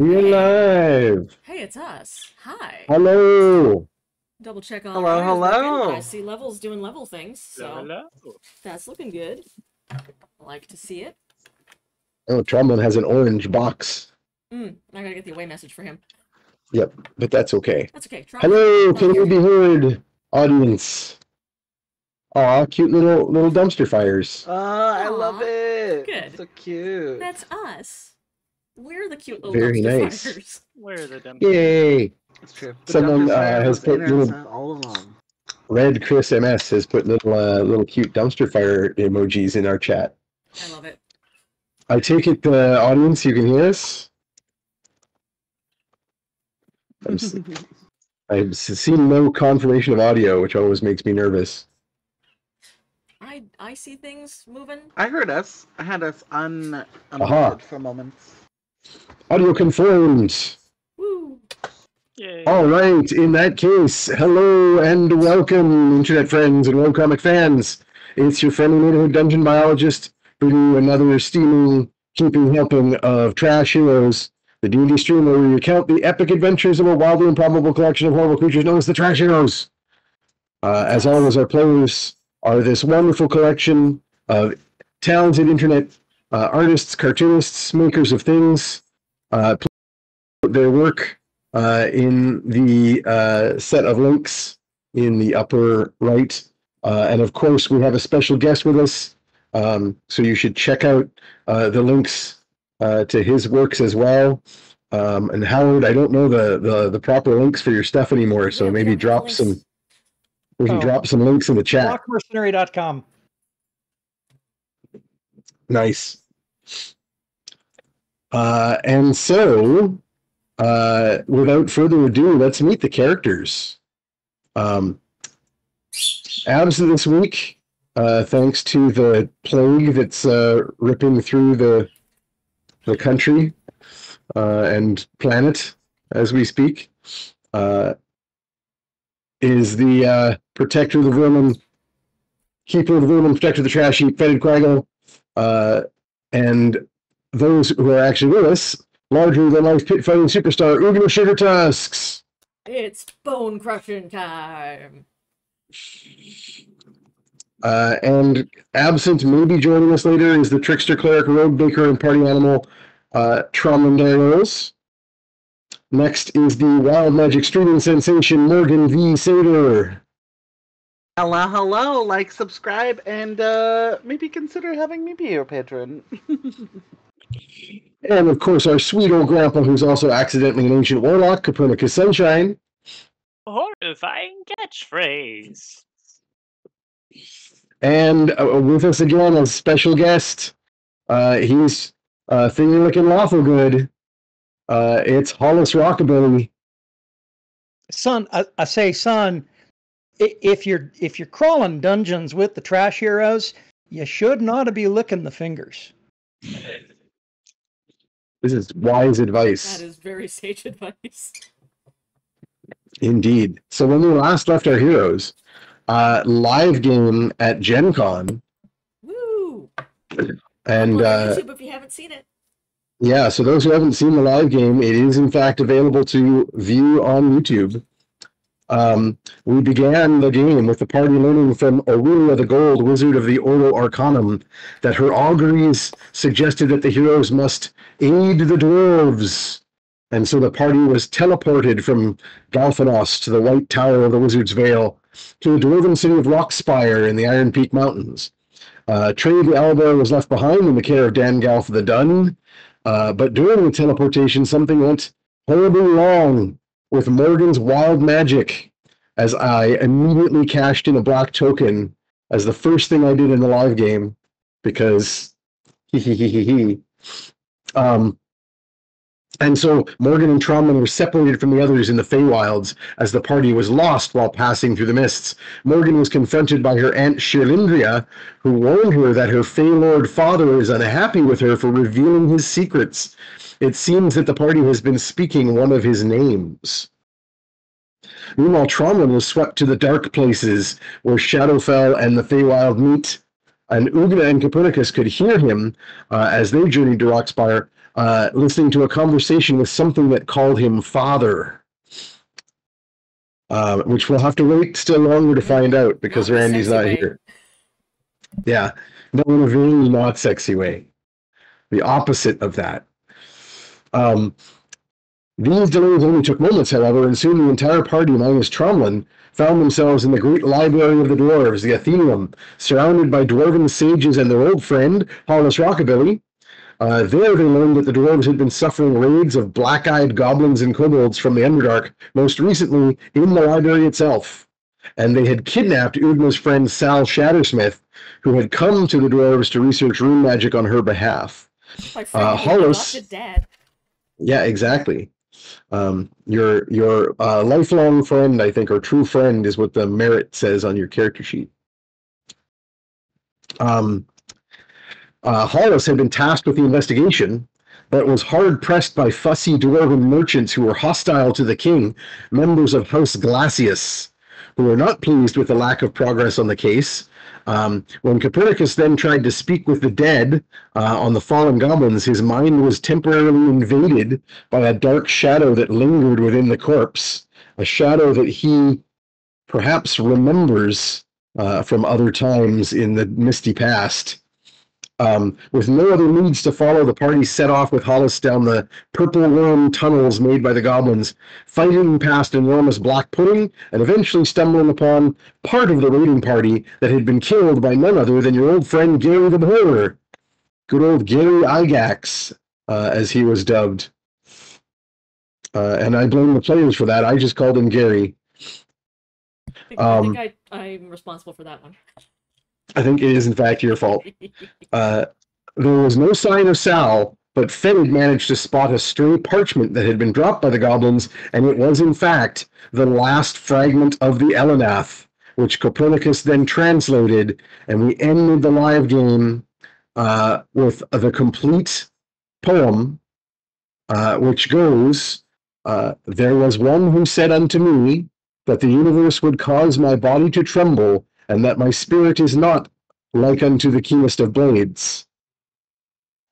We're live. Hey, it's us. Hi. Hello. Double check on. Hello, hello. I see levels doing level things, so Hello. that's looking good. I like to see it. Oh, Tromlin has an orange box. Mm, I gotta get the away message for him. Yep, but that's okay. That's okay. Try Hello, can you be heard, audience? Aw, cute little little dumpster fires. Oh, I love it. good. So cute. That's us. We're the cute little Very dumpster nice. fires. Where are the dumb? Yay! It's true. Someone, uh, has put little- all along. Red Chris MS has put little uh, little cute dumpster fire emojis in our chat. I love it. I take it, the audience, you can hear us. I'm s- I've s- seen no confirmation of audio, which always makes me nervous. I I see things moving. I heard us. I had us un Aha. unmuted for moments. Audio confirmed. Woo! Yay. All right, in that case, hello and welcome, internet friends and webcomic fans. It's your friendly neighborhood dungeon biologist bringing you another steaming, keeping helping of Trash Heroes, the D&D stream where we recount the epic adventures of a wildly improbable collection of horrible creatures known as the Trash Heroes. Uh, as always, our players are this wonderful collection of talented internet uh, artists, cartoonists, makers of things, their work uh, in the uh, set of links in the upper right. Uh, and of course, we have a special guest with us. Um, so you should check out uh, the links uh, to his works as well. Um, and Howard, I don't know the, the, the proper links for your stuff anymore. So Yeah, maybe don't have the drop links. some. We can Oh. drop some links in the chat. Schlockmercenary.com. Nice. Uh, and so, uh, without further ado, let's meet the characters. Um, abs this week, uh, thanks to the plague that's uh, ripping through the the country uh, and planet as we speak, uh, is the protector of the vermin, keeper of the vermin, protector of the trash heap, fetid quaggle, and those who are actually with us, larger than life pit fighting superstar Ugna Sugar Tusks. It's bone crushing time. Uh, and absent, maybe joining us later, is the trickster cleric, rogue baker, and party animal uh, Tromandaros. Next is the wild magic streaming sensation Morgan V. Sater. Hello, hello. Like, subscribe, and uh, maybe consider having me be your patron. And of course, our sweet old grandpa, who's also accidentally an ancient warlock, Copernicus Sunshine. Horrifying catchphrase. And uh, with us again as special guest, uh, he's uh, finger looking lawful good. Uh, it's Hollis Rockabilly. Son, I, I say, son, if you're if you're crawling dungeons with the trash heroes, you should not be licking the fingers. This is wise advice, That is very sage advice. indeed. So when we last left our heroes, uh, live game at Gen Con, Woo! and uh, YouTube if you haven't seen it. Yeah, so those who haven't seen the live game, it is in fact available to view on YouTube. Um, we began the game with the party learning from Aurelia the Gold, wizard of the Ordo Arcanum, that her auguries suggested that the heroes must aid the dwarves. And so the party was teleported from Galphanos to the White Tower of the Wizard's Vale to the dwarven city of Rockspire in the Iron Peak Mountains. Uh, Trey the Alba was left behind in the care of Dan Galf the Dun, uh, but during the teleportation, something went horribly wrong with Morgan's wild magic as I immediately cashed in a black token as the first thing I did in the live game because he he. Um, and so Morgan and Tromlin were separated from the others in the Feywilds as the party was lost while passing through the mists. Morgan was confronted by her aunt Shirlindria, who warned her that her Fey Lord father is unhappy with her for revealing his secrets. It seems that the party has been speaking one of his names. Meanwhile, Tromlin was swept to the dark places where Shadowfell and the Feywild meet, and Ugna and Copernicus could hear him uh, as they journeyed to Rockspire, uh, listening to a conversation with something that called him father. Uh, which we'll have to wait still longer to find out because Not Randy's not way. here. Yeah, no, in a very not sexy way. The opposite of that. Um, these delays only took moments, however, and soon the entire party, minus Tromlin, found themselves in the great library of the dwarves, the Athenaeum, surrounded by dwarven sages and their old friend, Hollis Rockabilly. Uh, there they learned that the dwarves had been suffering raids of black-eyed goblins and kobolds from the Underdark, most recently in the library itself. And they had kidnapped Ugna's friend Sal Shattersmith, who had come to the dwarves to research rune magic on her behalf. My friend, Uh, Hollis-. Yeah, exactly. Um, your your uh, lifelong friend, I think, or true friend, is what the merit says on your character sheet. Um, uh, Hollis had been tasked with the investigation, but was hard pressed by fussy dwarven merchants who were hostile to the king, members of House Glacius, who were not pleased with the lack of progress on the case. Um, when Copernicus then tried to speak with the dead uh, on the fallen goblins, his mind was temporarily invaded by a dark shadow that lingered within the corpse, a shadow that he perhaps remembers uh, from other times in the misty past. Um, with no other leads to follow, the party set off with Hollis down the purple worm tunnels made by the goblins, fighting past enormous black pudding and eventually stumbling upon part of the raiding party that had been killed by none other than your old friend Gary the Beholder. Good old Gary Gygax, uh, as he was dubbed. Uh, and I blame the players for that. I just called him Gary. I think, Um, I think I, I'm responsible for that one. I think it is, in fact, your fault. Uh, there was no sign of Sal, but Fetid managed to spot a stray parchment that had been dropped by the goblins, and it was, in fact, the last fragment of the Elenath, which Copernicus then translated, and we ended the live game uh, with the complete poem, uh, which goes uh, There was one who said unto me that the universe would cause my body to tremble, and that my spirit is not like unto the keenest of blades.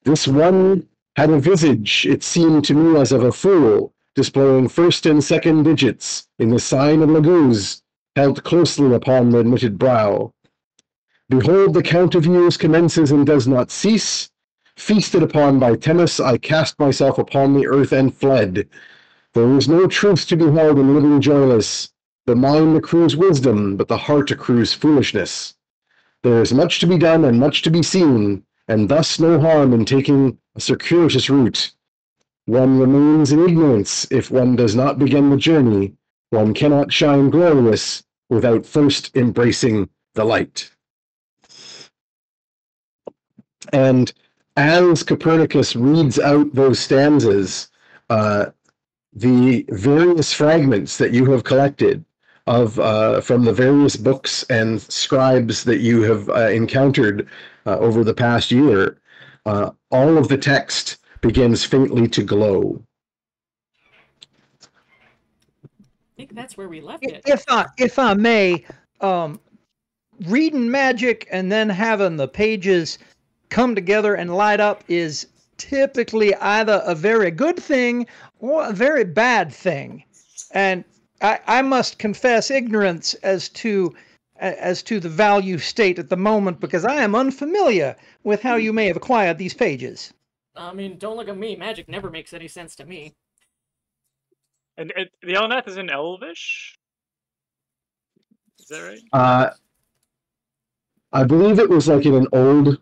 This one had a visage, it seemed to me as of a fool, displaying first and second digits in the sign of Laguz, held closely upon the knitted brow. Behold, the count of years commences and does not cease. Feasted upon by Themis, I cast myself upon the earth and fled. There is no truth to be held in living joyless. The mind accrues wisdom, but the heart accrues foolishness. There is much to be done and much to be seen, and thus no harm in taking a circuitous route. One remains in ignorance if one does not begin the journey. One cannot shine glorious without first embracing the light. And as Copernicus reads out those stanzas, uh, the various fragments that you have collected of uh, from the various books and scribes that you have uh, encountered uh, over the past year, uh, all of the text begins faintly to glow. I think that's where we left it. If I if I may, um, reading magic and then having the pages come together and light up is typically either a very good thing or a very bad thing, and I, I must confess ignorance as to as to the value state at the moment because I am unfamiliar with how you may have acquired these pages. I mean, don't look at me. Magic never makes any sense to me. And it, the Elnath is in Elvish. Is that right? Uh, I believe it was like in an old,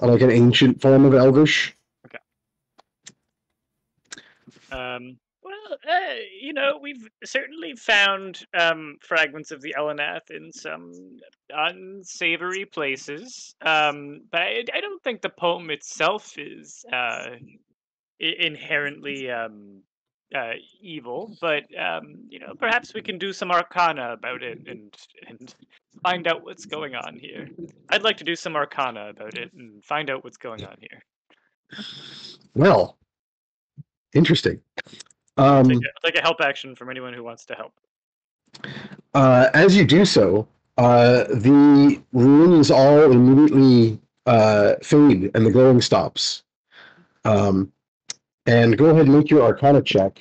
like an ancient form of Elvish. Um, well, uh, you know, we've certainly found um, fragments of the Elnath in some unsavory places, um, but I, I don't think the poem itself is uh, inherently um, uh, evil. But um, you know, perhaps we can do some arcana about it and and find out what's going on here. I'd like to do some arcana about it and find out what's going on here. Well, interesting. Um, Take a, take a help action from anyone who wants to help. uh, as you do so, uh, the runes all immediately uh, fade and the glowing stops. Um, and go ahead and make your Arcana check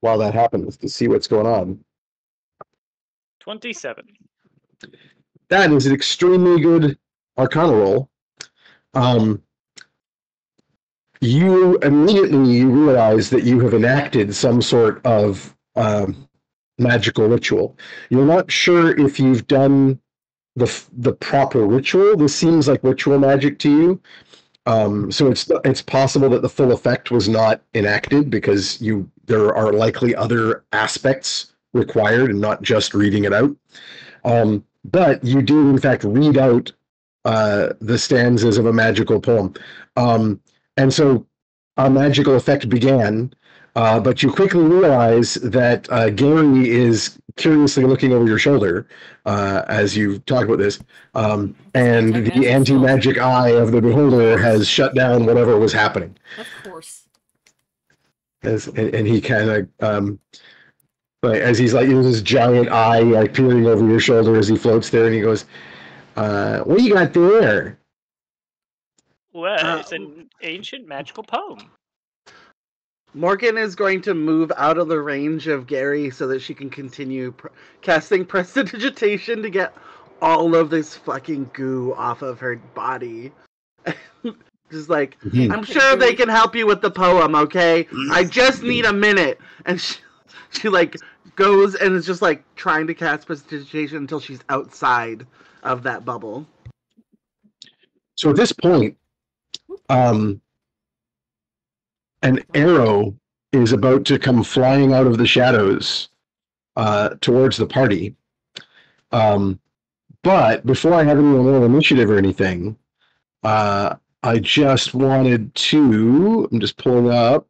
while that happens to see what's going on. 27. That is an extremely good Arcana roll. Um, you immediately you realize that you have enacted some sort of um, magical ritual. You're not sure if you've done the the proper ritual. This seems like ritual magic to you. Um, so it's it's possible that the full effect was not enacted because you there are likely other aspects required and not just reading it out. Um, but you do in fact read out uh, the stanzas of a magical poem. Um, and so a magical effect began, uh, but you quickly realize that uh, Gary is curiously looking over your shoulder uh, as you talk about this. Um, and the anti magic eye of the beholder has shut down whatever was happening. Of course. As, and, and he kind of, um, like, as he's like, this giant eye like peering over your shoulder as he floats there, and he goes, uh, "What do you got there?" Well, Uh, it's an ancient magical poem. Morgan is going to move out of the range of Gary so that she can continue pr- casting prestidigitation to get all of this fucking goo off of her body. Just like, Mhm. I'm sure they can help you with the poem, okay? I just need a minute. And she, she like goes and is just like trying to cast prestidigitation until she's outside of that bubble. So at this point, um, an arrow is about to come flying out of the shadows uh, towards the party. Um, but before I have any more initiative or anything, uh, I just wanted to, I'm just pulling up,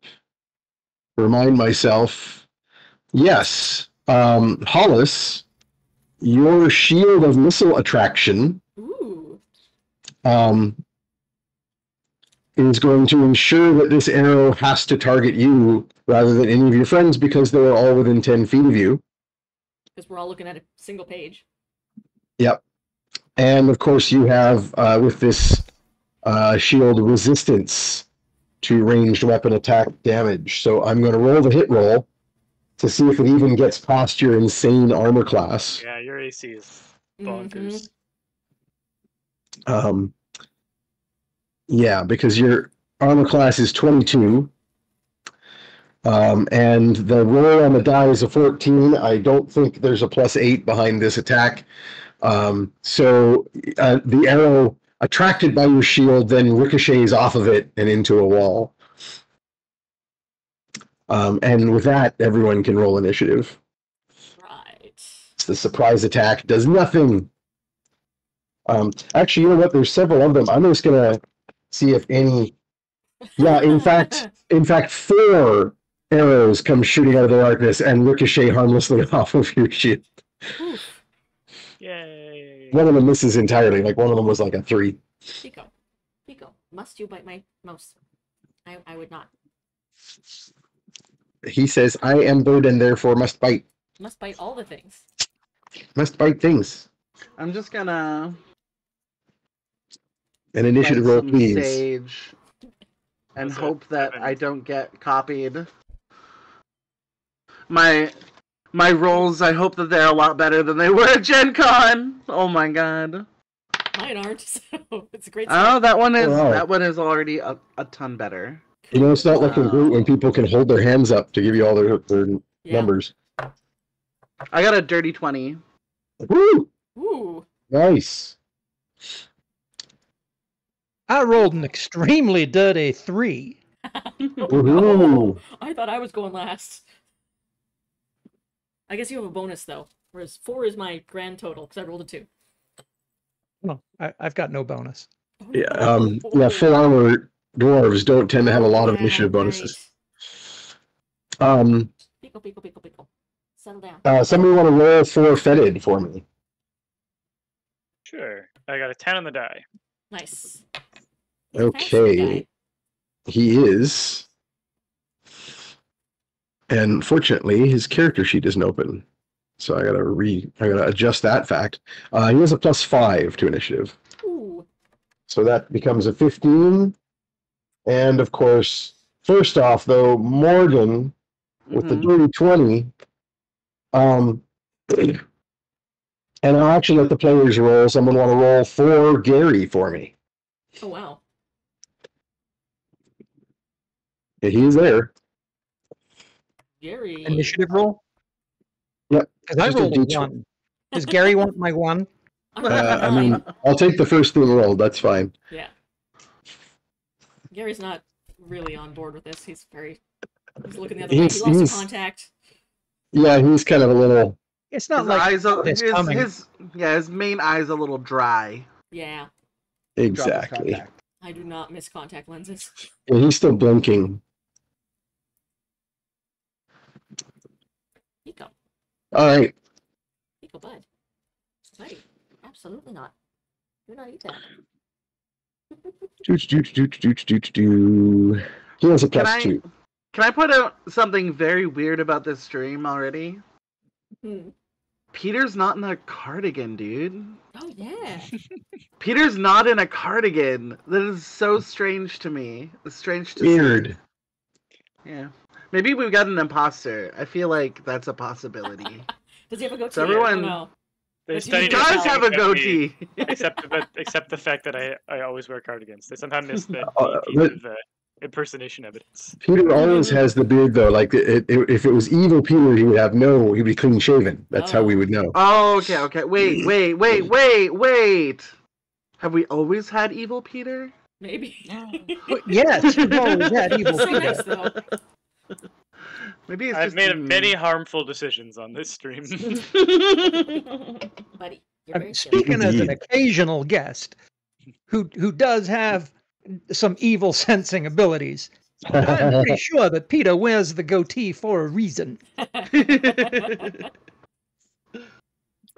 remind myself, yes, um, Hollis, your shield of missile attraction Ooh. um, is going to ensure that this arrow has to target you rather than any of your friends because they are all within 10 feet of you. Because we're all looking at a single page. Yep. And of course, you have uh, with this uh, shield resistance to ranged weapon attack damage. So I'm going to roll the hit roll to see if it even gets past your insane armor class. Yeah, your AC is Mhm. bonkers. Um, yeah, because your armor class is 22. Um, and the roll on the die is a 14. I don't think there's a plus eight behind this attack. Um, so uh, the arrow attracted by your shield then ricochets off of it and into a wall. Um, and with that, everyone can roll initiative. Right. It's the surprise attack does nothing. Um, actually, you know what? There's several of them. I'm just gonna see if any. Yeah, in fact, in fact, four arrows come shooting out of the darkness and ricochet harmlessly off of your shield. Oof. Yay. One of them misses entirely. Like one of them was like a three. Pico. Pico. Must you bite my mouse? I, I would not. He says, "I am bird and therefore must bite. Must bite all the things. Must bite things." I'm just gonna An initiative find roll, please. sage and What's that? hope that I don't get copied. My my rolls, I hope that they're a lot better than they were at Gen Con. Oh my god. Mine aren't, so it's a great Oh, that one is Wow. that one is already a, a ton better. You know, it's not looking Wow. great when people can hold their hands up to give you all their, their Yeah. numbers. I got a dirty twenty. Woo! Ooh. Nice. I rolled an extremely dirty three. Woohoo! I thought I was going last. I guess you have a bonus though, whereas four is my grand total because I rolled a two. No, I, I've got no bonus. Oh, Yeah, um, yeah, full armor dwarves don't tend to have a lot of Yeah, initiative bonuses. right. Um, Pico, pico, pico, pico. Settle down. uh, somebody want to roll four fetid for me? Sure. I got a 10 on the die. Nice. He's a fast food Okay. He is. And fortunately, his character sheet isn't open. So I gotta re I gotta adjust that fact. Uh, he has a plus five to initiative. Ooh. So that becomes a 15. And of course, first off, though, Morgan with the Mhm. dirty 20. Um, and I'll actually let the players roll. Someone want to roll for Gary for me. Oh wow. Yeah, he's there. Gary. Initiative roll? Yep, Because I just a rolled a D20. one. Does Gary want my one? Uh, I mean, I'll take the first thing rolled. That's fine. yeah. Gary's not really on board with this. He's very. He's looking the other way. He's- He lost contact. Yeah, he's kind of a little. It's His not like eyes, are, his, coming. his yeah, his main eye's a little dry. Yeah. Exactly. I do not miss contact lenses. Yeah, he's still blinking. Pico. All right. Pico bud. Buddy. Absolutely not. Do not eat that. Do, do, do, do, do, do, do, do. He has a Can I two. can I put out something very weird about this stream already? Hmm. Peter's not in a cardigan, dude. Oh yeah. Peter's not in a cardigan. That is so strange to me. It's strange to see. Weird. Yeah. Maybe we've got an imposter. I feel like that's a possibility. Does he have a goatee? So everyone- Oh, no. There's But he does Doesn't have a about me, goatee. except but except the fact that I I always wear cardigans. They sometimes miss the, Uh, the piece but- of uh, impersonation evidence. Peter always has the beard though. Like it, it, if it was evil Peter, he would have no. He'd be clean shaven. That's how we would know. Oh, okay, okay. Wait, wait, wait, wait, wait. Have we always had evil Peter? Maybe. yes, you've always had evil so Peter. nice though. Maybe it's I've just made me. many harmful decisions on this stream. Buddy. You're I'm very silly. speaking as an occasional guest who who does have some evil sensing abilities. I'm pretty sure that Peter wears the goatee for a reason.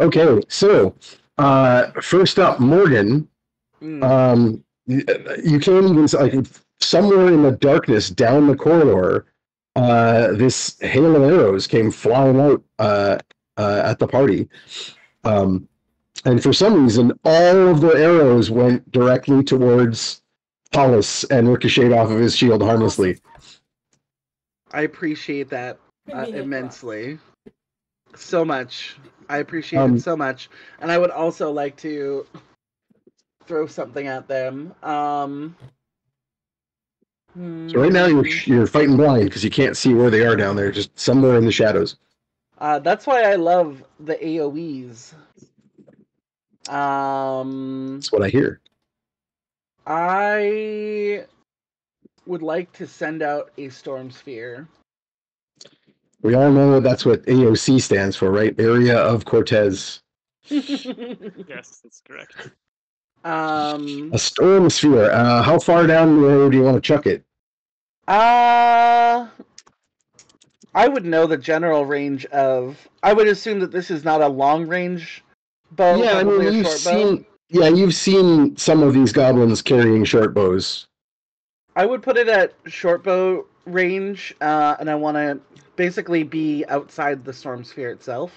Okay, so uh, first up, Morgan. Mm. Um, you, you can't even like somewhere in the darkness down the corridor. Uh, this hail of arrows came flying out uh, uh, at the party, um, and for some reason, all of the arrows went directly towards Hollis and ricocheted off of his shield harmlessly. I appreciate that uh, immensely. So much. I appreciate Um, it so much. And I would also like to throw something at them. Um So right now you're you're fighting blind because you can't see where they are down there, just somewhere in the shadows. uh, that's why I love the AoEs. Um That's what I hear. I would like to send out a storm sphere. We all know that's what AOC stands for, right? Area of Cortez. yes, that's correct. um A storm sphere. Uh, how far down the road do you want to chuck it? Uh I would know the general range of. I would assume that this is not a long range bow. yeah, I mean, you've short bow. seen. Yeah, you've seen some of these goblins carrying short bows. I would put it at short bow range, uh, and I want to basically be outside the storm sphere itself.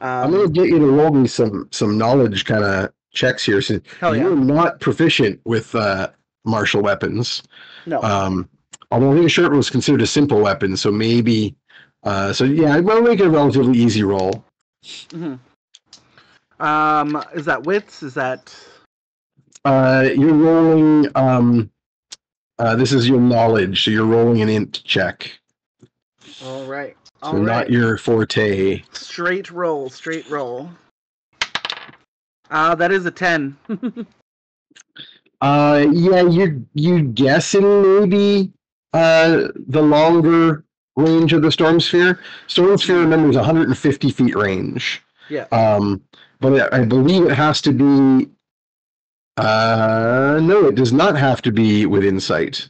I'm Um, gonna get you to roll me some some knowledge kind of checks here. So yeah! you're not proficient with uh, martial weapons. No, Um, although I think a short was considered a simple weapon, so maybe. Uh, so yeah, I'm gonna make it a relatively easy roll. Mhm. Um, is that wits? Is that Uh, you're rolling. Um, uh, this is your knowledge, so you're rolling an int check. all right? So All not your forte. Straight roll, straight roll. Uh, that is a ten. Uh, yeah, you're you guessing maybe uh the longer range of the storm sphere. Storm sphere, remember, is 150 feet range. Yeah. Um, but I believe it has to be. Uh, no, it does not have to be within sight.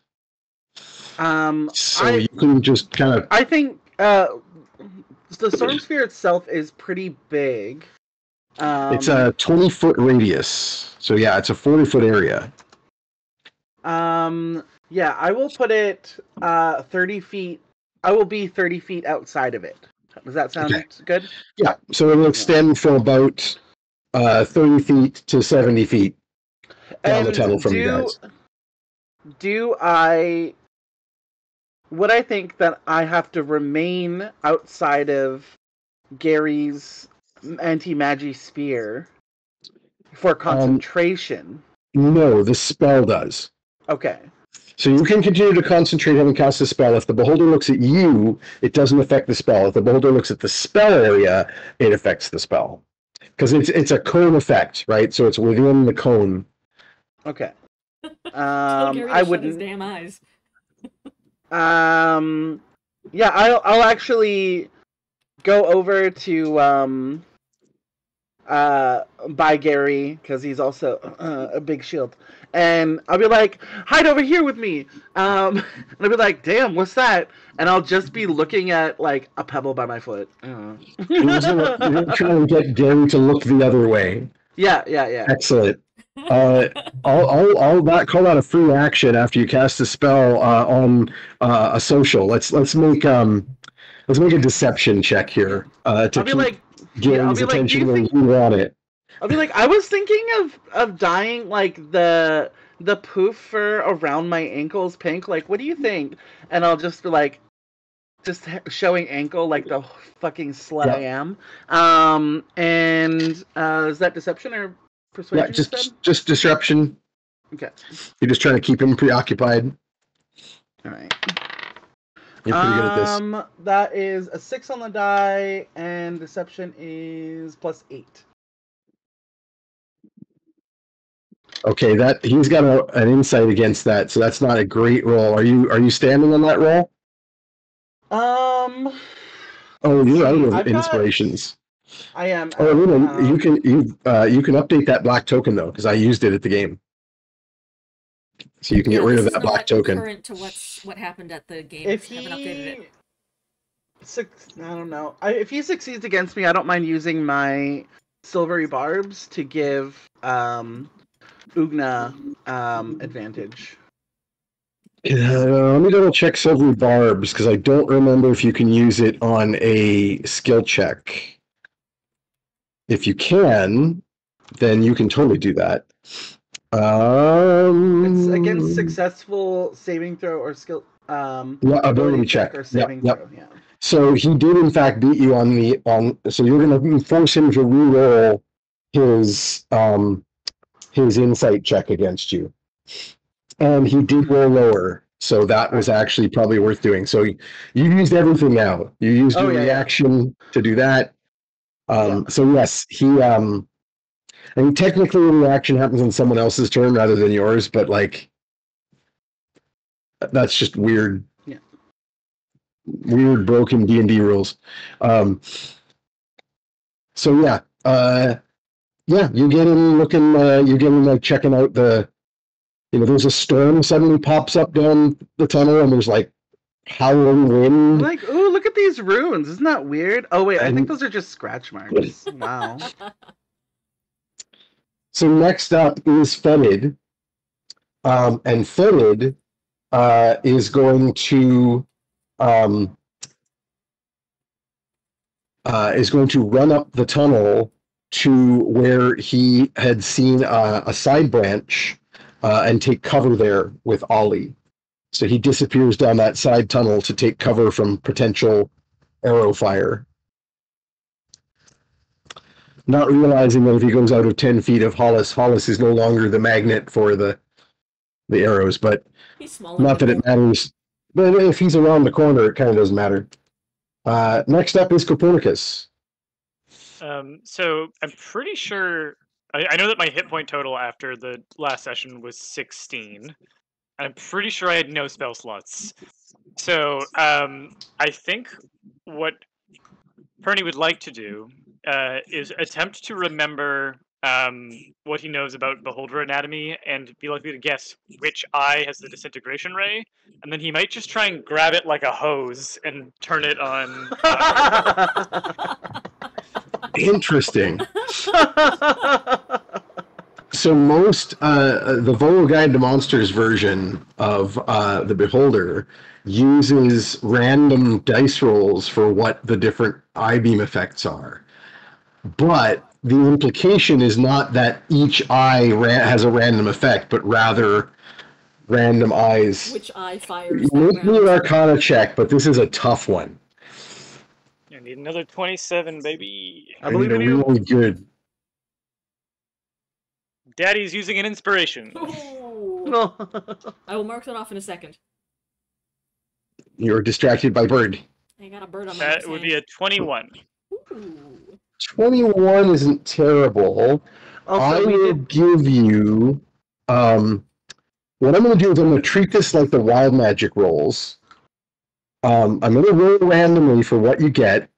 Um, So I- you can just kind of. I think uh, the storm sphere itself is pretty big. Um, It's a 20 foot radius. So yeah, it's a 40 foot area. um yeah. I will put it uh thirty feet. I will be thirty feet outside of it. Does that sound Okay. good? Yeah, so it'll extend from about uh 30 feet to 70 feet. Down the tunnel from do, you guys. Do I would I think that I have to remain outside of Gary's anti magi sphere for concentration? No, the spell does. Okay. So you can continue to concentrate having cast the spell. If the beholder looks at you, it doesn't affect the spell. If the beholder looks at the spell area, it affects the spell. Because it's it's a cone effect, right? So it's within the cone. Okay. Um, I wouldn't. damn eyes. Um, yeah, I'll I'll actually go over to um uh by Gary because he's also uh, a big shield, and I'll be like, hide over here with me. Um, and I'll be like, damn, what's that? And I'll just be looking at like a pebble by my foot. You're know. gonna get Gary to look the other way. yeah, yeah, yeah. Excellent. Uh, I'll, I'll, I'll that call out a free action after you cast the spell uh, on uh, a social. Let's let's make um let's make a deception check here uh, to I'll be keep like, yeah, Gary's like, attention you where think you want it. I'll be like, I was thinking of of dyeing like the the poof fur around my ankles pink. Like, what do you think? And I'll just be like, just showing ankle like the fucking slut I am. Um, and uh, is that deception or persuasion? Yeah, just just disruption. Okay. You're just trying to keep him preoccupied. All right. You're pretty good at this. Um, that is a six on the die, and deception is plus eight. Okay, that he's got a, an insight against that, so that's not a great roll. Are you are you standing on that roll? Um, Oh, you're out of I've got- inspirations. I am. Oh, you um, you can you uh, you can update that black token though, because I used it at the game. So you can get rid of is that black token. Current to what's what happened at the game. if haven't updated it. he suc I don't know. I, if he succeeds against me, I don't mind using my silvery barbs to give um Ugna um advantage. Uh, let me double check silver barbs because I don't remember if you can use it on a skill check. If you can, then you can totally do that. Um, It's against successful saving throw or skill um Yeah, ability check. or Yep, saving yep. throw. Yeah. So he did in fact beat you on the on. So you're going to force him to re-roll his um his insight check against you, and he did roll lower. So that was actually probably worth doing. So you used everything now. You used Oh, your yeah, yeah. reaction to do that. Um, So yes, he um, I mean technically the reaction happens on someone else's turn rather than yours, but like that's just weird Yeah. weird broken D and D rules. Um, so yeah, uh, yeah, you get him looking. Uh, you get him like checking out the. You know, there's a storm suddenly pops up down the tunnel, and there's like howling I'm wind. like, ooh, look at these runes. Isn't that weird? Oh wait, I think those are just scratch marks. wow. So next up is Fetid, um, and Fetid uh, is going to um, uh, is going to run up the tunnel to where he had seen uh, a side branch uh, and take cover there with Ollie. So he disappears down that side tunnel to take cover from potential arrow fire. Not realizing that if he goes out of 10 feet of Hollis, Hollis is no longer the magnet for the the arrows, but not that it matters. But if he's around the corner, it kind of doesn't matter. Uh, next up is Copernicus. Um, so I'm pretty sure I, I know that my hit point total after the last session was 16. I'm pretty sure I had no spell slots. So um, I think what Perny would like to do uh, is attempt to remember um, what he knows about Beholder anatomy and be likely to guess which eye has the disintegration ray, and then he might just try and grab it like a hose and turn it on. uh, Interesting. So most uh, the Volo Guide to Monsters version of uh, the Beholder uses random dice rolls for what the different eye beam effects are, but the implication is not that each eye ra- has a random effect, but rather random eyes. Which eye fires? Make me an? Arcana check, but this is a tough one. I need another 27, baby. I believe in you. really good. Daddy's using an inspiration. Ooh. No. I will mark that off in a second. You're distracted by bird. I got a bird on my That would be a 21. Ooh. 21 isn't terrible. I also, we will did. give you. Um, what I'm going to do is I'm going to treat this like the wild magic rolls. Um, I'm going to roll randomly for what you get,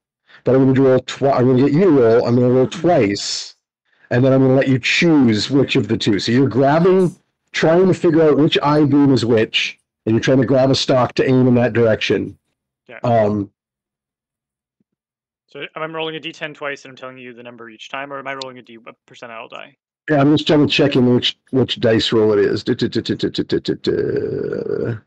but I'm going to roll twice. I'm going to get you to roll. I'm going to roll twice, and then I'm going to let you choose which of the two. So you're grabbing, trying to figure out which eye beam is which, and you're trying to grab a stalk to aim in that direction. Yeah. Um, So I'm I rolling a d10 twice and I'm telling you the number each time, or am I rolling a d a percentile die? Yeah, I'm just trying to check in which which dice roll it is. Du- du- du- du- du- du- du- du- du.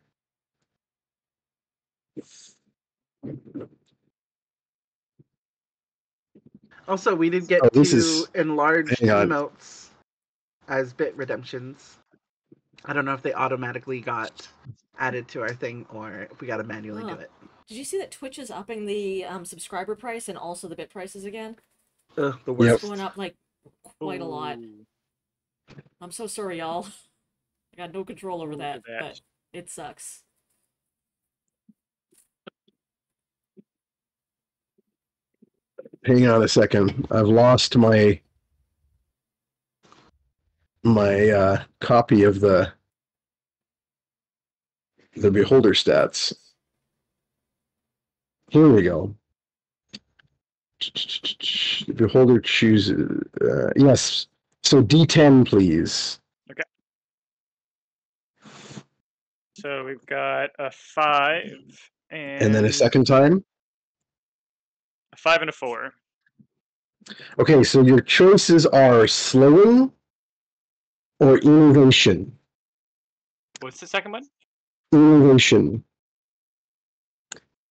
Also, we did get Oh, this to is- enlarge hang emotes as bit redemptions. I don't know if they automatically got added to our thing or if we got to manually Huh. do it. Did you see that Twitch is upping the um, subscriber price and also the bit prices again? Ugh, the Yep. worst. It's going up like quite a lot. I'm so sorry, y'all. I got no control over that, that. but it sucks. Hang on a second. I've lost my my uh, copy of the the beholder stats. Here we go. The beholder chooses. Uh, yes. So D10, please. Okay. So we've got a five and, And then a second time. A five and a four. Okay, so your choices are slowing or enervation. What's the second one? Enervation.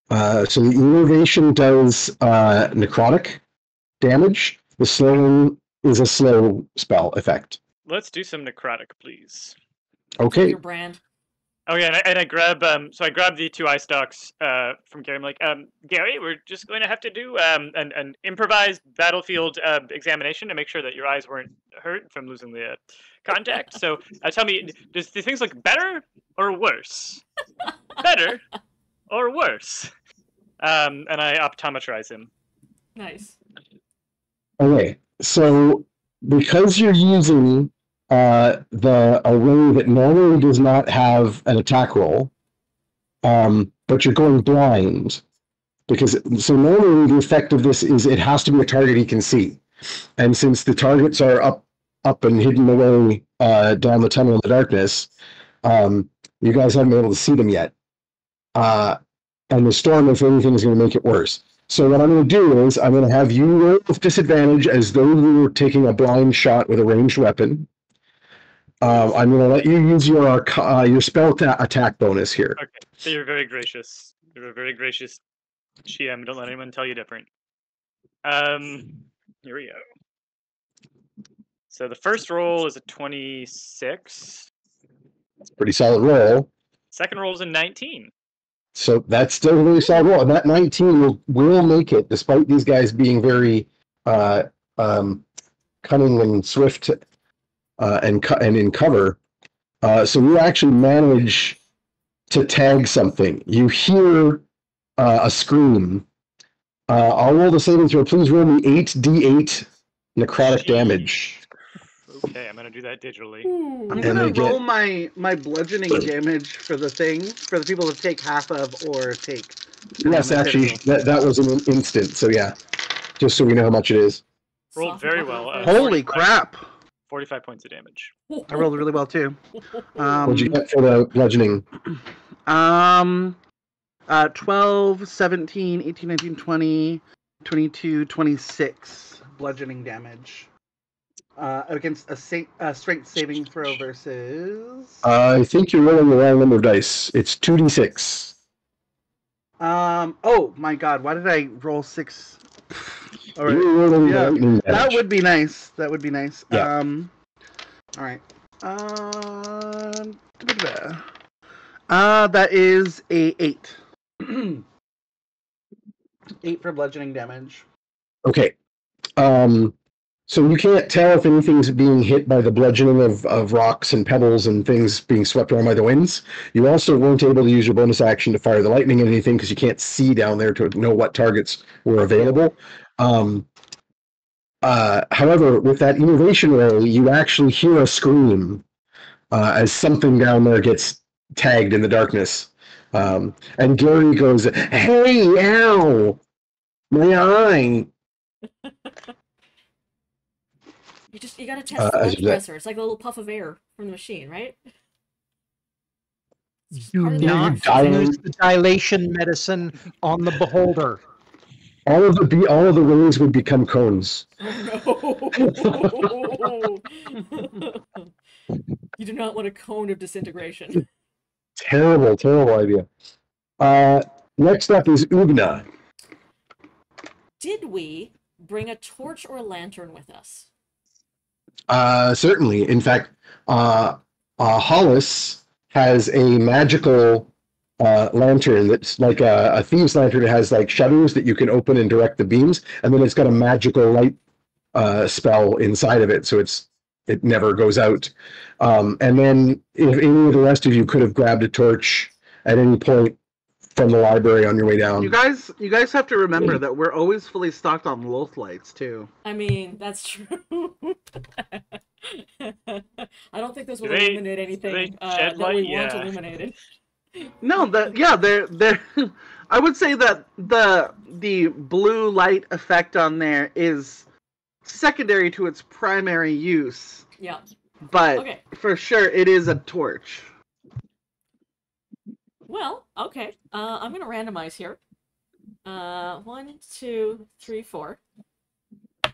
Uh, so the enervation does uh, necrotic damage. The slowing is a slow spell effect. Let's do some necrotic, please. Okay. Your brand. Oh yeah, and I, and I grab um so I grab the two eye stalks uh from Gary. I'm like, um Gary, we're just going to have to do um an, an improvised battlefield uh, examination to make sure that your eyes weren't hurt from losing the uh, contact. So uh, tell me, does the things look better or worse? better or worse? Um, and I optometrize him. Nice. Okay. So because you're using uh, the array that normally does not have an attack roll, um, but you're going blind, because so normally the effect of this is it has to be a target he can see, and since the targets are up, up and hidden away uh, down the tunnel in the darkness, um, you guys haven't been able to see them yet. Uh, and the storm, if anything, is going to make it worse. So what I'm going to do is I'm going to have you roll with disadvantage as though you were taking a blind shot with a ranged weapon. Um, I'm going to let you use your uh, your spell ta- attack bonus here. Okay, so you're very gracious. You're a very gracious GM. Don't let anyone tell you different. Um, here we go. So the first roll is a 26. That's a Pretty solid roll. Second roll is a 19. So that's still a really solid roll. And that 19 will, will make it, despite these guys being very uh, um, cunning and swift uh, and, co- and in cover. Uh, so you actually manage to tag something. You hear uh, a scream. Uh, I'll roll the saving throw. Please roll me 8d8 necrotic damage. Okay, I'm gonna do that digitally. Ooh. I'm gonna they get- roll my my bludgeoning damage for the thing for the people to take half of or take. Yes, actually, that, that was an instant. So yeah, just so we know how much it is. Rolled very well, uh. Holy 45 crap! 45 points of damage. I rolled really well too. Um, What'd you get for the bludgeoning? Um, uh, 12, 17, 18, 19, 20, 22, 26 bludgeoning damage. Uh, against a sa- uh, strength saving throw versus. I think you're rolling the wrong number of dice. It's 2d6. Um. Oh my God! Why did I roll six? All right. Yeah, That would be nice. That would be nice. Yeah. Um. All right. Uh, uh, that is a eight. eight for bludgeoning damage. Okay. Um, so you can't tell if anything's being hit by the bludgeoning of, of rocks and pebbles and things being swept around by the winds. You also weren't able to use your bonus action to fire the lightning at anything because you can't see down there to know what targets were available. Um, uh, however, with that enervation roll, you actually hear a scream uh, as something down there gets tagged in the darkness. Um, and Gary goes, Hey, ow! My eye! You just you gotta test Uh, the as left. It's like a little puff of air from the machine, right? It's Do part of the not use the dilation medicine on the beholder. All of the be- all of the rings would become cones. Oh, no. you do not want a cone of disintegration. Terrible, terrible idea. Uh, next up is Ugna. Did we bring a torch or lantern with us? Uh, certainly. In fact, uh, uh, Hollis has a magical uh, lantern that's like a, a thieves lantern. It has like shutters that you can open and direct the beams, and then it's got a magical light uh, spell inside of it, so it's it never goes out. Um, and then, if any of the rest of you could have grabbed a torch at any point from the library on your way down, You guys, you guys have to remember that we're always fully stocked on Loth lights too. I mean, that's true. I don't think those will illuminate anything uh, that light? we want illuminated. No, the yeah, they're they're. I would say that the the blue light effect on there is secondary to its primary use, Yeah. but Okay. for sure it is a torch. Well, okay. Uh, I'm gonna randomize here. Uh, one, two, three, four.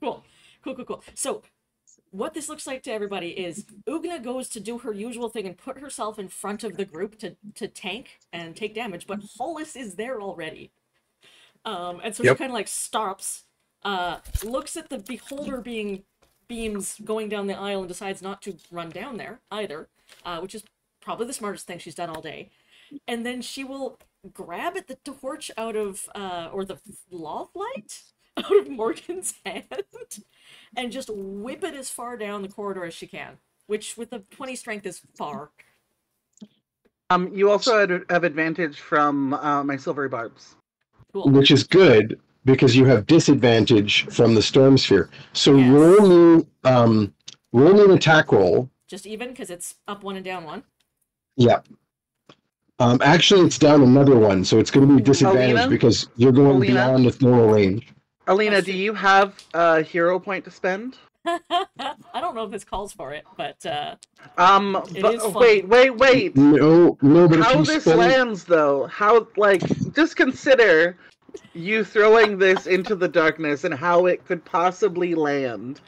cool, cool, cool, cool. So, what this looks like to everybody is Ugna goes to do her usual thing and put herself in front of the group to to tank and take damage, but Hollis is there already. Um, and so Yep. she kind of like stops, uh, looks at the beholder being beams going down the aisle and decides not to run down there either, uh, which is probably the smartest thing she's done all day. And then she will grab at the torch out of, uh, or the loft light out of Morgan's hand and just whip it as far down the corridor as she can, which with a 20 strength is far. Um, you also have advantage from uh, my silvery barbs. Cool. which is good because you have disadvantage from the storm sphere. So Yes. roll me um roll me an attack roll. Just even because it's up one and down one. Yeah. Um actually it's down another one, so it's gonna be disadvantage Alina? because you're going Alina? beyond the normal range. Alina, do you- you have a hero point to spend? I don't know if this calls for it, but uh, Um, It but is wait, wait, wait. No, no, but How this spend, lands though? How like just consider you throwing this into the darkness and how it could possibly land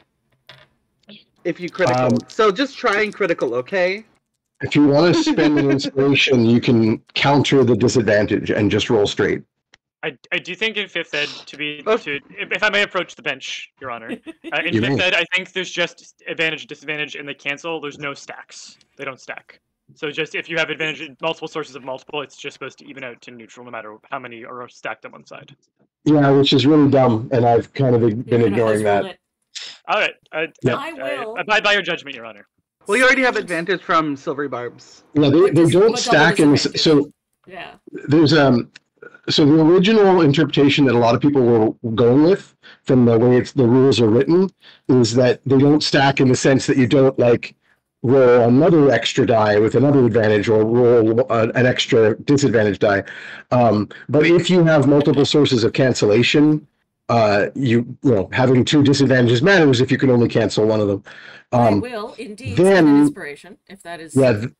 if you critical. Um, so just trying critical, okay? if you want to spend an inspiration, you can counter the disadvantage and just roll straight. I, I do think in fifth ed to be Oh. to if, if I may approach the bench, Your Honor. Uh, in You fifth may. ed, I think there's just advantage disadvantage in the cancel. There's no stacks. They don't stack. So just if you have advantage in multiple sources of multiple, it's just supposed to even out to neutral, no matter how many are stacked on one side. Yeah, which is really dumb, and I've kind of been you're ignoring that. it. All right. I, Yeah. I I- will. abide by your judgment, Your Honor. Well, you already have advantage from silvery barbs. Yeah, they, they don't stack and so Yeah. there's um so the original interpretation that a lot of people were going with from the way it's the rules are written is that they don't stack in the sense that you don't like roll another extra die with another advantage or roll an extra disadvantage die um, but if you have multiple sources of cancellation uh, you, you know having two disadvantages matters if you can only cancel one of them I um, will indeed then- inspiration if that is. yeah. th-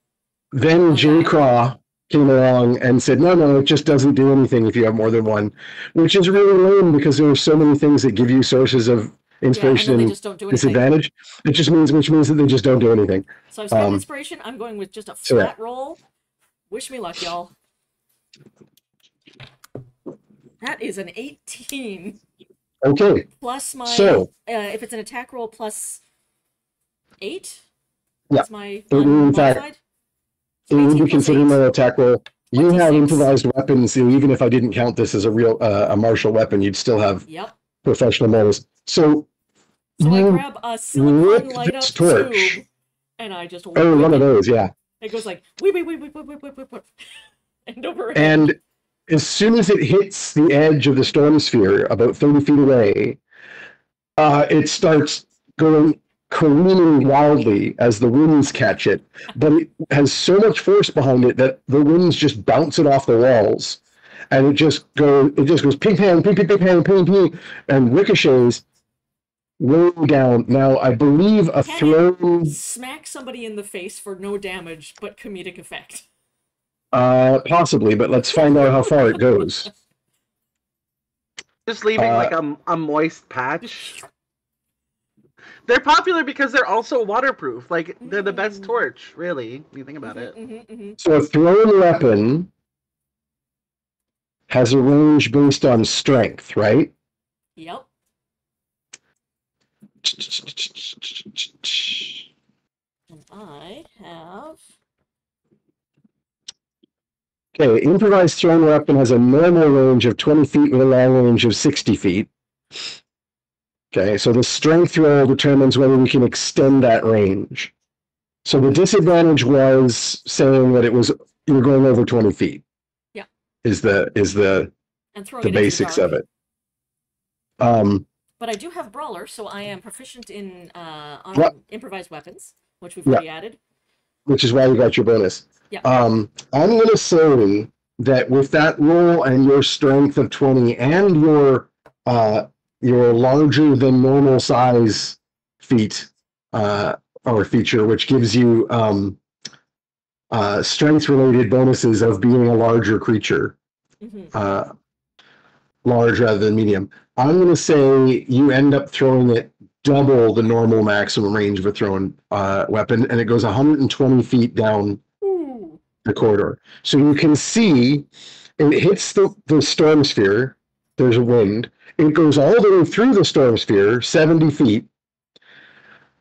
Then J. Craw came along and said, no, no, it just doesn't do anything if you have more than one, which is really lame because there are so many things that give you sources of Yeah, inspiration then and just don't do disadvantage. It just means, which means that they just don't do anything. So I've spent Um, inspiration. I'm going with just a so yeah. flat roll. Wish me luck, y'all. That is an 18. Okay, plus my So- uh, if it's an attack roll plus eight. Yeah. That's my It in fact. It would 18 be considered eight. an attack roll. You have 26. improvised weapons, so even if I didn't count this as a real uh, a martial weapon, you'd still have Yep. professional bonus. So So I grab a silicone light up torch. tube, and I just oh, one it. of those, yeah. It goes like whip whip whip whip whip whip, whip. and over. And as soon as it hits the edge of the storm sphere, about 30 feet away, uh, it starts going careening wildly as the winds catch it. But it has so much force behind it that the winds just bounce it off the walls. And it just goes, it just goes ping ping, ping ping ping ping ping ping, and ricochets way down. Now, I believe a Can throw, smack somebody in the face for no damage but comedic effect. uh, possibly, but let's find out how far it goes. Just leaving Uh, like a, a moist patch. They're popular because they're also waterproof. Like they're the best Mm. torch, really. When you think about it. hmm hmm So a thrown weapon has a range based on strength, right? Yep. And I have. Okay, improvised thrown weapon has a normal range of 20 feet with a long range of 60 feet. Okay, so the strength roll determines whether we can extend that range. So the disadvantage was saying that it was you're going over 20 feet. Yeah. Is the is the the basics of it. Um But I do have brawler, so I am proficient in uh, on Yeah. improvised weapons, which we've Yeah. already added. which is why you got your bonus. Yeah. Um, I'm going to say that with that roll and your strength of 20 and your uh, your larger than normal size feat uh, or feature, which gives you um, uh, strength related bonuses of being a larger creature, hmm uh, large rather than medium. I'm going to say you end up throwing it double the normal maximum range of a thrown uh, weapon, and it goes 120 feet down Ooh. the corridor. So you can see it hits the, the storm sphere. There's a wind. It goes all the way through the storm sphere, 70 feet.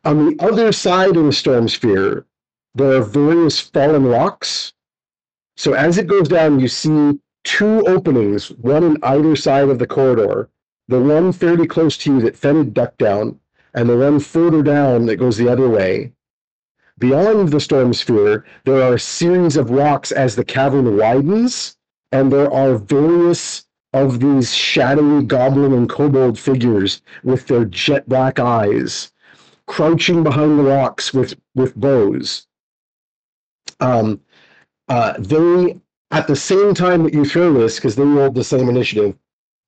On the other side of the storm sphere, there are various fallen rocks. So as it goes down, you see two openings, one in either side of the corridor. The one fairly close to you that fended ducked down, and the one further down that goes the other way. Beyond the storm sphere, there are a series of rocks as the cavern widens, and there are various of these shadowy goblin and kobold figures with their jet black eyes, crouching behind the rocks with, with bows. Um, uh, they, at the same time that you throw this, because they rolled the same initiative,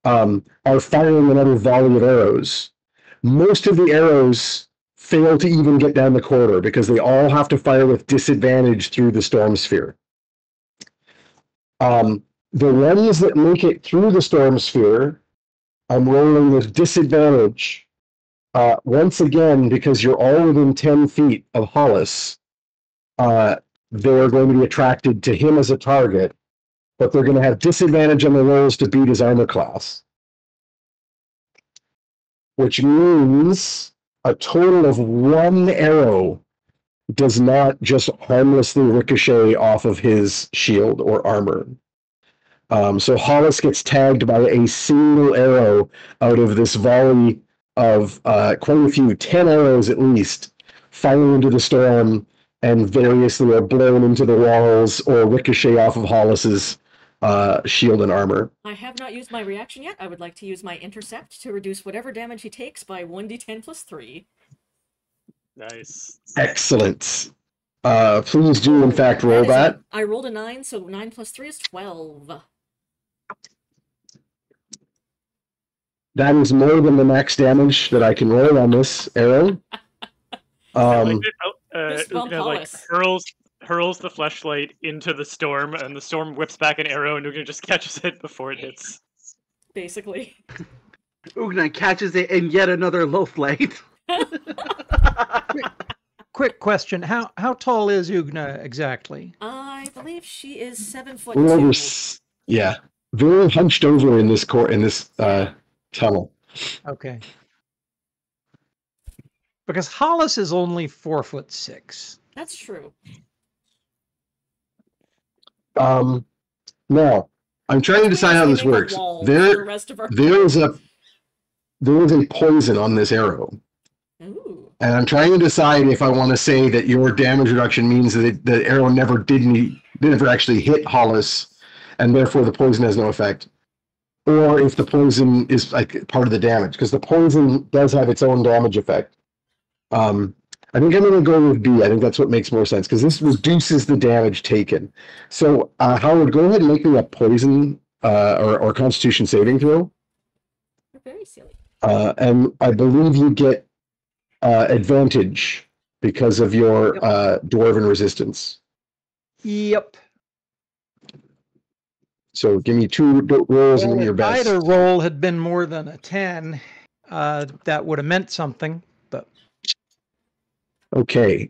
um, are firing another volley of arrows. Most of the arrows fail to even get down the corridor because they all have to fire with disadvantage through the storm sphere. Um, the ones that make it through the storm sphere, I'm rolling with disadvantage. Uh, once again, because you're all within 10 feet of Hollis, uh, they're going to be attracted to him as a target, but they're going to have disadvantage on the rolls to beat his armor class. Which means a total of one arrow does not just harmlessly ricochet off of his shield or armor. Um, so Hollis gets tagged by a single arrow out of this volley of uh, quite a few, 10 arrows at least, firing into the storm and variously are blown into the walls or ricochet off of Hollis's uh, shield and armor. I have not used my reaction yet. I would like to use my intercept to reduce whatever damage he takes by 1d10 plus 3. Nice. Excellent. Uh, please do, in fact, roll is a- that. I rolled a 9, so 9 plus 3 is 12. That is more than the max damage that I can roll on this arrow. Um, like oh, uh, Fist like hurls hurls the flashlight into the storm, and the storm whips back an arrow, and Ugna just catches it before it hits. Basically. Ugna catches it in yet another loaf light. Quick question: How how tall is Ugna exactly? I believe she is 7 foot we're over, 2. s- yeah, very hunched over in this court in this uh, tunnel. Okay. Because Hollis is only four foot six. That's true. Um, now I'm trying to decide how this works. wall for the There, rest of our. there is a there is a poison on this arrow, Ooh. and I'm trying to decide if I want to say that your damage reduction means that the arrow never did any, never actually hit Hollis, and therefore the poison has no effect, or if the poison is like part of the damage because the poison does have its own damage effect. Um, I think I'm going to go with B. I think that's what makes more sense because this reduces the damage taken. So, uh, Howard, go ahead and make me a poison uh, or, or Constitution saving throw. You're very silly. Uh, and I believe you get uh, advantage because of your Yep. uh, dwarven resistance. Yep. So give me two do- rolls and give me your if best. either roll had been more than a ten, uh, that would have meant something. But Okay.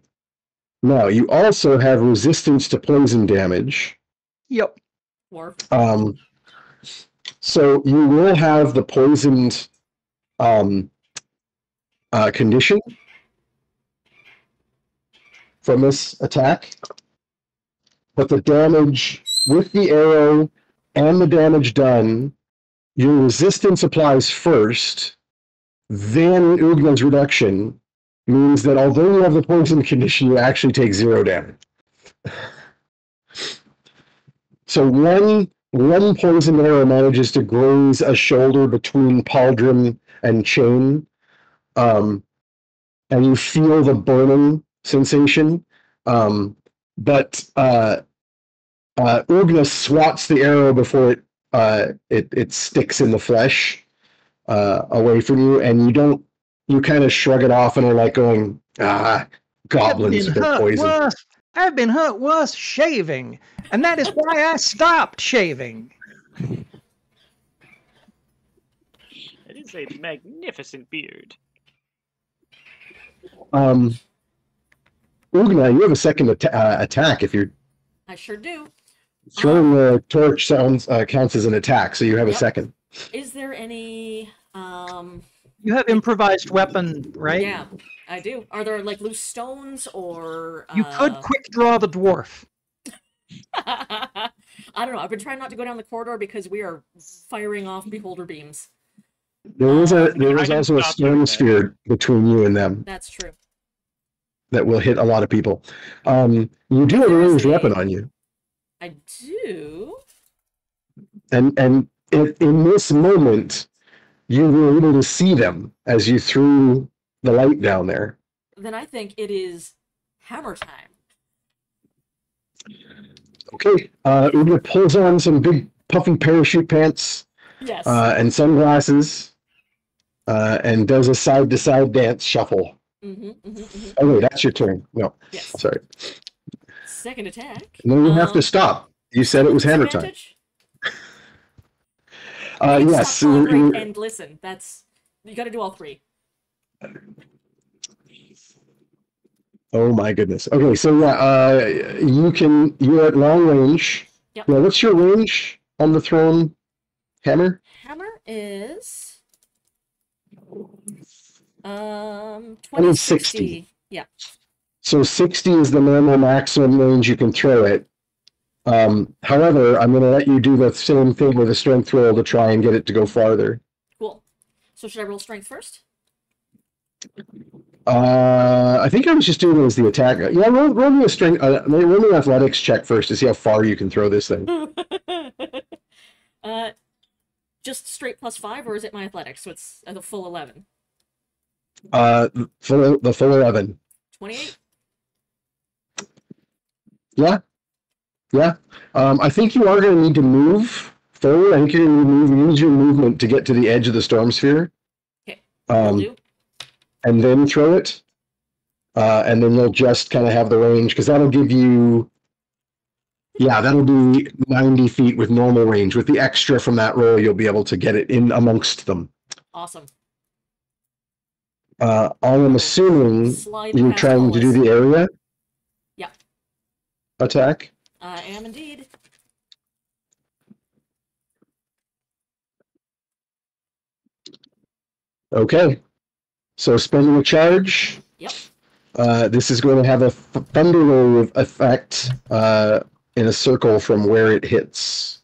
Now you also have resistance to poison damage. yep. Or Um, so you will have the poisoned um, uh, condition from this attack, but the damage with the arrow and the damage done, your resistance applies first, then Ugna's reduction means that although you have the poison condition, you actually take zero damage. So one one poison arrow manages to graze a shoulder between Pauldron and Chain, um, and you feel the burning sensation. Um, but uh, uh, Ugna swats the arrow before it uh, it it sticks in the flesh uh, away from you, and you don't. You kind of shrug it off and are like going, ah, goblins I've been hurt poison. worse. I've been hurt worse shaving, and that is why I stopped shaving. It is a magnificent beard. Um, Ugna, you have a second atta- uh, attack if you're I sure do. Throwing the torch sounds uh, counts as an attack, so you have a Yep. second. Is there any um You have improvised weapon, right? yeah, I do. Are there like loose stones or You could uh, quick draw the dwarf. I don't know. I've been trying not to go down the corridor because we are firing off beholder beams. There is a Um, there I is can also a stop you stone with sphere between you and them That's true. that will hit a lot of people. Um, you do have a There's ranged a- weapon on you, I do. and and in, in this moment, you were able to see them as you threw the light down there. Then I think it is hammer time. Okay, uh, Ugna pulls on some big puffy parachute pants Yes. uh, and sunglasses, uh, and does a side to side dance shuffle. hmm hmm hmm Oh wait, that's your turn. No, Yes. sorry. Second attack. And then you have to Um, stop. You said it was hammer time. Uh, yes. so tolerate, you- and listen. That's you got to do all three. oh my goodness. Okay, so yeah, uh, you can. You're at long range. Yep. Yeah. What's your range on the thrown hammer? Hammer is um 20, 20, 60. 60. Yeah. So 60 is the normal maximum range you can throw it. Um, however, I'm going to let you do the same thing with a strength roll to try and get it to go farther. Cool. So should I roll strength first? Uh, I think I was just doing it as the attack. Yeah, roll, roll me a strength. Uh, roll me an athletics check first to see how far you can throw this thing. uh, just straight plus five, or is it my athletics? So it's the full eleven. Uh, full, the full 11. Twenty-eight. Yeah. Yeah. Um, I think you are going to need to move forward. I think you're going to move, use your movement to get to the edge of the storm sphere. Okay, Um, and then throw it. Uh, and then you'll just kind of have the range because that'll give you, yeah, that'll be 90 feet with normal range. With the extra from that roll, you'll be able to get it in amongst them. Awesome. Uh, I am assuming Slide you're trying to do the area. Attack. I am indeed. Okay. So spending a charge. Yep. Uh, this is going to have a th- thunder wave effect uh, in a circle from where it hits.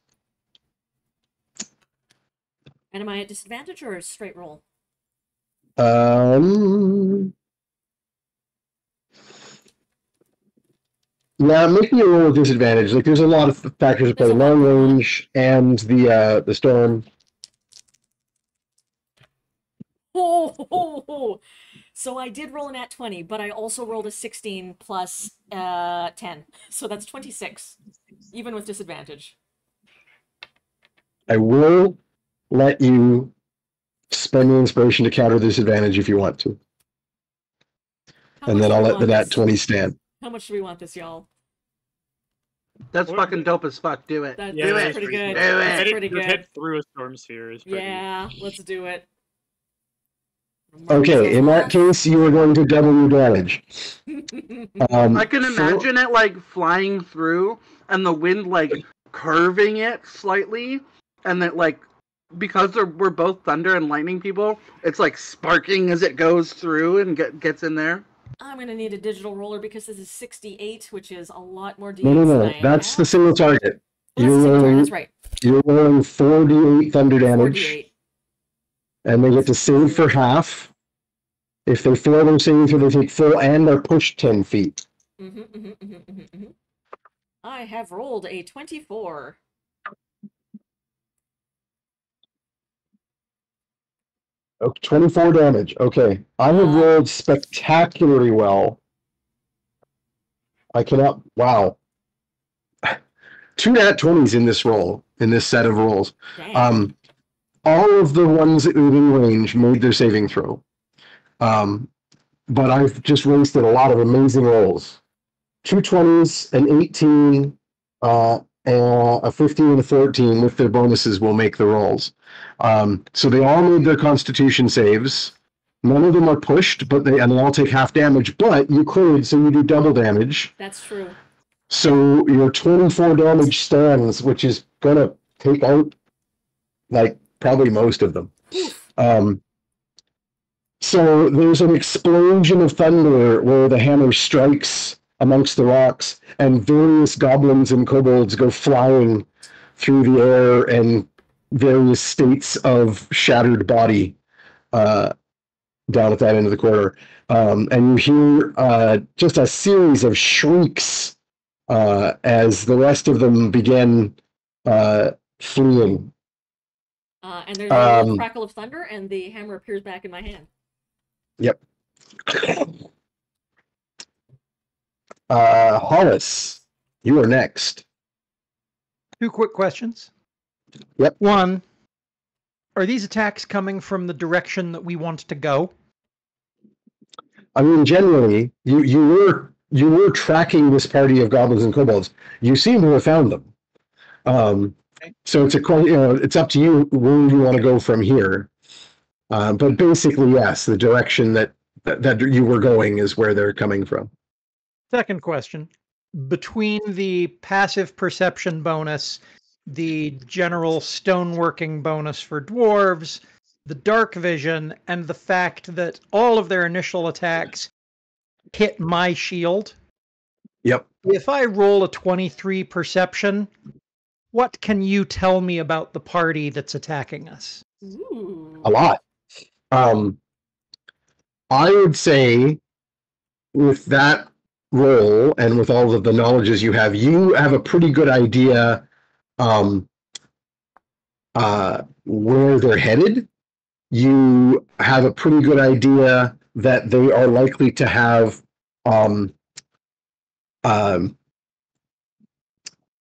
And am I at disadvantage or a straight roll? Um, yeah, making a roll with disadvantage. Like, there's a lot of factors at play: lot long range and the uh, the storm. Oh, ho, ho. so I did roll an at 20, but I also rolled a 16 plus uh, 10. So that's 26, even with disadvantage. I will let you spend the inspiration to counter the disadvantage if you want to, How and then I'll let the nat twenty stand. How much do we want this, y'all? That's What- fucking dope as fuck. Do it. That, Yeah, do that's it. pretty good. Do it. Hit, pretty it- good. hit through a storm sphere is pretty. Yeah, let's do it. Okay, in that case, you are going to double your damage. Um, I can for- imagine it like flying through and the wind like curving it slightly, and that like because they're, we're both thunder and lightning people, it's like sparking as it goes through and get, gets in there. I'm gonna need a digital roller because this is 68, which is a lot more d8s No, no, no. That's the single target. That's, You're the same time, rolling. that's right. You're rolling four d8 thunder damage, 48. and they get to save for half. If they fail their saving throw, they take full and are pushed ten feet. Mm-hmm, mm-hmm, mm-hmm, mm-hmm, mm-hmm. I have rolled a 24. Okay, 24 damage. Okay. I have rolled spectacularly well. I cannot. Wow. Two nat 20s in this roll, in this set of rolls. Dang. Um, all of the ones within range made their saving throw. Um, but I've just wasted a lot of amazing rolls. Two 20s, an 18, uh, and a 15 and a 14 with their bonuses will make the rolls. Um, so they all made their constitution saves. None of them are pushed, but they and they all take half damage. But you could, so you do double damage. That's true. So your 24 damage stands, which is gonna take out like probably most of them. Um, so there's an explosion of thunder where the hammer strikes amongst the rocks, and various goblins and kobolds go flying through the air and various states of shattered body uh, down at that end of the corridor. Um, and you hear uh, just a series of shrieks uh, as the rest of them begin uh, fleeing. Uh, and there's a Um, crackle of thunder, and the hammer appears back in my hand. Uh, Hollis, you are next. Two quick questions. Yep. One, are these attacks coming from the direction that we want to go? I mean, generally, you you were you were tracking this party of goblins and kobolds. You seem to have found them. Um, Okay. so it's a you know it's up to you where you want to go from here. Uh, but basically, yes, the direction that, that that you were going is where they're coming from. Second question. Between the passive perception bonus, the general stoneworking bonus for dwarves, the dark vision, and the fact that all of their initial attacks hit my shield, Yep. if I roll a 23 perception, what can you tell me about the party that's attacking us? Ooh. a lot. Um, I would say with that role and with all of the knowledges you have, you have a pretty good idea um, uh, where they're headed. You have a pretty good idea that they are likely to have um, um,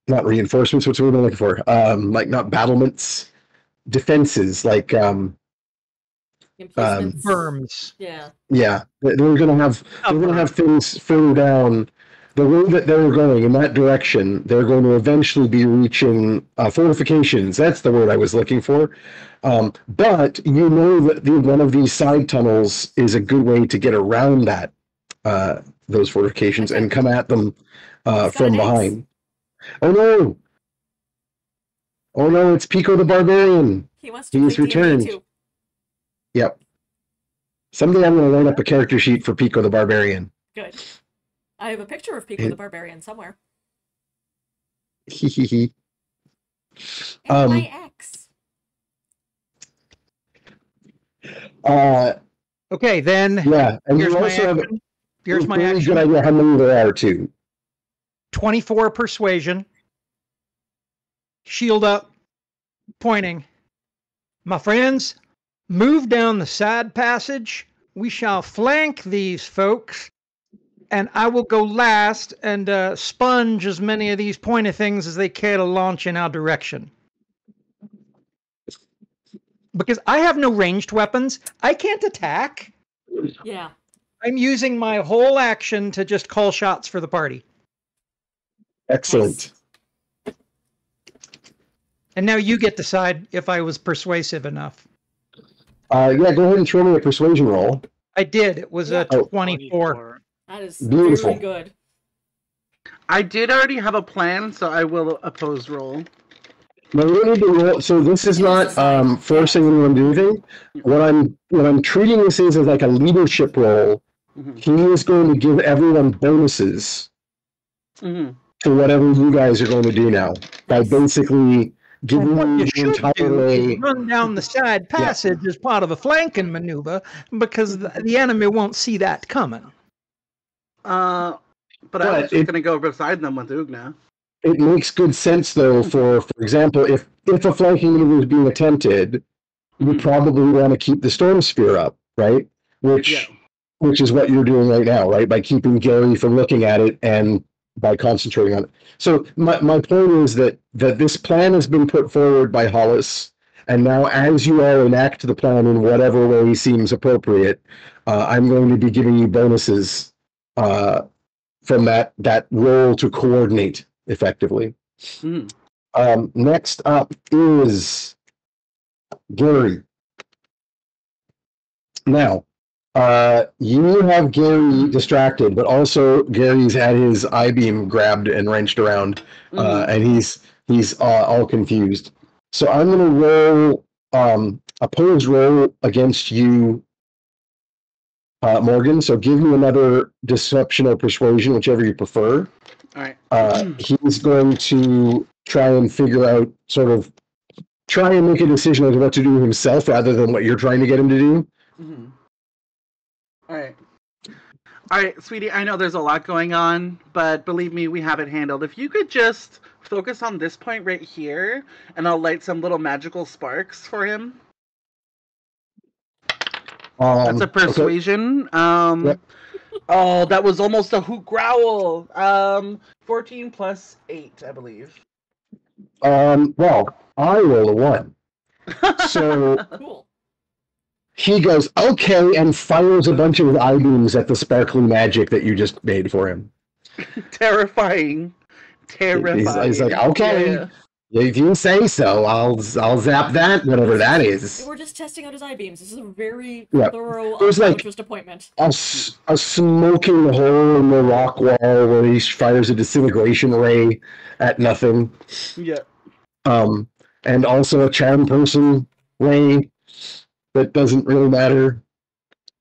not reinforcements. What's the word I'm looking for? Um, like not battlements, defenses. Like um, Emplacements. Firms. Yeah. yeah, they're they're gonna have they're gonna have things further down. The way that they're going in that direction, they're going to eventually be reaching uh, fortifications. That's the word I was looking for. Um, but you know that the, one of these side tunnels is a good way to get around that uh, those fortifications and come at them uh, from an axe. behind. Oh no! Oh no! It's Pico the Barbarian. He wants to He's play D&D returned. Too. Yep. Someday I'm going to line up a character sheet for Pico the Barbarian. Good. I have a picture of Pico It- the Barbarian somewhere. Hee hee hee. And Um, my ex. Uh, Okay, then yeah, and here's you my also have action. Here's a my really action. good idea how many there are too. 24 persuasion. Shield up, pointing. My friends, move down the side passage. We shall flank these folks, and I will go last and uh, sponge as many of these pointy things as they care to launch in our direction. Because I have no ranged weapons, I can't attack. Yeah. I'm using my whole action to just call shots for the party. Excellent. And now you get to decide if I was persuasive enough. Uh, yeah, go ahead and throw me a persuasion roll. I did. It was a Oh. 24. That is Beautiful. very good. I did already have a plan, so I will oppose roll. No, we need to roll. So this is not um, forcing anyone to do anything. What I'm what I'm treating this as is like a leadership role. Mhm. He is going to give everyone bonuses Mhm. to whatever you guys are going to do now by basically giving And what you you should entire do is run down the side passage as part of a flanking maneuver because the, the enemy won't see that coming. Uh, but I But was just gonna go beside them with Ugna. It makes good sense though. For for example, if if a flanking maneuver is being attempted, you would Mhm. probably want to keep the storm sphere up, right? Which Yeah. which is what you're doing right now, right? By keeping Gary from looking at it and by concentrating on it. So my, my point is that that this plan has been put forward by Hollis, and now as you all enact the plan in whatever way seems appropriate, uh, I'm going to be giving you bonuses uh, from that that role to coordinate effectively. Mhm. Um, next up is Gary. Now, uh, you have Gary distracted, but also Gary's had his eye beam grabbed and wrenched around, uh, Mhm. and he's he's uh, all confused. So I'm going to roll um, opposed roll against you, uh, Morgan. So give me another deception or persuasion, whichever you prefer All right. uh, he's going to try and figure out sort of try and make a decision as to what to do himself rather than what you're trying to get him to do. Mhm. All right. All right, sweetie, I know there's a lot going on, but believe me, we have it handled. If you could just focus on this point right here, and I'll light some little magical sparks for him. Um, That's a okay. persuasion. Um, Yep. Oh, that was almost a hoot growl. Um, 14 plus 8, I believe. Um, well, I roll a one. So Cool. He goes, okay, and fires a bunch of eye beams at the sparkly magic that you just made for him. Terrifying. Terrifying. he's like, okay. Yeah. If you say so, I'll I'll zap that, whatever that is. We're just testing out his eye beams. This is a very Yeah. thorough There's like- optometrist appointment. A, s- a smoking hole in the rock wall where he fires a disintegration ray at nothing. yeah. um, and also a charm person ray that doesn't really matter.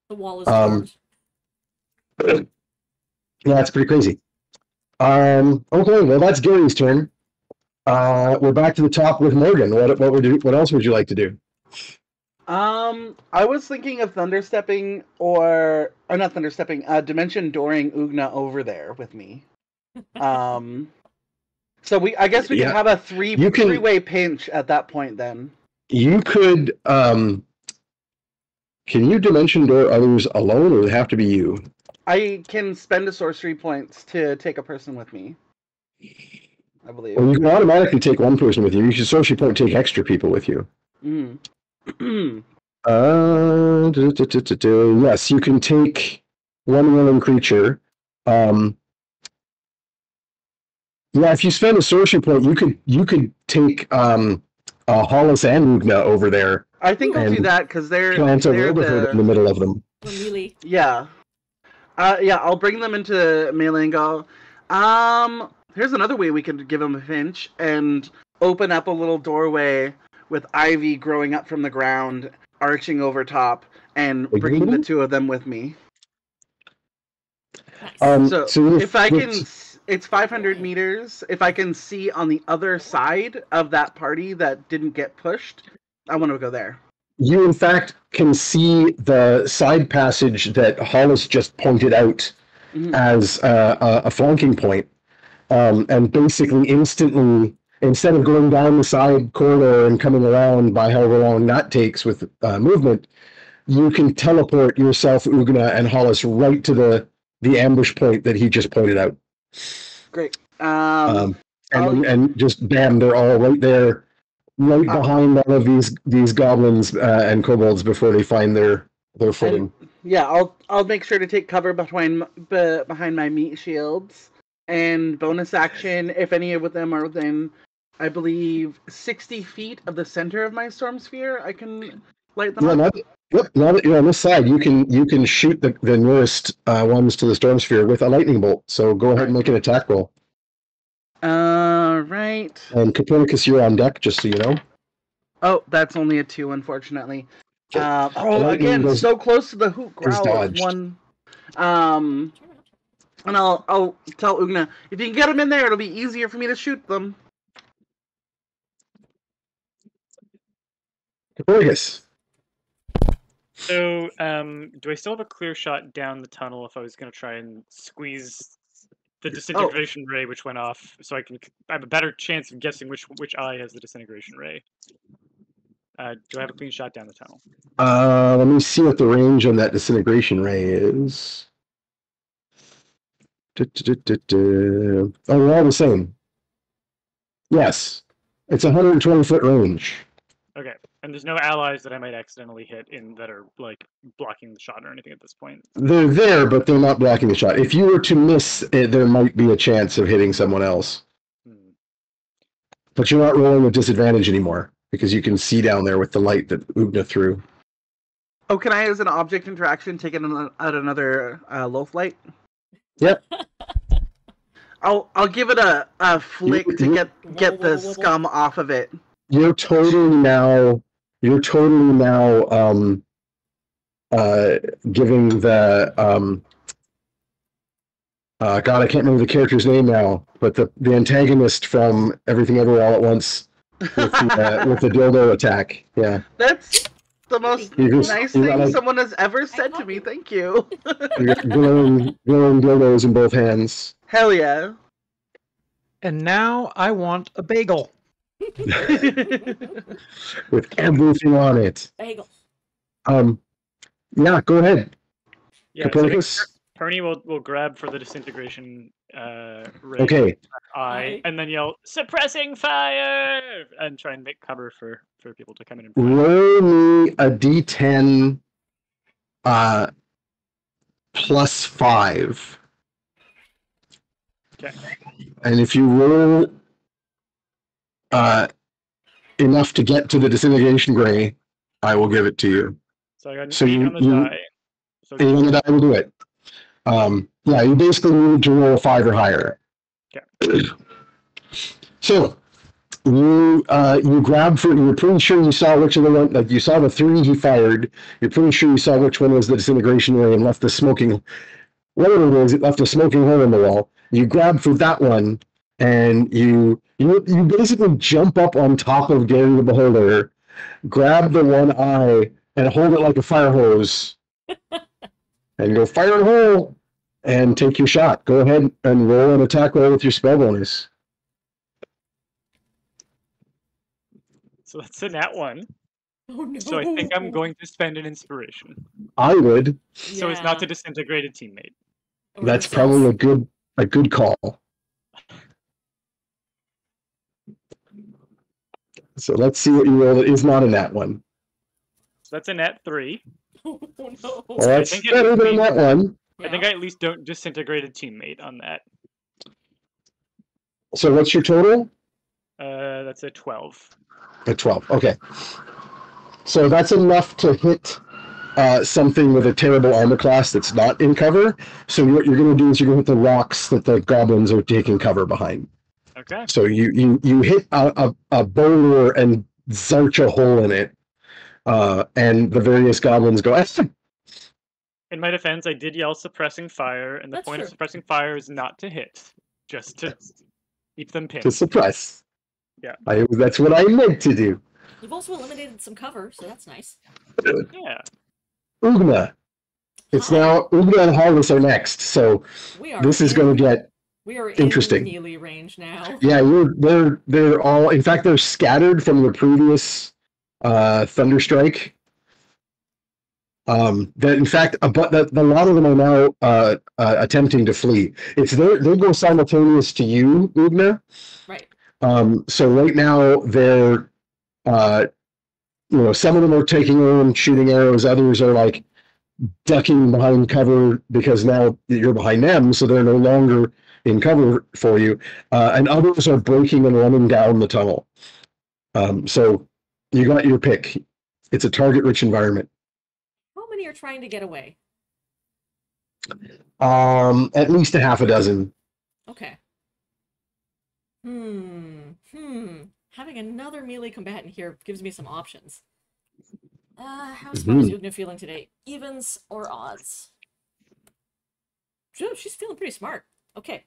The wall is Um. Yeah, that's pretty crazy. Um, okay, well that's Gary's turn. Uh, we're back to the top with Morgan. What what would you, what else would you like to do? Um, I was thinking of thunderstepping or or not thunderstepping, uh dimension dooring Ugna over there with me. Um so we I guess we Yeah. can have a three You can- three way pinch at that point then. You could um, can you dimension door others alone, or have to be you? I can spend a sorcery points to take a person with me. I believe. Well, you can automatically take one person with you. You can sorcery point take extra people with you. Mm. Uh, du- du- du. yes, you can take one willing creature. Um, yeah, if you spend a sorcery point, you could you could take um, uh, Hollis and Ugna over there, I think I'll do that because they're plant a they're Wilberforce in the the middle of them. We're melee. yeah. Uh, yeah, I'll bring them into melee and go. Um, here's another way we can give them a pinch and open up a little doorway with ivy growing up from the ground, arching over top, and Like, bringing the two of them with me. Um, So, so if I can, it's 500 meters. If I can see on the other side of that party that didn't get pushed, I want to go there. you in fact can see the side passage that Hollis just pointed out Mhm. as uh, a, a flanking point, um, and basically instantly, instead of going down the side corridor and coming around by however long that takes with uh, movement, you can teleport yourself, Ugna, and Hollis right to the the ambush point that he just pointed out, Great. Um, um, and I'll- and just bam, they're all right there, right Uh, behind all of these these goblins uh, and kobolds before they find their their footing. yeah, I'll I'll make sure to take cover behind be, behind my meat shields and bonus action if any of them are within, I believe, 60 feet of the center of my storm sphere. I can light them Yeah, up. now, yep, now that you're on this side, you can you can shoot the, the nearest uh, ones to the storm sphere with a lightning bolt. So go ahead and make an attack roll. Uh, right. And Copernicus, you're on deck, just so you know. Oh, that's only a two, unfortunately. Uh, oh, again, goes- so close to the hoot is growl. One. Um, and I'll I'll tell Ugna if you can get them in there, it'll be easier for me to shoot them. Copernicus. So, um, do I still have a clear shot down the tunnel if I was going to try and squeeze the disintegration ray which went off, so I can I have a better chance of guessing which which eye has the disintegration ray? Uh, do I have a clean shot down the tunnel? Uh, let me see what the range on that disintegration ray is. Du- du- du- du- du. Oh, they're all the same. Yes, it's a 120 foot range. Okay, and there's no allies that I might accidentally hit in that are like blocking the shot or anything at this point. They're there, but they're not blocking the shot. If you were to miss, it, there might be a chance of hitting someone else. Hmm. But you're not rolling with disadvantage anymore because you can see down there with the light that Ugna threw. Oh, can I, as an object interaction, take it an- at another uh, loaf light? Yep. I'll I'll give it a, a flick to you- get get the scum off of it. You're totally now. You're totally now um, uh, giving the um, uh, God. I can't remember the character's name now, but the the antagonist from Everything Everywhere All at Once with the, uh, with the dildo attack. Yeah, That's the most just- nice thing gotta- someone has ever said to me. Thank you. you glowing glowing dildos in both hands. Hell yeah. And now I want a bagel. with everything on it. Bagel. Um, yeah, go ahead, Yeah, so I think Copernicus. Perny will will grab for the disintegration uh, ray Okay, eye, and then yell "suppressing fire" and try and make cover for for people to come in and fight. roll me a d10 uh, plus five. Okay. And if you roll uh, enough to get to the disintegration gray, I will give it to you. So I got So you- on the you- die. So on the die will do it. Um, yeah, you basically need to roll a five or higher. so you uh, you grab for you're pretty sure you saw which of the one like you saw the three he fired. You're pretty sure you saw which one was the disintegration ray and left the smoking whatever it is, it left a smoking hole in the wall. You grab for that one and you you you basically jump up on top of Gary the Beholder, grab the one eye and hold it like a fire hose and go fire a hole and take your shot. Go ahead and roll an attack roll with your spell bonus. so that's a nat one. Oh no. So I think I'm going to spend an inspiration. I would. So it's not to disintegrate a teammate. That's probably a good a good call. So let's see what you roll that is not in that one. That's a nat three. Oh no. Well, that's think better than be- that one. I think I at least don't disintegrate a teammate on that. So what's your total? Uh, that's a twelve. A 12. Okay. So that's enough to hit uh, something with a terrible armor class that's not in cover. So what you're going to do is you're going to hit the rocks that the goblins are taking cover behind. Okay. So you you you hit a, a, a boulder and zarch a hole in it, Uh, and the various goblins go, "Ah, In my defense, I did yell suppressing fire, and the That's point of suppressing fire is not to hit, just to keep them pinned. to suppress. Yeah. I, that's what I meant to do. You've also eliminated some cover, so that's nice. Yeah. Ugna. It's Hi. now Ugna and Harvest are next. So We are. this is going to get We are interesting. in melee range now. yeah. You're they're they're all in fact they're scattered from the previous uh, thunderstrike. Um, that in fact, a, but that a lot of them are now uh, uh, attempting to flee. It's they they go simultaneous to you, Ugna. Right. Um, so right now they're, uh, you know, some of them are taking aim, shooting arrows. Others are like ducking behind cover because now you're behind them, so they're no longer in cover for you. Uh, and others are breaking and running down the tunnel. Um, so you got your pick. It's a target-rich environment. How many are trying to get away? Um, at least a half a dozen. Okay. Hmm. Hmm. Having another melee combatant here gives me some options. Uh, how's mm Ugna feeling today? Evens or odds? She's feeling pretty smart. Okay.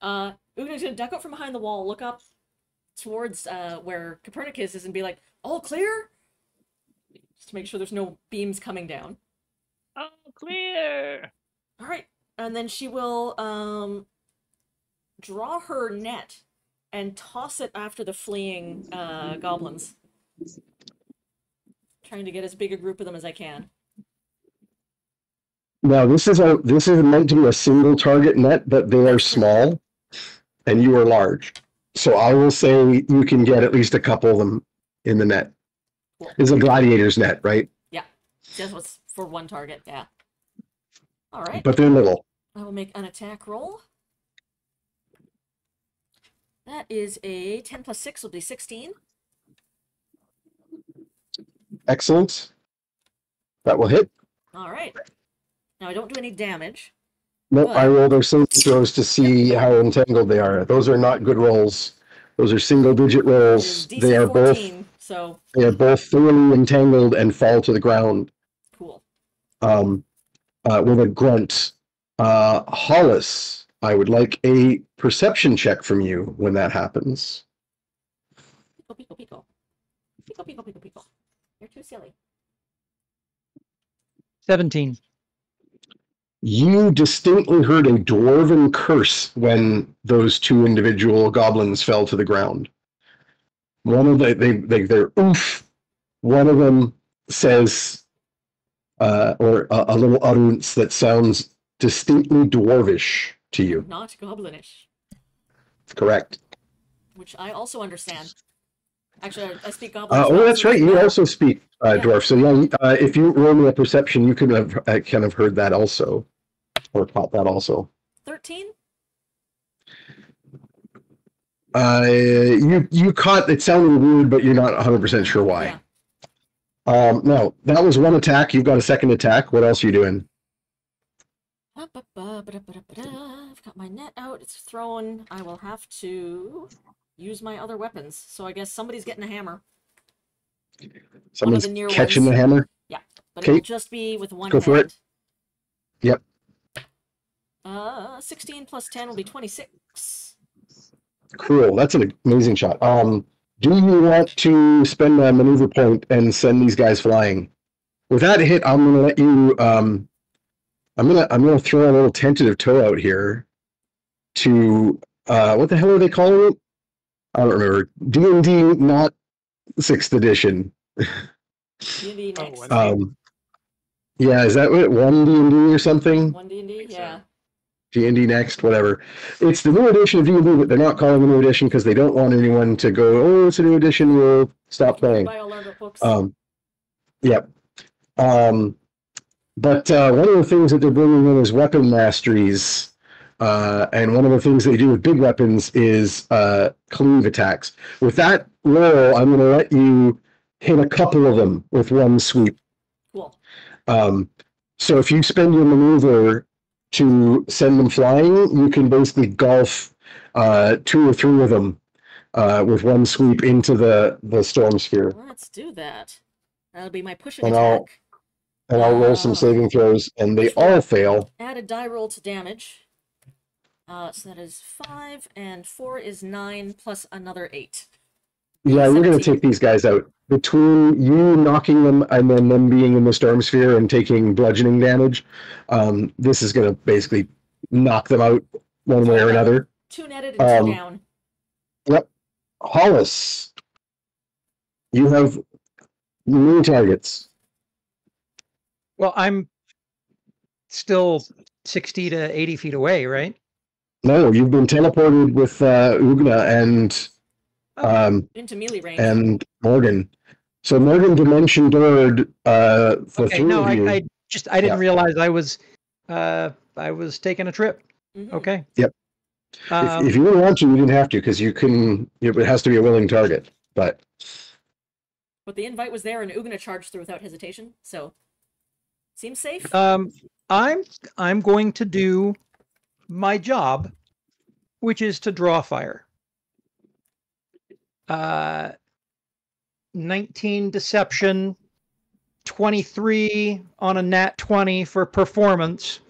Uh, Ugna's gonna duck out from behind the wall, look up towards uh where Copernicus is, and be like, "All clear," just to make sure there's no beams coming down. Oh, clear. All right, and then she will um draw her net and toss it after the fleeing uh, goblins, trying to get as big a group of them as I can. Now this is a this is meant to be a single target net, but they are small, and you are large. So I will say you can get at least a couple of them in the net. Cool. It's a gladiator's net, right? Yeah. What's for one target. Yeah. All right. But they're little. I will make an attack roll. That is a 10 plus 6 will be 16. Excellent. That will hit. All right. Now I don't do any damage. No, I roll their saving throws to see how entangled they are. Those are not good rolls. Those are single digit rolls. DC They are both So they are both thoroughly entangled and fall to the ground. cool. um, uh, with a grunt. Uh, Hollis, I would like a perception check from you when that happens. Pico, pico, pico. Pico, pico, pico, pico. You're too silly. 17. You distinctly heard a dwarven curse when those two individual goblins fell to the ground. One of the they they they're oof. One of them says, uh, or a, a little utterance that sounds distinctly dwarvish to you. Not goblinish, Correct. which I also understand. Actually, I, speak goblin. Uh, oh, that's right. You also speak uh, Yeah. dwarf. So yeah, uh, if you roll me a perception, you could have uh, kind of heard that also, or caught that also. 13? Uh, you you caught it sounded weird, but you're not 100 percent sure why. Yeah. Um, no, that was one attack. You've got a second attack. What else are you doing? I've got my net out. It's thrown. I will have to use my other weapons. So I guess somebody's getting a hammer, Someone's near catching ones. the hammer. Yeah, but Okay. it'll just be with one Go for it. Yep. Uh, 16 plus 10 will be 26. Cool. That's an amazing shot. Um, do you want to spend a maneuver point and send these guys flying? With that hit, I'm gonna let you. Um, I'm gonna I'm gonna throw a little tentative toe out here. To uh, what the hell are they calling it? I don't remember. D and D, not sixth edition. D&D Oh, next. Um, yeah, is that what one D and D or something? One D&D, yeah. D and D next, whatever. It's the new edition of D and D, but they're not calling it a new edition because they don't want anyone to go, "Oh, it's a new edition. We'll stop playing." Buy all our books. Um, yep. Um, but uh, one of the things that they're bringing in is weapon masteries. Uh, and one of the things they do with big weapons is uh, cleave attacks. With that roll, I'm going to let you hit a couple of them with one sweep. cool. Um, so if you spend your maneuver to send them flying, you can basically golf uh, two or three of them uh, with one sweep into the, the storm sphere. Let's do that. That'll be my pushing And I'll- attack. And I'll roll some Ah. saving throws, and they all fail. Add a die roll to damage. Uh, so that is five, and four is nine, plus another eight. Yeah, you're going to take these guys out. Between you knocking them and then them being in the storm sphere and taking bludgeoning damage, um, this is going to basically knock them out one way or another. Two netted and two Um, down. Hollis, you have new targets. Well, I'm still 60 to 80 feet away, right? No, you've been teleported with uh, Ugna and um, Into melee range. and Morgan. So Morgan dimension doored uh, the Okay, three no, of I, you. I just I didn't Yeah. realize I was uh I was taking a trip. Mhm. Okay. Yep. Um, if, if you really want to, you didn't have to because you can. It has to be a willing target. But But the invite was there, and Ugna charged through without hesitation. So seems safe. um, I'm I'm going to do my job, which is to draw fire. Uh, 19 deception, 23 on a nat 20 for performance,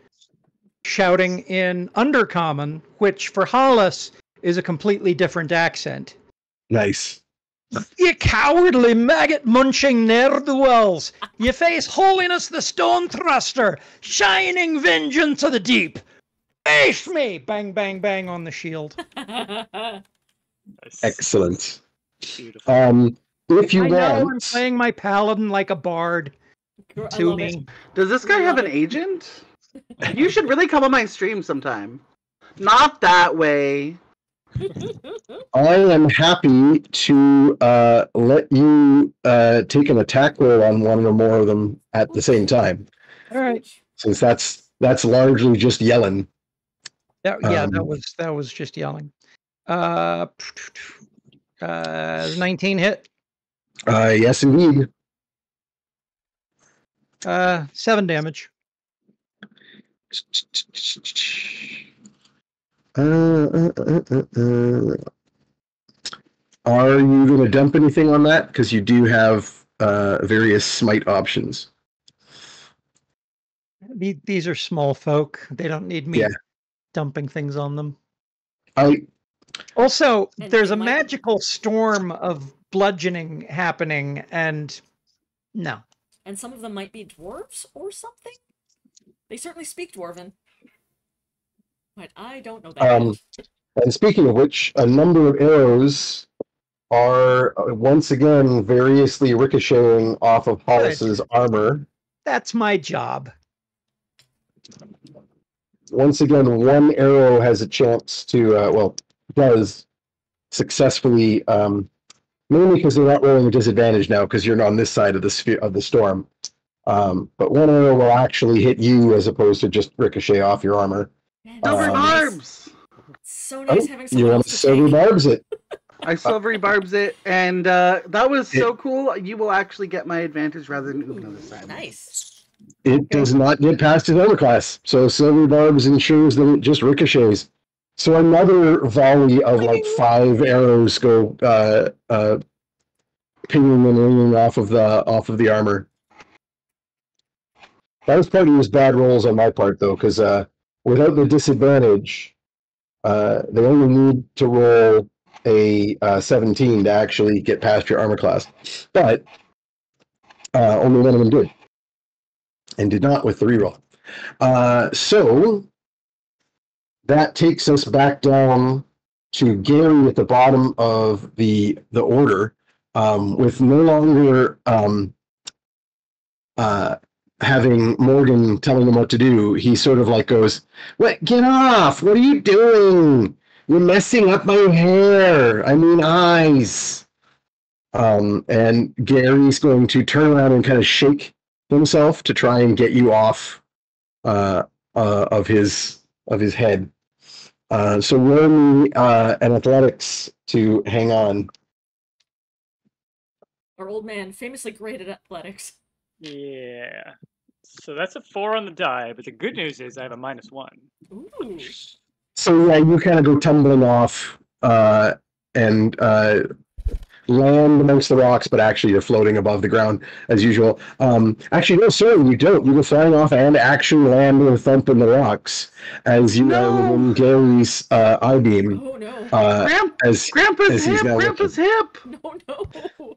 shouting in undercommon, which for Hollis is a completely different accent. nice. Ye cowardly maggot munching ne'er-do-wells! Ye face holiness the stone thruster, shining vengeance of the deep! Face me! Bang, bang, bang on the shield. Nice. Excellent. Beautiful. Um, if you I know I'm playing my paladin like a bard to love it. me. Does this guy have an agent? You should really come on my stream sometime. Not that way. I am happy to uh, let you uh, take an attack roll on one or more of them at the same time, All right. since that's that's largely just yelling. That, yeah, that Um, was that was just yelling. Uh, uh, 19 hit. Uh, yes, indeed. Uh, seven damage. Uh, uh, uh, uh, uh. Are you going to dump anything on that? Because you do have uh, various smite options. These are small folk. They don't need me Yeah. Dumping things on them. I Also, And there's a might- magical storm of bludgeoning happening, and no. And some of them might be dwarves or something. They certainly speak dwarven. But I don't know that. Um, and speaking of which, a number of arrows are uh, once again variously ricocheting off of Hollis's armor. That's my job. Once again, one arrow has a chance to, uh, well, does successfully, um, mainly because they're not rolling a disadvantage now because you're on this side of the sphere of the storm. Um, but one arrow will actually hit you as opposed to just ricochet off your armor. Man, Silver so um, nice- barbs. So Oh, nice having you want to to silvery barbs it. I silvery barbs it, and uh, that was so cool. You will actually get my advantage rather than Ugna this time. Nice. It does not get past his armor class. So silvery barbs ensures that it just ricochets. So another volley of like five arrows go uh, uh, pinging and ringing off of the off of the armor. That was part of his bad rolls on my part though, because uh, without the disadvantage, uh, they only need to roll a uh, 17 to actually get past your armor class. But uh, only one of them did and did not with the reroll. Uh, so that takes us back down to Gary at the bottom of the the order, um, with no longer um, uh, having Morgan telling him what to do. He sort of like goes, "What? Get off! What are you doing? You're messing up my hair. I mean eyes." Um, and Gary's going to turn around and kind of shake himself to try and get you off uh, uh, of his of his head. Uh, so roll me uh, an athletics to hang on. Our old man, famously great at athletics. Yeah. So that's a four on the die, but the good news is I have a minus one. Ooh. So yeah, you kind of go tumbling off, uh, and uh, land amongst the rocks, but actually you're floating above the ground as usual. Um, actually, no, sir, you don't. You go flying off and actually land with a thump in the rocks as you No. are within Gary's uh, eye beam. Oh no. Uh, Grandp- as Grandpa's as he's hip. now Grandpa's hip. no, no.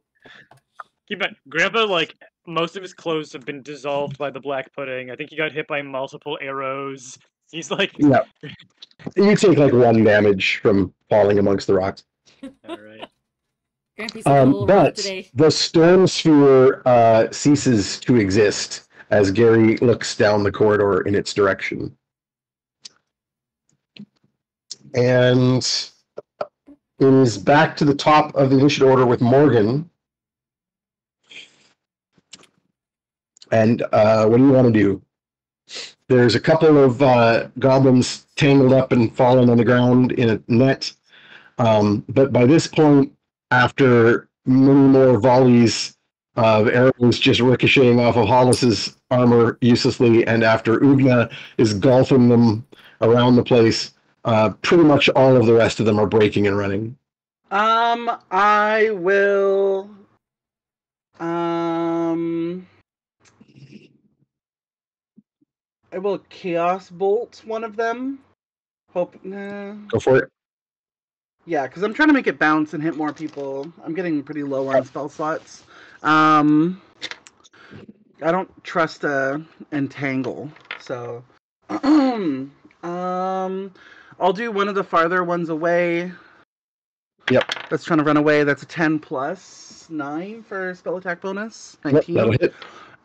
Keep in Grandpa, like, most of his clothes have been dissolved by the black pudding. I think he got hit by multiple arrows. He's like, yeah, you take like one damage from falling amongst the rocks. all right. Um, but today. the storm sphere uh, ceases to exist as Gary looks down the corridor in its direction. And it is back to the top of the initiative order with Morgan. And uh, what do you want to do? There's a couple of uh, goblins tangled up and fallen on the ground in a net. Um, but by this point, after many more volleys of arrows just ricocheting off of Hollis's armor uselessly, and after Ugna is golfing them around the place, uh, pretty much all of the rest of them are breaking and running. Um, I will. Um, I will chaos bolt one of them. Hope. Nah. Go for it. Yeah, because I'm trying to make it bounce and hit more people. I'm getting pretty low on spell slots. Um, I don't trust uh, entangle, so um, I'll do one of the farther ones away. Yep. That's trying to run away. That's a 10 plus 9 for spell attack bonus. Yep, 19. that'll hit.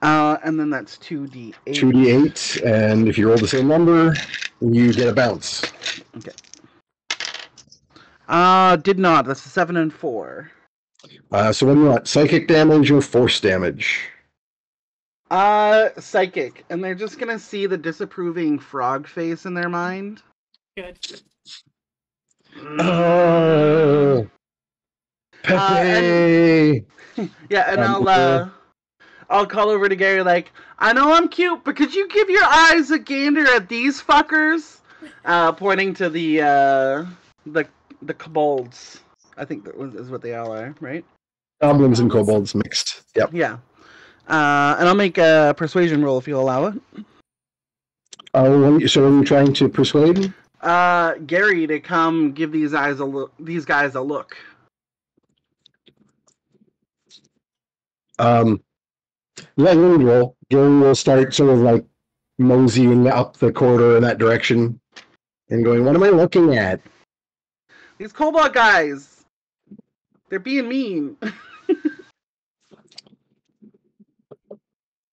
Uh, and then that's 2d8. 2d8, and if you roll the same number, you get a bounce. Uh, did not. That's a 7 and 4. Uh, so what do you want? Psychic damage or force damage? Uh, psychic. And they're just gonna see the disapproving frog face in their mind. Good. Oh, Pepe! Yeah, and Um, I'll uh I'll call over to Gary like, I know I'm cute, but could you give your eyes a gander at these fuckers? Uh pointing to the uh the the kobolds. I think that was, is what they all are, right? Goblins and kobolds mixed. Yep. Yeah. Uh and I'll make a persuasion roll if you'll allow it. Oh, what are you- so are you trying to persuade? Uh Gary to come give these eyes a look these guys a look. Um, yeah, you can roll. Gary will start sort of like moseying up the corridor in that direction and going, What am I looking at? These kobold guys. They're being mean.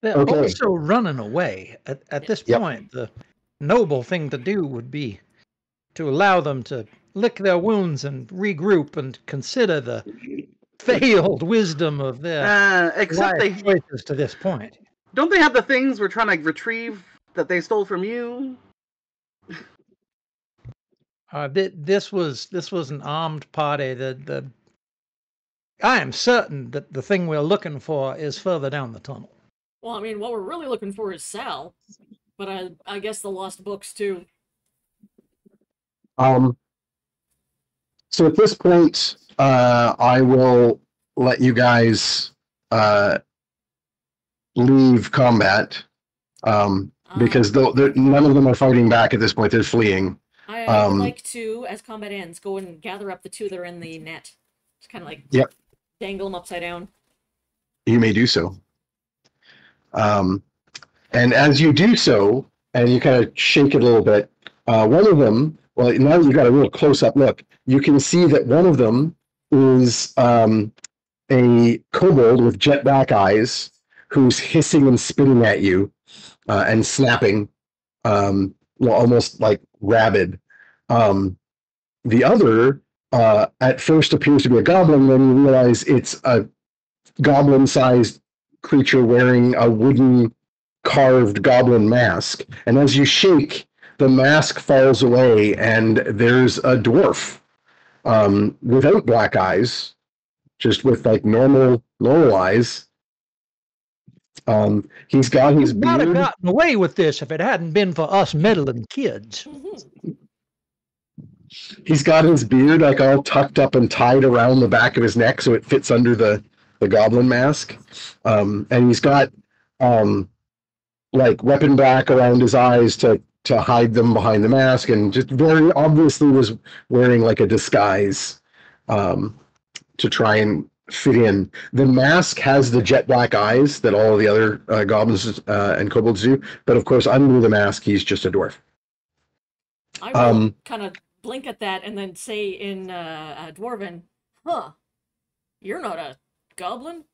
They're Okay. also running away. At, at this Yep. point, the noble thing to do would be to allow them to lick their wounds and regroup and consider the failed wisdom of their Uh except they life choices to this point. Don't they have the things we're trying to retrieve that they stole from you? Uh, thi- this was this was an armed party. The the I am certain that the thing we're looking for is further down the tunnel. Well, I mean, what we're really looking for is Sal, but I I guess the lost books too. Um, so at this point, uh, I will let you guys uh, leave combat um, Uh, because though none of them are fighting back at this point. They're fleeing. I um, like to, as combat ends, go and gather up the two that are in the net. Just kind of like Yep. dangle them upside down. You may do so. Um, and as you do so, and you kind of shake it a little bit, uh, one of them, well, now that you got a real close up look, you can see that one of them is um, a kobold with jet black eyes who's hissing and spitting at you uh, and snapping, um, well, almost like rabid. Um, the other, uh, at first, appears to be a goblin, then you realize it's a goblin sized creature wearing a wooden carved goblin mask. And as you shake, the mask falls away, and there's a dwarf um, without black eyes, just with like normal normal eyes. Um, he's got his He'd not have gotten away with this if it hadn't been for us meddling kids. He's got his beard like all tucked up and tied around the back of his neck so it fits under the the goblin mask. Um, and he's got um, like weapon black around his eyes to to hide them behind the mask, and just very obviously was wearing like a disguise um, to try and fit in. The mask has the jet black eyes that all the other uh, goblins uh, and kobolds do, but of course under the mask he's just a dwarf. I will Um, kind of blink at that and then say in uh, uh, Dwarven, "Huh? You're not a goblin."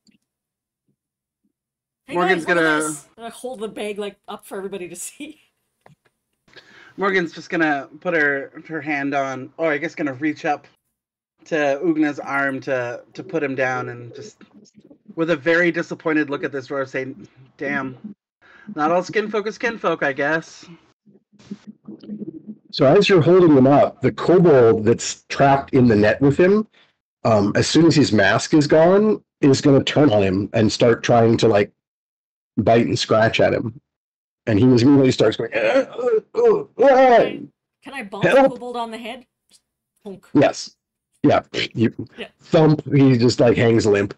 Hey Morgan's guys, look at gonna- this." And I hold the bag like up for everybody to see. Morgan's just gonna put her her hand on, or I guess gonna reach up to Ugna's arm to to put him down, and just with a very disappointed look at this dwarf, say, "Damn, not all skin folk is skin folk, I guess." So as you're holding him up, the kobold that's trapped in the net with him, um, as soon as his mask is gone, is going to turn on him and start trying to like bite and scratch at him. And he was immediately starts going. "Ah, ah, ah, ah." Can I bonk Help! Kobold on the head? Just Honk. Yes, yeah. You Yeah. thump. He just like hangs limp.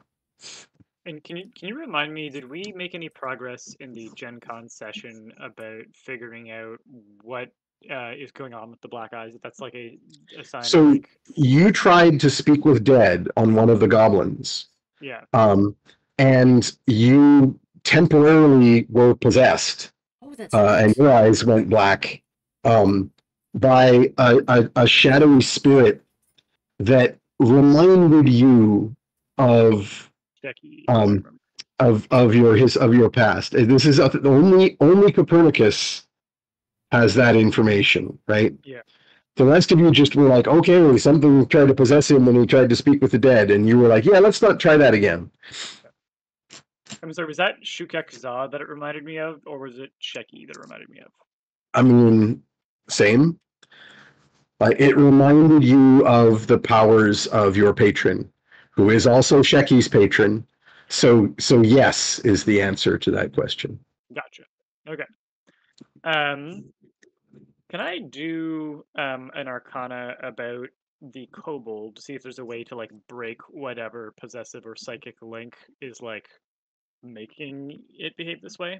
And can you can you remind me? Did we make any progress in the Gen Con session about figuring out what uh, is going on with the black eyes? If that's like a, a sign. So- of like, You tried to speak with Dead on one of the goblins, yeah. um, and you temporarily were possessed. Oh, that's uh, right. and your eyes went black um, by a, a, a shadowy spirit that reminded you of Um, of of your his of your past. Uh, This is a- only only Copernicus has that information, right? Yeah. The rest of you just were like, okay, something tried to possess him when he tried to speak with the dead, and you were like, yeah, let's not try that again. I'm sorry. Was that Shukek Za that it reminded me of, or was it Sheki that it reminded me of? I mean, same. Like it reminded you of the powers of your patron, who is also Sheki's patron. So, so yes is the answer to that question. Gotcha. Okay. Um, can I do um an Arcana about the kobold to see if there's a way to like break whatever possessive or psychic link is like making it behave this way?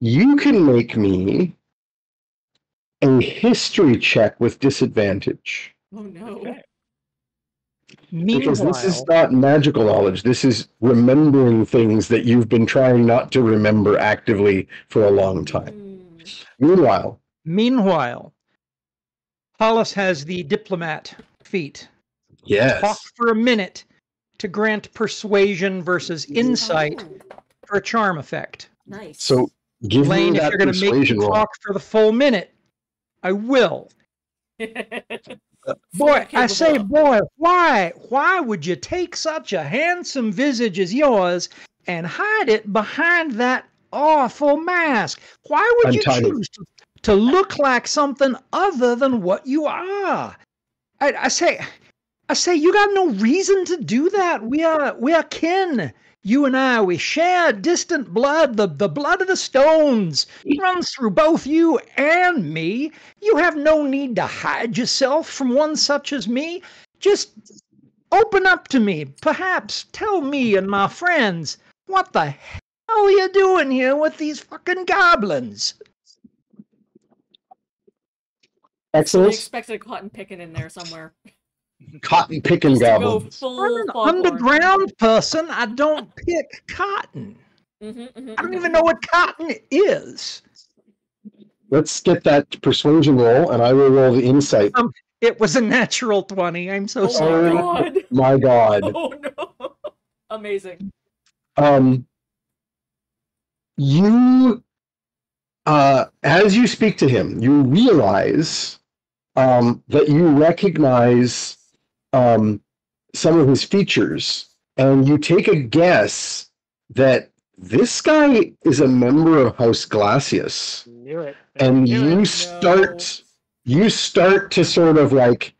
You can make me a history check with disadvantage oh no. Okay. because Meanwhile, this is not magical knowledge. This is remembering things that you've been trying not to remember actively for a long time. Hmm. Meanwhile, meanwhile, Hollis has the diplomat feat. Yes. Talk for a minute to grant persuasion versus insight Oh, for a charm effect. nice. so give Lane, me if you're going to make me persuasion roll. talk for the full minute, I will. Boy, I say, capable. boy, why, why would you take such a handsome visage as yours and hide it behind that awful mask? Why would you Untie choose to, to look like something other than what you are? I, I say, I say, you got no reason to do that. We are, we are kin. You and I, we share distant blood. The, the blood of the stones It runs through both you and me. You have no need to hide yourself from one such as me. Just open up to me. Perhaps tell me and my friends what the hell are you doing here with these fucking goblins. I Excellent. expected a cotton picking in there somewhere. Cotton picking Just to goblins. I'm an foghorn. underground person. I don't pick cotton. Mhm, mhm, I don't mhm. even know what cotton is. Let's get that persuasion roll, and I will roll the insight. It was a natural 20. I'm so Oh sorry. my god. My God. Oh no. Amazing. um, you, uh, as you speak to him, you realize um, that you recognize um, some of his features, and you take a guess that this guy is a member of House Glacius. Knew it. and Knew you it. start you start to sort of like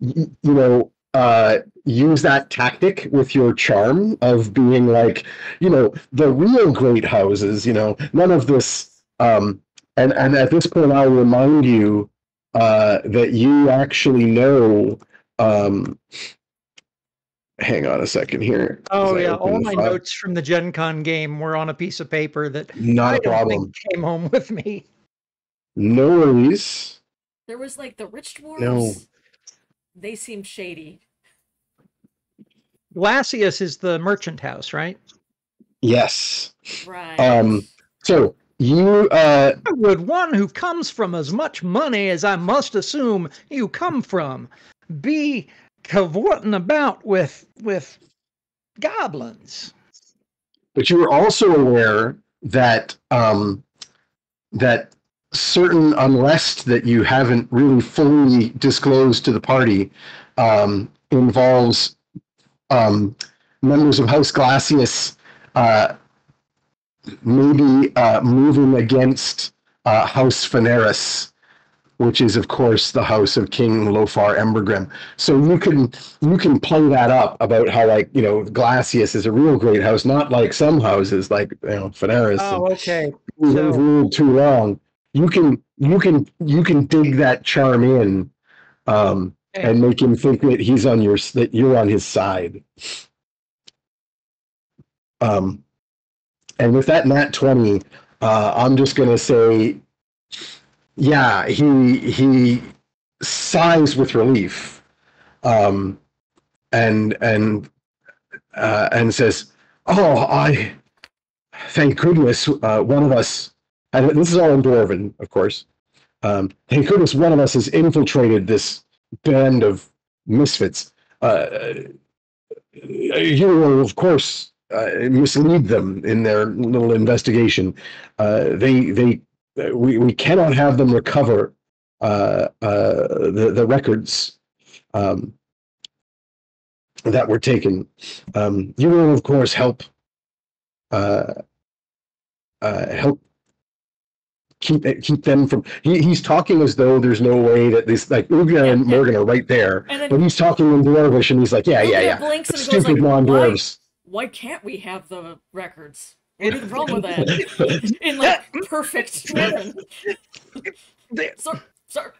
y- you know uh use that tactic with your charm of being like you know the real great houses you know none of this um and and at this point i'll remind you uh, that you actually know. Um, hang on a second here. Oh yeah, all my file. notes from the Gen Con game were on a piece of paper that Not I a problem. came home with me. No worries. There was like the rich dwarves. No. They seemed shady. Glacius is the merchant house, right? Yes. Right. Um, So you uh, Would one who comes from as much money as I must assume you come from be cavorting about with with goblins? but you were also aware that um, that certain unrest that you haven't really fully disclosed to the party um, involves um, members of House Glacius uh, maybe uh, moving against uh, House Phaneris, which is of course the house of King Lofar Embergrim. So you can you can play that up about how like you know Glacius is a real great house, not like some houses like you know Phaneris. Oh, okay. so- ruled too long. You can you can you can dig that charm in, um, Okay. and make him think that he's on your that you're on his side. Um, and with that nat twenty, uh, I'm just gonna say, yeah, he he sighs with relief, um, and and uh, and says, "Oh, I thank goodness uh, one of us." And this is all in Dwarven, of course. Um, thank goodness one of us has infiltrated this band of misfits. Uh, you will, of course, uh, mislead them in their little investigation. Uh, they, they, we, we cannot have them recover uh, uh, the the records um, that were taken. Um, you will, of course, help uh, uh, help keep keep them from. He, he's talking as though there's no way that this like Ugna and. Morgan are right there, And then- but he's talking in Dwarvish, and he's like, yeah, yeah, yeah, blinks and goes stupid like, non-dwarves. Why, why can't we have the records? What is wrong with that? In like perfect Dwarven. sir, sorry.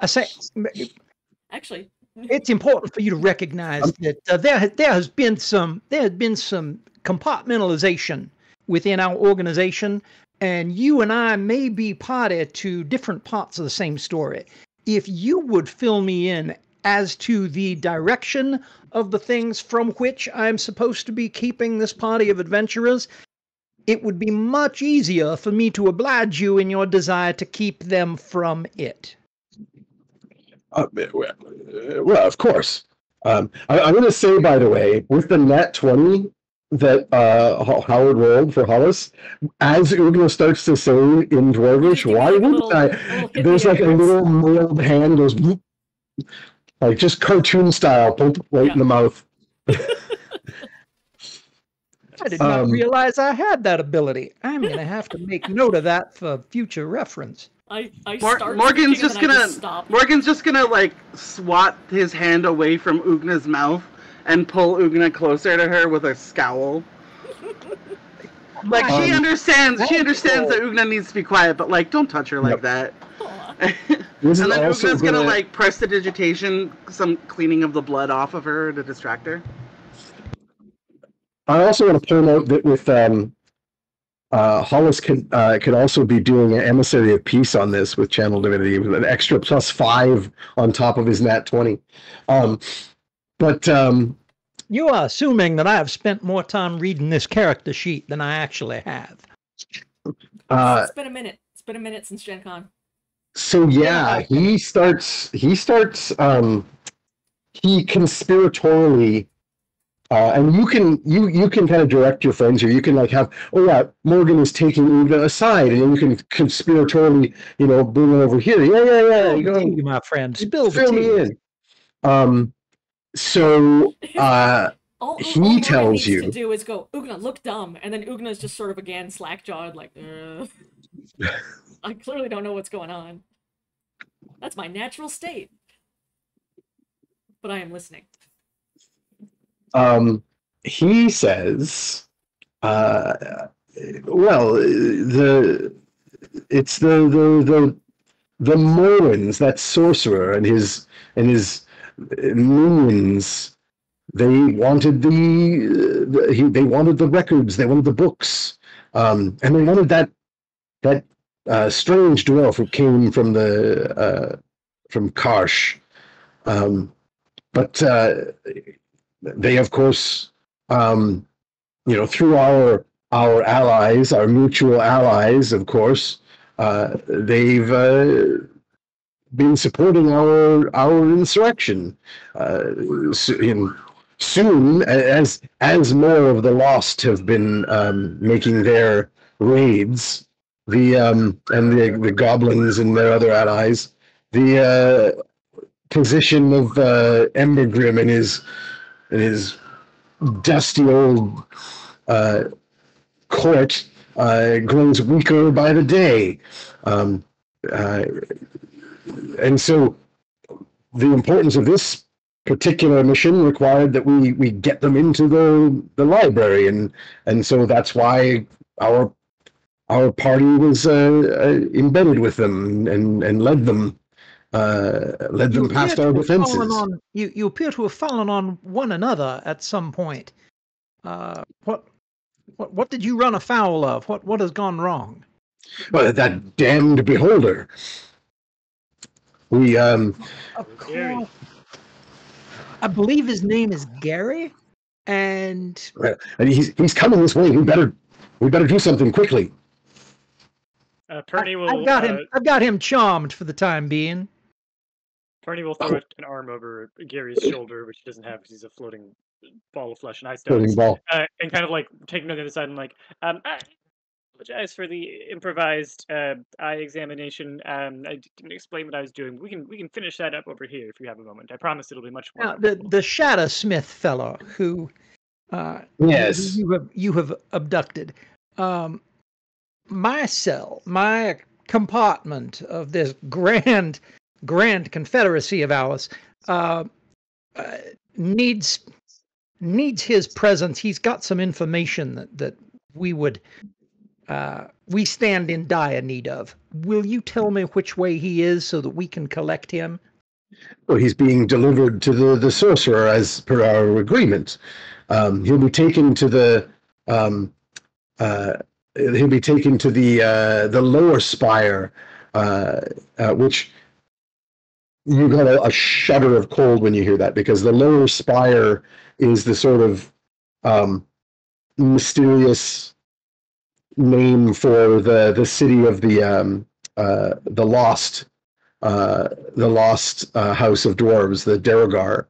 I say Actually, it's important for you to recognize that uh, there there has been some there has been some compartmentalization within our organization, and you and I may be party to different parts of the same story. If you would fill me in as to the direction of the things from which I'm supposed to be keeping this party of adventurers, it would be much easier for me to oblige you in your desire to keep them from it. Uh, well, uh, well, of course. Um, I, I'm going to say, by the way, with the net 20 that uh, Howard rolled for Hollis, as Ugna starts to say in Dwarvish, why like a wouldn't I? little hit me There's like a little mailed hand goes, whoop, like just cartoon style, boop, right Yeah. in the mouth. I did not Um, realize I had that ability. I'm going to have to make note of that for future reference. I, I Mor- Morgan's just and then I gonna stop. Morgan's just gonna like swat his hand away from Ugna's mouth and pull Ugna closer to her with a scowl. Like she Um, understands, she understands that. Ugna needs to be quiet, but like don't touch her like Yep. that. Aw. This is and then Ugna's gonna gonna- like prestidigitation, some cleaning of the blood off of her to distract her. I also want to point out that with um, uh, Hollis could uh, could also be doing an emissary of peace on this with channel divinity with an extra plus five on top of his nat twenty. Um, but um, You are assuming that I have spent more time reading this character sheet than I actually have. uh, it's been a minute. It's been a minute since Gen Con. so yeah, he starts he starts um, he conspiratorially. Uh, and you can you you can kind of direct your friends here. You can like have oh yeah, Morgan is taking Ugna aside, and then you can conspiratorially you know bring her over here. Yeah yeah yeah. You go Spill my friend. Spill the fill tea. me in. Um, so uh, All, He all tells needs you. to do is go, Ugna, look dumb, and then Ugna's just sort of again slack jawed, like, I clearly don't know what's going on. That's my natural state. But I am listening. um, he says, uh, well, the it's the the the the Morwins, that sorcerer and his and his minions, they wanted the, the he, they wanted the records, they wanted the books, um, and they wanted that that uh, strange dwarf who came from the uh, from Karsh. Um, but uh, they, of course, um, you know, through our our allies, our mutual allies, of course, uh, they've uh, been supporting our our insurrection. Uh, in, soon, as as more of the lost have been um, making their raids, the um, and the the goblins and their other allies, the uh, position of uh, Embergrim and his and his dusty old uh, court uh, grows weaker by the day. Um, uh, and so the importance of this particular mission required that we we get them into the the library and and so that's why our our party was uh, uh, embedded with them and and led them uh, led them past our to have fallen defenses. On, you, you appear to have fallen on one another at some point. Uh, what, what, what did you run afoul of? What, what has gone wrong? Well, that damned beholder. We um Of course. I believe his name is Gary, and and he's he's coming this way. We better we better do something quickly. Uh, I, Perny will. I've got uh, him. I've got him charmed for the time being. Perny will Oh. throw an arm over Gary's shoulder, which he doesn't have because he's a floating ball of flesh and ice Floating ball. uh, and kind of like take him to the other side and like, um, I apologize for the improvised uh, eye examination. Um, I didn't explain what I was doing. We can we can finish that up over here if you have a moment. I promise it'll be much more. Now, the comfortable." the Shadow Smith fellow who, uh, who Yes. you have you have abducted. Um, my cell, my compartment of this grand, grand confederacy of ours, uh, uh, needs needs his presence. He's got some information that that we would. Uh, we stand in dire need of. Will you tell me which way he is so that we can collect him? Well, he's being delivered to the, the sorcerer as per our agreement. Um, he'll be taken to the um, uh, he'll be taken to the uh, the lower spire, uh, uh, which you got a, a shudder of cold when you hear that because the lower spire is the sort of um, mysterious name for the the city of the um, uh, the lost uh, the lost uh, house of dwarves, the Derogar,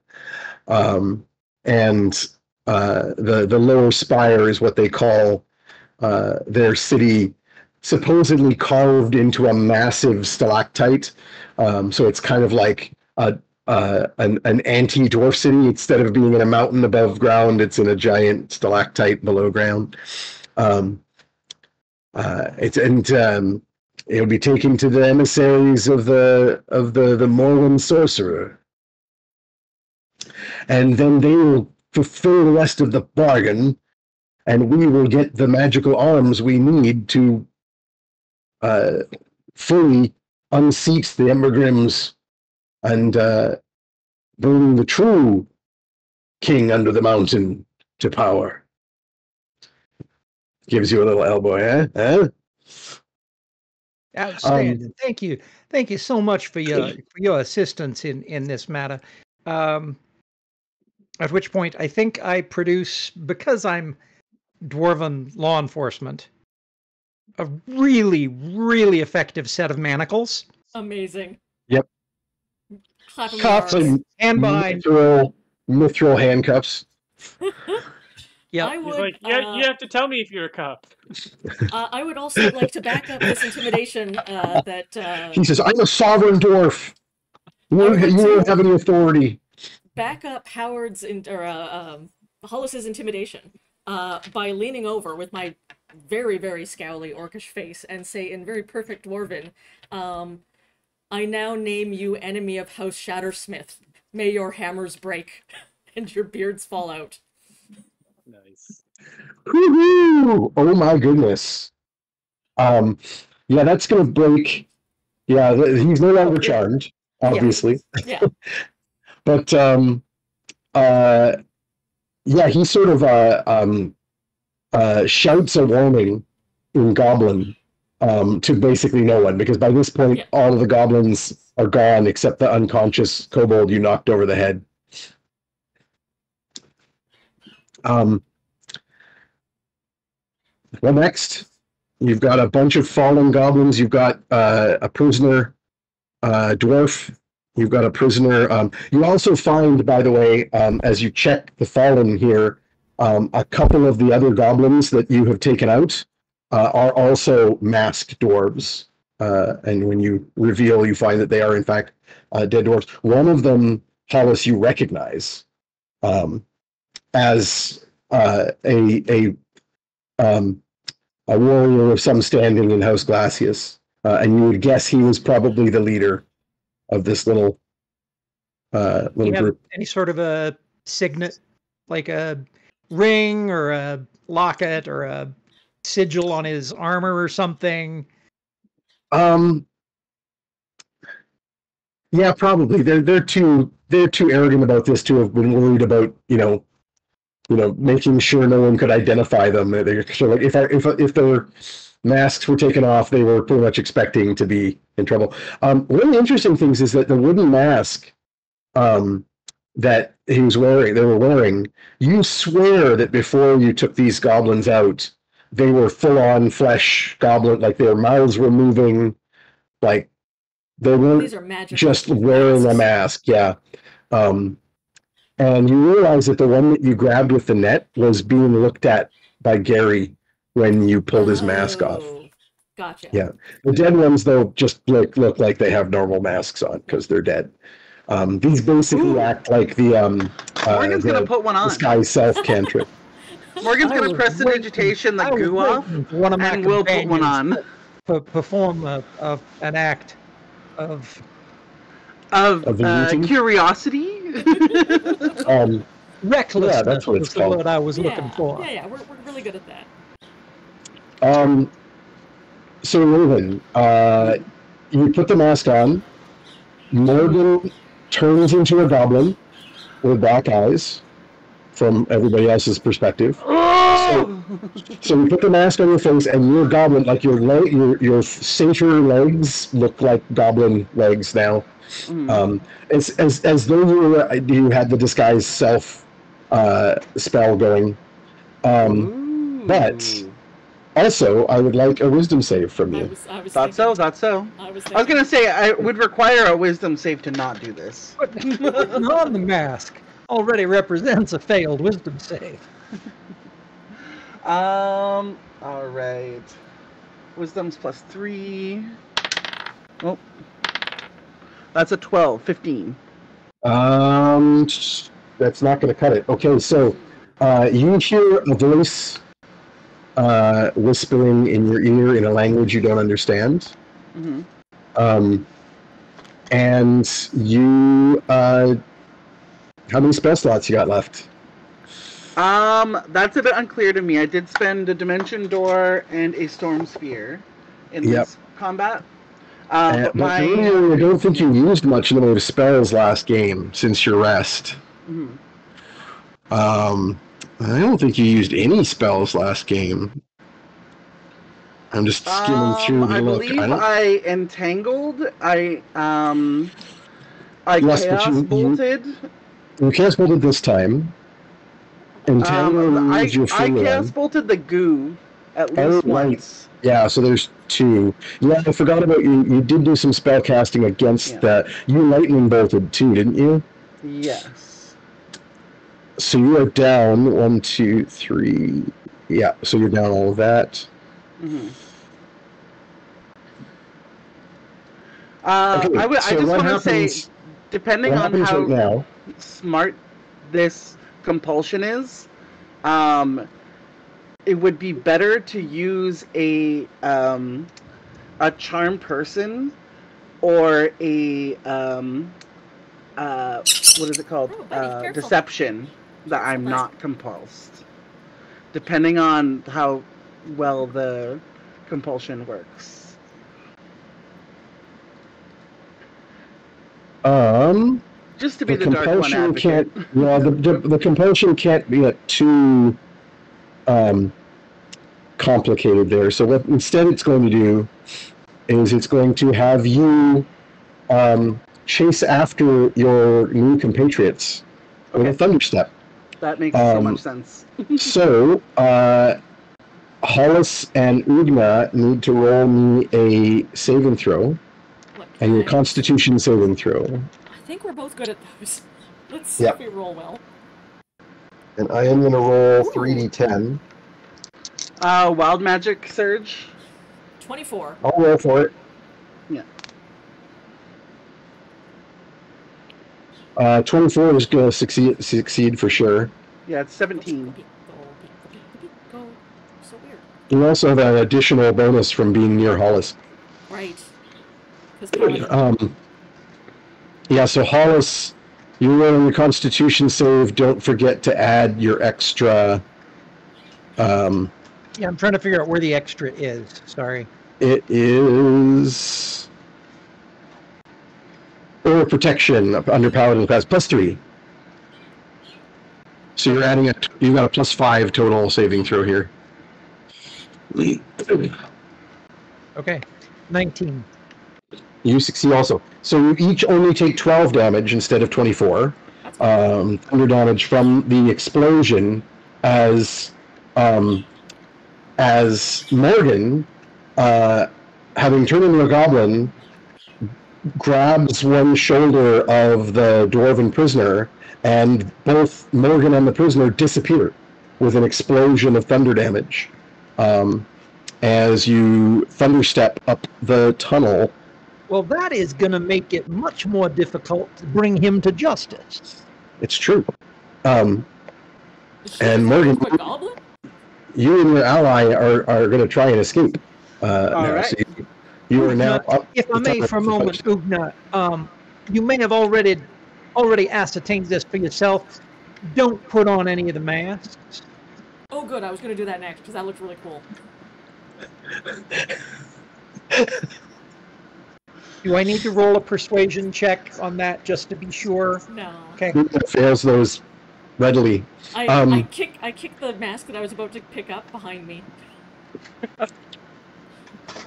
um, and uh, the the lower spire is what they call uh, their city, supposedly carved into a massive stalactite. Um, so it's kind of like a uh, an, an anti-dwarf city. Instead of being in a mountain above ground, it's in a giant stalactite below ground. Um, uh, it's and um, It'll be taken to the emissaries of the of the the Morwen sorcerer, and then they will fulfill the rest of the bargain, and we will get the magical arms we need to uh, fully unseat the Embergrims and uh, bring the true king under the mountain to power. Gives you a little elbow, eh? eh? Outstanding. Thank you. Thank you so much for your for your assistance in in this matter. Um, at which point, I think I produce because I'm dwarven law enforcement, a really really effective set of manacles. Amazing. Yep. Clapping Cuffs and And by mithril, mithril handcuffs. yeah, I would. like, yeah, uh, you have to tell me if you're a cop. uh, I would also like to back up this intimidation uh, that uh, He says, "I'm a sovereign dwarf. You I don't, you don't have any authority." back up Howard's in, or uh, um, Hollis's intimidation uh, by leaning over with my very very scowly orcish face and say in very perfect dwarven, um, "I now name you enemy of House Shattersmith. May your hammers break and your beards fall out." Woo-hoo! Oh my goodness. Um, yeah, that's gonna break. Yeah, he's no longer charmed, obviously. Yeah. but um, uh, yeah, he sort of uh, um, uh, shouts a warning in Goblin um, to basically no one because by this point Yeah. all of the goblins are gone except the unconscious kobold you knocked over the head. Um, well, next you've got a bunch of fallen goblins. You've got uh, a prisoner uh, dwarf. You've got a prisoner. Um, you also find, by the way, um, as you check the fallen here, um, a couple of the other goblins that you have taken out uh, are also masked dwarves. Uh, and when you reveal, you find that they are, in fact, uh, dead dwarves. One of them, Hollis, you recognize um, as uh, a a um, a warrior of some standing in House Glacius, uh, and you would guess he was probably the leader of this little uh, Do you little have group. any sort of a signet, like a ring or a locket or a sigil on his armor or something? Um, yeah, probably. They're they're too they're too arrogant about this to have been worried about you know, you know, making sure no one could identify them. They're sure like if I, if if their masks were taken off, they were pretty much expecting to be in trouble. Um, one of the interesting things is that the wooden mask, um, that he was wearing, they were wearing. You swear that before you took these goblins out, they were full on flesh goblin, like their mouths were moving, like they weren't just wearing a mask. Yeah. Um, and you realize that the one that you grabbed with the net was being looked at by Gary when you pulled his mask off. Oh, Gotcha. Yeah. The dead ones, though, just look look like they have normal masks on because they're dead. Um, these basically Ooh. act like the um, uh, Morgan's the, gonna put one the on. sky self cantrip. Morgan's gonna press the waiting- digitation the I was goo off, one of and we'll put one on. to perform a, a, an act of Of Of uh, looting? curiosity. Um, recklessness. that's what it's called. word I was yeah, looking for. Yeah, yeah, we're, we're really good at that. Um, so Raven, uh, you put the mask on. Morgan turns into a goblin with black eyes from everybody else's perspective. oh! So you put the mask on your face, and you're a goblin. Like your leg, your your center legs look like goblin legs now. Mm. Um, as as as though you were you had the disguise self uh, spell going. Um, but- also, I would like a wisdom save from I you. was, I was Thought so. Thought so. I was, I was gonna say I would require a wisdom save to not do this. Putting on the mask already represents a failed wisdom save. Um. All right. Wisdom's plus three. Oh. That's a 12, 15. Um, that's not going to cut it. Okay, so uh, you hear a voice uh, whispering in your ear in a language you don't understand, Mm-hmm. um, and you. Uh, how many spell slots you got left? Um, that's a bit unclear to me. I did spend a dimension door and a storm sphere in Yep. this combat. Um, Uh, my I don't think you used much in the way of spells last game since your rest. Mhm. Um, I don't think you used any spells last game. I'm just skimming Um, through the I look. believe I don't. I entangled. I um, I Yes, chaos you- you- bolted. You chaos bolted this time. Entangled Um, I, is your I free chaos bolted the goo at Oh, least once. Yeah, so there's two. Yeah, I forgot about you. You did do some spell casting against Yeah. that. You lightning bolted too, didn't you? Yes. So you are down one, two, three. Yeah, so you're down all of that. hmm Uh, Okay, I would. so I just want to say, depending on how right now? smart this compulsion is, um, it would be better to use a um, a charm person or a um, uh, what is it called? Oh, buddy, uh, deception that I'm not compulsed. Depending on how well the compulsion works. Um, Just to be the the, dark one compulsion can't. Yeah, the, the the compulsion can't be too um, complicated there. So what instead it's going to do is it's going to have you um, chase after your new compatriots with a Okay. thunder step. That makes so Um, much sense. So, uh, Hollis and Ugna need to roll me a saving throw, What and your kind? Constitution saving throw. I think we're both good at those. Let's see Yep. if we roll well. And I am going to roll three d10. Uh, wild magic surge. 24. I'll roll for it. Yeah. Uh, 24 is going to succeed, succeed for sure. Yeah, it's 17. Go, go, go. So weird. You also have an additional bonus from being near Hollis. Right. Um, yeah, so Hollis, you're rolling your Constitution save. Don't forget to add your extra. Um, Yeah, I'm trying to figure out where the extra is. Sorry. it is. Or protection under Paladin class plus three. So you're adding a. you've got a plus five total saving throw here. Okay. 19. You succeed also. So you each only take 12 damage instead of 24. that's fine. um, thunder damage from the explosion as um, as Morgan, uh, having turned into a goblin, grabs one shoulder of the dwarven prisoner, and both Morgan and the prisoner disappear with an explosion of thunder damage. Um, as you thunderstep up the tunnel Well, that is going to make it much more difficult to bring him to justice. It's true. Um, Is and Morgan- quick you and your ally are, are going to try and escape. Uh, All now. right. So you, you are now up. If I may, for a moment, first. Ugna, um, you may have already already ascertained this for yourself. Don't put on any of the masks. Oh, good. I was going to do that next because that looked really cool. Do I need to roll a persuasion check on that just to be sure? No. Okay. Who fails those readily. I, Um, I kick I kicked the mask that I was about to pick up behind me.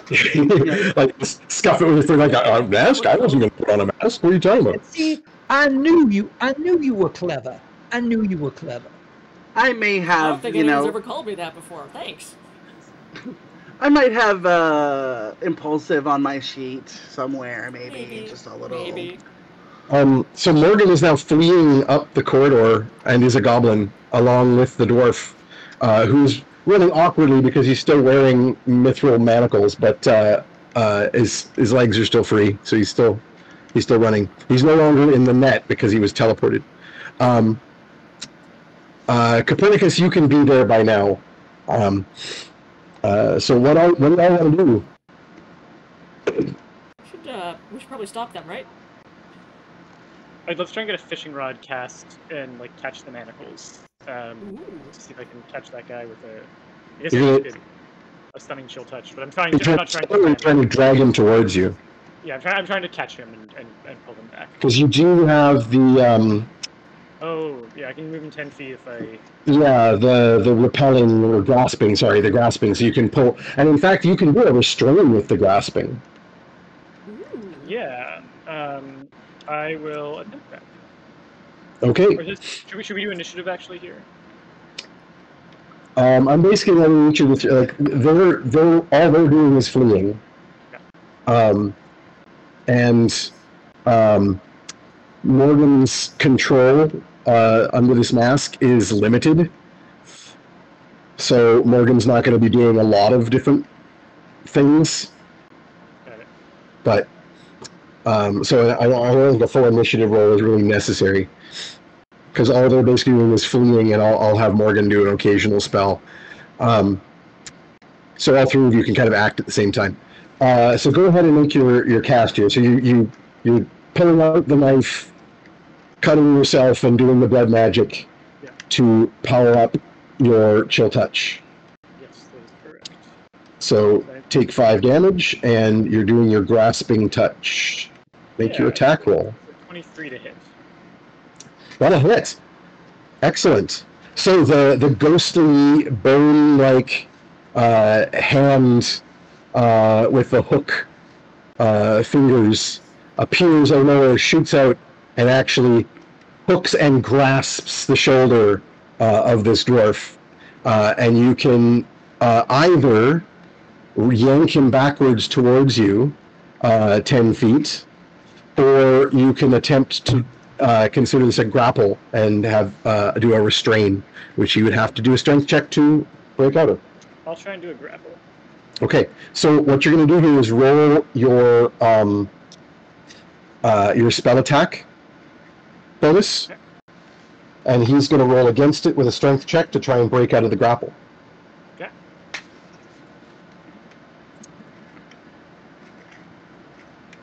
like scuff it with your like a, a mask. I wasn't going to put on a mask. What are you talking about? See, I knew you. I knew you were clever. I knew you were clever. I may have. I don't think you anyone's know, ever called me that before. Thanks. I might have uh, impulsive on my sheet somewhere, maybe, Maybe. just a little. Maybe. Um, so Morgan is now fleeing up the corridor and is a goblin along with the dwarf, uh, who's running awkwardly because he's still wearing mithril manacles, but uh, uh, his his legs are still free, so he's still he's still running. He's no longer in the net because he was teleported. Um, uh, Copernicus, you can be there by now. Um, uh, so what I what do I want to do? Should uh, we should probably stop them, right? I'd love to try and get a fishing rod cast and like catch the manacles. Um, Ooh. to see if I can catch that guy with a. I guess You're gonna- a stunning chill touch, but I'm trying. You're I'm trying, not trying you're to. trying to drag him towards you. Yeah, I'm trying. I'm trying to catch him and, and, and pull him back. Because you do have the um, Oh, yeah, I can move him ten feet if I. yeah the the repelling or grasping. Sorry, the grasping. So you can pull, and in fact, you can do a restrain with the grasping. Yeah. Um, I will attempt that. Okay, Or this, should we should we do initiative actually here? um, I'm basically letting each of the th- like they're they're all they're doing is fleeing, um, and um, Morgan's control uh, under this mask is limited. So Morgan's not going to be doing a lot of different things. But um, so I, I don't think a full initiative roll is really necessary because all they're basically doing is fleeing, and I'll, I'll have Morgan do an occasional spell. Um, so all three of you can kind of act at the same time. Uh, so go ahead and make your, your cast here. So you you you're pulling out the knife, cutting yourself, and doing the blood magic Yeah. to power up your chill touch. Yes, that is correct. So take five damage, and you're doing your grasping touch. Make your attack roll. 23 to hit. That'll hit. Excellent. So the the ghostly bone like uh, hand uh, with the hook uh, fingers appears out of nowhere, shoots out, and actually hooks and grasps the shoulder uh, of this dwarf. Uh, and you can uh, either yank him backwards towards you uh, 10 feet, or you can attempt to uh, consider this a grapple and have uh, do a restrain, which you would have to do a strength check to break out of. I'll try and do a grapple. Okay, so what you're going to do here is roll your um, uh, your spell attack bonus, and he's going to roll against it with a strength check to try and break out of the grapple. Okay.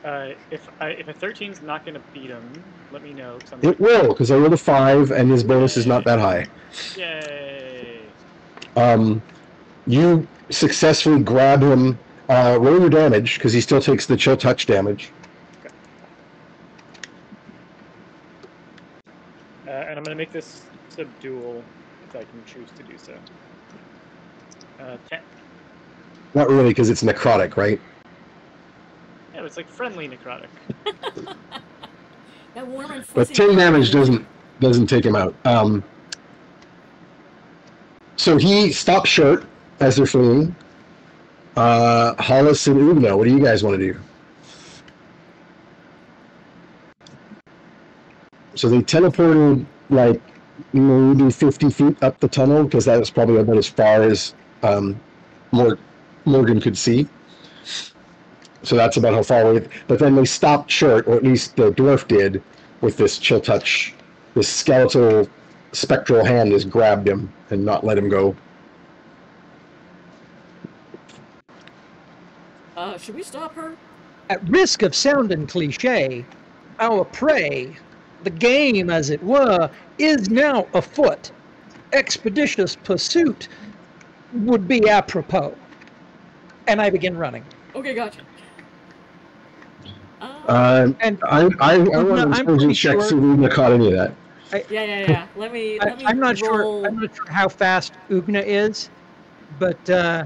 Uh, if I, if a 13's not gonna beat him, let me know. It will, because I rolled a five, and his bonus is not that high. Yay! Um, you successfully grab him. Uh, roll your damage because he still takes the chill touch damage. And I'm gonna make this subdual if I can choose to do so. Uh, 10. Not really, because it's necrotic, right? Yeah, it's like friendly necrotic. That warm and But fuzzy. ten damage doesn't doesn't take him out. Um, so he stops short as they're fleeing. Uh, Hollis and Ugna, what do you guys want to do? So they teleported like maybe 50 feet up the tunnel because that was probably about as far as um, Mor- Morgan could see. So that's about how far away. But then they stopped short, or at least the dwarf did, with this chill touch. This skeletal, spectral hand has grabbed him and not let him go. Uh, should we stop her? At risk of sounding cliche, our prey, the game as it were, is now afoot. Expeditious pursuit would be apropos. And I begin running. Okay, gotcha. Uh, Uh, And I, I, I I'm want to I'm pretty check sure- see if Ugna caught any of that. yeah, yeah, yeah. Let me. I, Let me I'm not roll. sure. I'm not sure how fast Ugna is, but uh,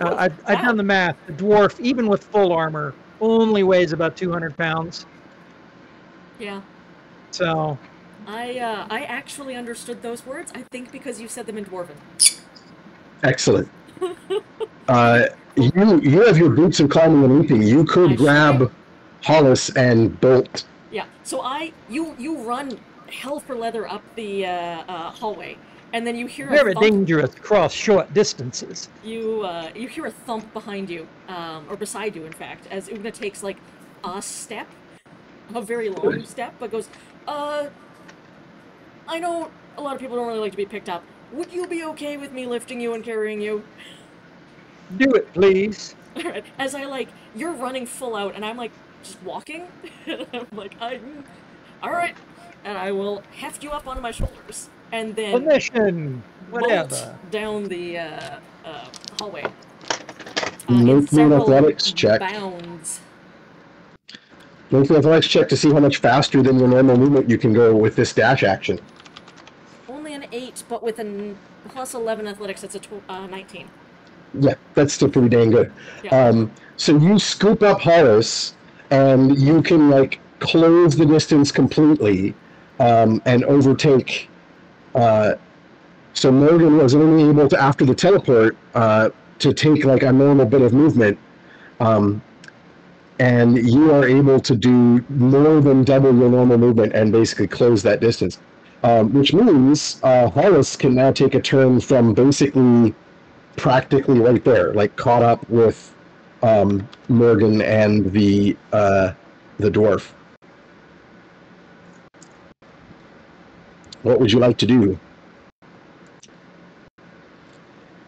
uh, I've, I've wow. done the math. The dwarf, even with full armor, only weighs about 200 pounds. Yeah. So I uh, I actually understood those words. I think because you said them in dwarven. Excellent. uh, you you have your boots of climbing and leaping. You could sure grab do. Hollis and bolt. Yeah. So I you you run hell for leather up the uh, uh, hallway, and then you hear a very thump. dangerous across short distances. You uh, you hear a thump behind you, um, or beside you, in fact, as Ugna takes like a step, a very long step, but goes, uh, I know a lot of people don't really like to be picked up. Would you be okay with me lifting you and carrying you? Do it, please. Alright, As I like, you're running full out, and I'm like just walking. and I'm like, I, all right, and I will heft you up onto my shoulders, and then Permission. bolt Whatever. down the uh, uh, hallway. Make Uh, in me an athletics check. Bounds. Make an athletics check to see how much faster than your normal movement you can go with this dash action. Eight, but with a eleven athletics, it's a uh, nineteen. Yeah, that's still pretty dang good. Yeah. Um, so you scoop up Hollis, and you can like close the distance completely um, and overtake. Uh, so Morgan was only able to, after the teleport, uh, to take like a normal bit of movement, um, and you are able to do more than double your normal movement and basically close that distance. Um, which means uh, Hollis can now take a turn from basically practically right there, like caught up with um, Morgan and the uh, the dwarf. What would you like to do?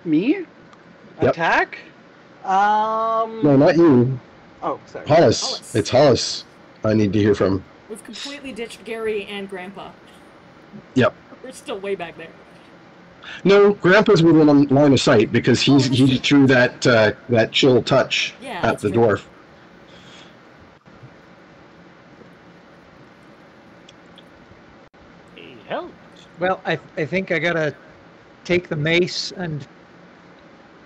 Me? Yep. Attack? Um. No, not you. Oh, sorry. Hollis. Hollis. It's Hollis. I need to hear from. We've completely ditched Gary and Grandpa. Yep. We're still way back there. No, Grandpa's within line of sight because he's oh, he threw that uh, that chill touch yeah, at the dwarf. He helped. Well, I, I think I gotta take the mace and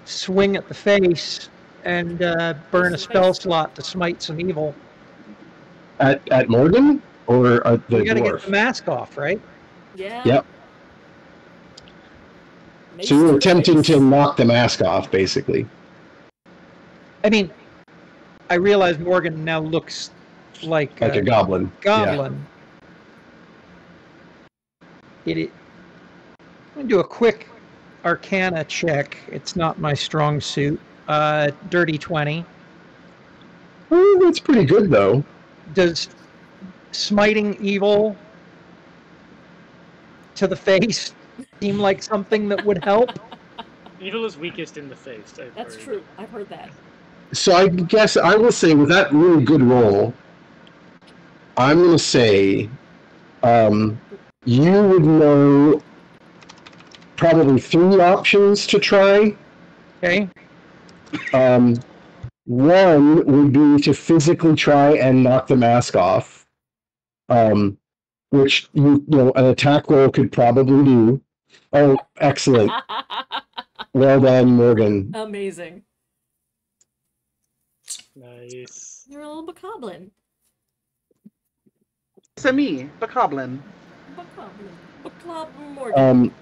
swing at the face and uh, burn a spell slot to smite some evil. At, at Morgan or at the you gotta dwarf? get the mask off, right? Yeah. Yep. Mace So you're to attempting to knock the mask off, basically. I mean, I realize Morgan now looks like, Like a a goblin. Yeah. goblin. It, it, I'm gonna do a quick Arcana check. It's not my strong suit. Uh, dirty twenty. Oh, that's pretty good though. Does smiting evil to the face seem like something that would help? Evil is weakest in the face. I've That's heard. true. I've heard that. So I guess I will say with that really good roll, I'm going to say um, you would know probably three options to try. Okay. Um, one would be to physically try and knock the mask off, um, which you, you know an attack roll could probably do. Oh, excellent! Well done, Morgan. Amazing. Nice. You're a little bokoblin. It's a me, Bokoblin. Bokoblin. Bokoblin Morgan. Um,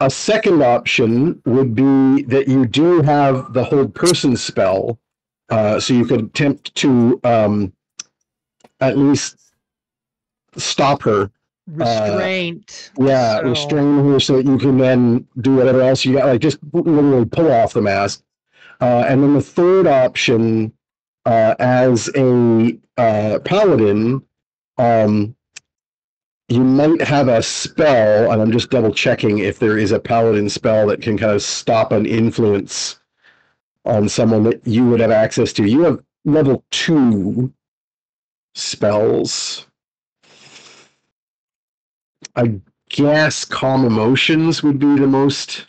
a second option would be that you do have the hold person spell, uh, so you could attempt to um, at least stop her. Restraint. Yeah, So- restrain her so that you can then do whatever else you got, like just literally pull off the mask. Uh, and then the third option, uh, as a uh, paladin, um, you might have a spell, and I'm just double checking if there is a paladin spell that can kind of stop an influence on someone that you would have access to. You have level two spells. I guess calm emotions would be the most.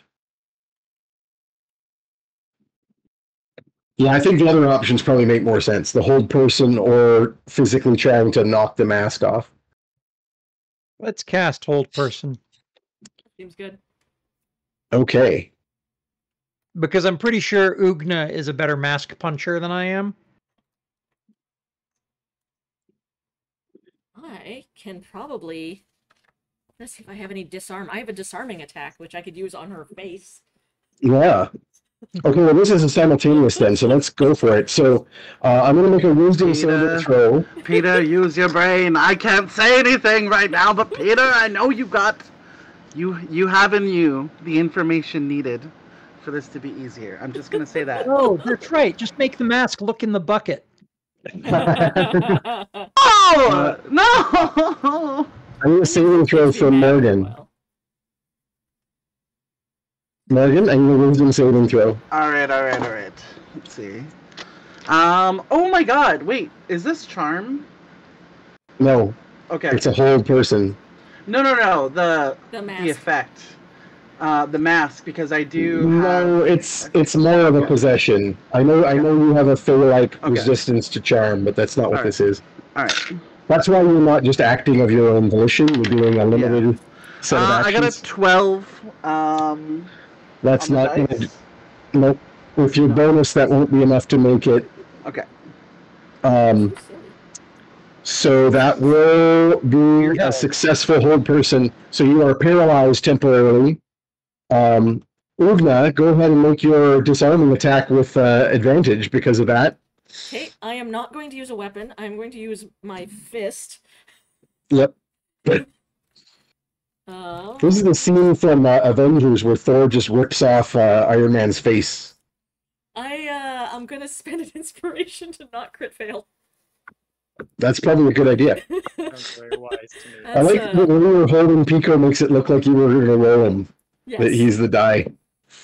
Yeah, I think the other options probably make more sense. The hold person or physically trying to knock the mask off. Let's cast hold person Seems good. Okay. because I'm pretty sure Ugna is a better mask puncher than I am. I can probably. Let's see if I have any disarm. I have a disarming attack, which I could use on her face. Yeah. Okay, well, this is a simultaneous then, so let's go for it. So uh, I'm going to make a wisdom saving Peter. throw. Peter, use your brain. I can't say anything right now, but Peter, I know you got you you have in you the information needed for this to be easier. I'm just gonna say that. Oh, that's right. Just make the mask look in the bucket. Oh no! I need a saving throw from Morgan. Well, Morgan, I need a wisdom saving throw. all right, all right, all right. Let's see. Um. Oh my God! Wait, is this charm? No, Okay. it's a whole person. No, no, no. The the the mask. effect. Uh, the mask because I do. No, have- it's it's more of a possession. I know I know you have a fey-like Okay. resistance to charm, but that's not what Alright. this is. All right. That's why you're not just acting of your own volition. You're doing a limited set of Uh, I got a twelve. Um. That's not gonna. dice. Nope. With your bonus, that won't be enough to make it. Okay. Um, So that will be a successful hold person. So you are paralyzed temporarily. Um, Ugna, go ahead and make your disarming attack with uh, advantage because of that. Okay, I am not going to use a weapon. I'm going to use my fist. Yep. Uh, This is the scene from uh, Avengers where Thor just rips off uh, Iron Man's face. I uh, I'm gonna spend an inspiration to not crit fail. That's probably a good idea. Sounds very wise to me. I like uh, that when you were holding Pico makes it look like you were going to roll him, Yes. that he's the die.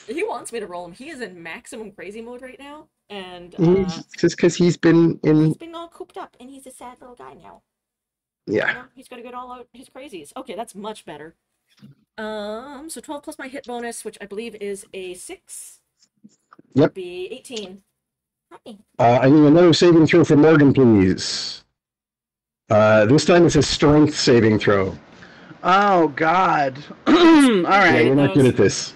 He wants me to roll him. He is in maximum crazy mode right now, and uh, Just because he's been in, he's been all cooped up, and he's a sad little guy now. yeah. Yeah, he's got to get all out his crazies. Okay, that's much better. Um, so 12 plus my hit bonus, which I believe is a six. Yep. Would Be 18. Hi. Uh, I need another saving throw for Morgan, please. Uh, this time it's a strength saving throw. Oh God! all right. Yeah, we're not good at this.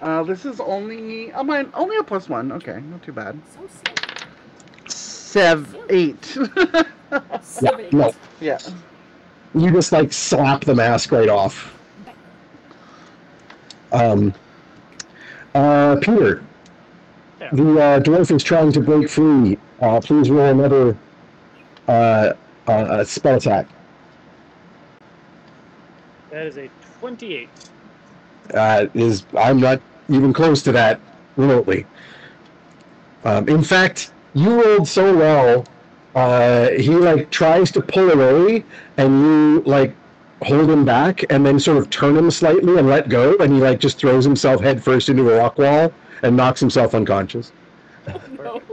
Uh, this is only oh mine only a plus one. Okay, not too bad. So silly. Sev eight. Yeah, no. yeah. You just like slap the mask right off. Um, uh, Peter, Yeah. the uh, dwarf is trying to break free. Uh, please roll another uh, uh, uh, spell attack. That is a 28. Uh, is I'm not even close to that remotely. Um, in fact, you rolled so well. Uh, he like tries to pull away, and you like hold him back, and then sort of turn him slightly and let go, and he like just throws himself headfirst into a rock wall and knocks himself unconscious. No.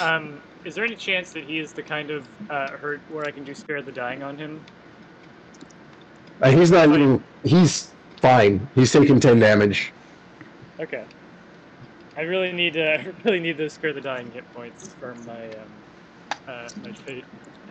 Um, is there any chance that he is the kind of uh, hurt where I can do spare the dying on him? Uh, he's not even. He's fine. He's taking ten damage. Okay. I really need to I really need those spare the dying hit points for my um, uh, my fate.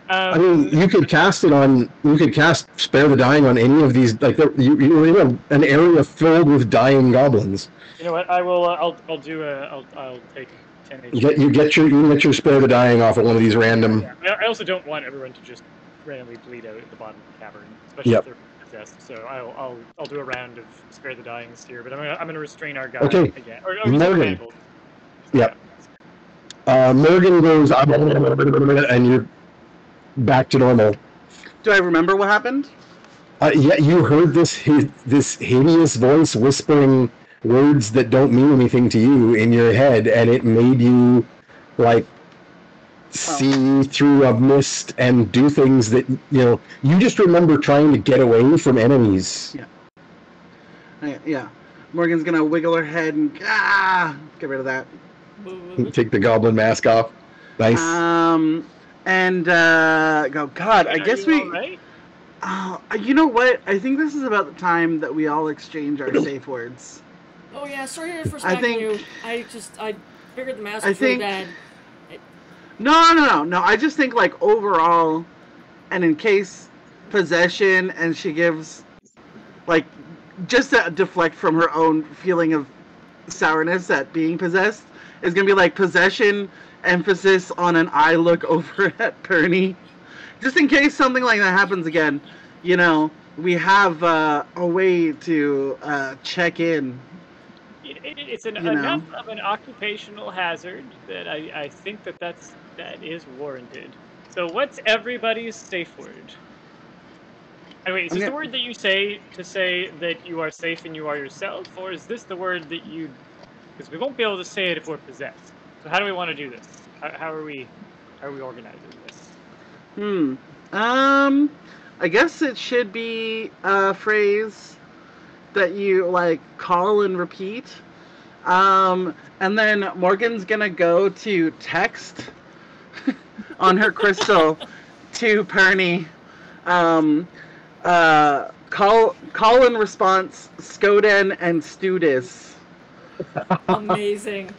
Um, I mean, you could cast it on. You could cast spare the dying on any of these. Like you, you're in a, an area filled with dying goblins. you know what? I will. Uh, I'll I'll do a. I'll I'll take ten HP. You get you get your you get your spare the dying off at one of these random. Yeah, I I also don't want everyone to just randomly bleed out at the bottom of the cavern, especially Yep. if they're possessed. So I'll, I'll I'll do a round of spare the dyings here, but I'm gonna I'm gonna restrain our guy Okay. again. Or, or Morgan. disabled. Yep. Uh, Morgan goes and you're back to normal. Do I remember what happened? Uh, yeah, you heard this this hideous voice whispering words that don't mean anything to you in your head, and it made you like see through a mist and do things that you know. You just remember trying to get away from enemies. Uh, Yeah. Morgan's gonna wiggle her head and ah, get rid of that. Take the goblin mask off. Nice. Um, and uh, go. God, I Are guess we. all right? Oh, you know what? I think this is about the time that we all exchange our safe words. Oh yeah, sorry for I smacking think- you. I just I figured the mask I was really think- bad. No, no, no, no. I just think like overall, and in case possession, and she gives, like, just to deflect from her own feeling of sourness at being possessed, is gonna be like possession, emphasis on an eye look over at Perny, just in case something like that happens again. You know, we have uh, a way to uh, check in. It, it, it's an, You know. enough of an occupational hazard that I, I think that that's that is warranted. So what's everybody's safe word? Wait, is this the gonna- word that you say to say that you are safe and you are yourself, or is this the word that you? Because we won't be able to say it if we're possessed. So how do we want to do this? How, how are we? How are we organizing this? Hmm. Um, I guess it should be a phrase that you like call and repeat. Um, and then Morgan's gonna go to text on her crystal to Perny. Um, uh, call call and response Skoden and Studis. Amazing.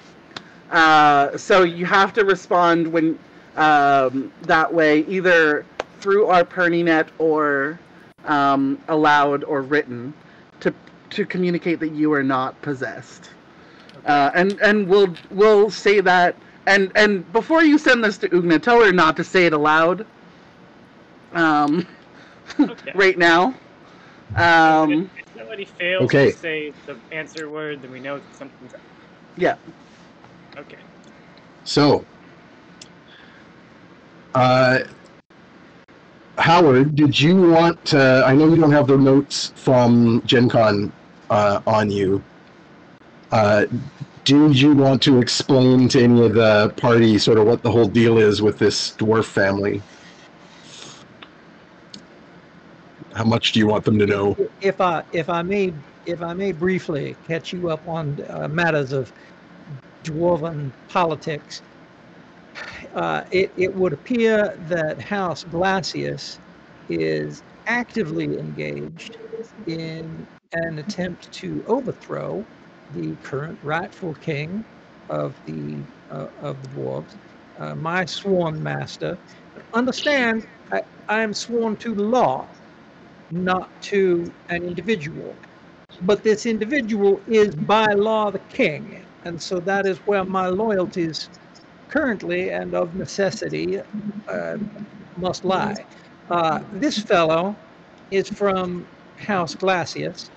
Uh, so you have to respond when um, that way, either through our PernyNet or um, aloud or written, to to communicate that you are not possessed. Uh, and and we'll we'll say that. And and before you send this to Ugna, tell her not to say it aloud. Um, Okay. right now. Um, If somebody fails Okay. to say the answer word, then we know that something's up. yeah. Okay. So, uh, Howard, did you want? To, I know you don't have the notes from Gen Con uh, on you. Uh, did you want to explain to any of the party sort of what the whole deal is with this dwarf family? How much do you want them to know? if I if I may if I may briefly catch you up on uh, matters of dwarven politics, uh, it it would appear that House Glacius is actively engaged in an attempt to overthrow the current rightful king of the uh, of the dwarves, uh, my sworn master. Understand, I, I am sworn to law, not to an individual. But this individual is by law the king, and so that is where my loyalties currently and of necessity uh, must lie. Uh, this fellow is from House Glacius,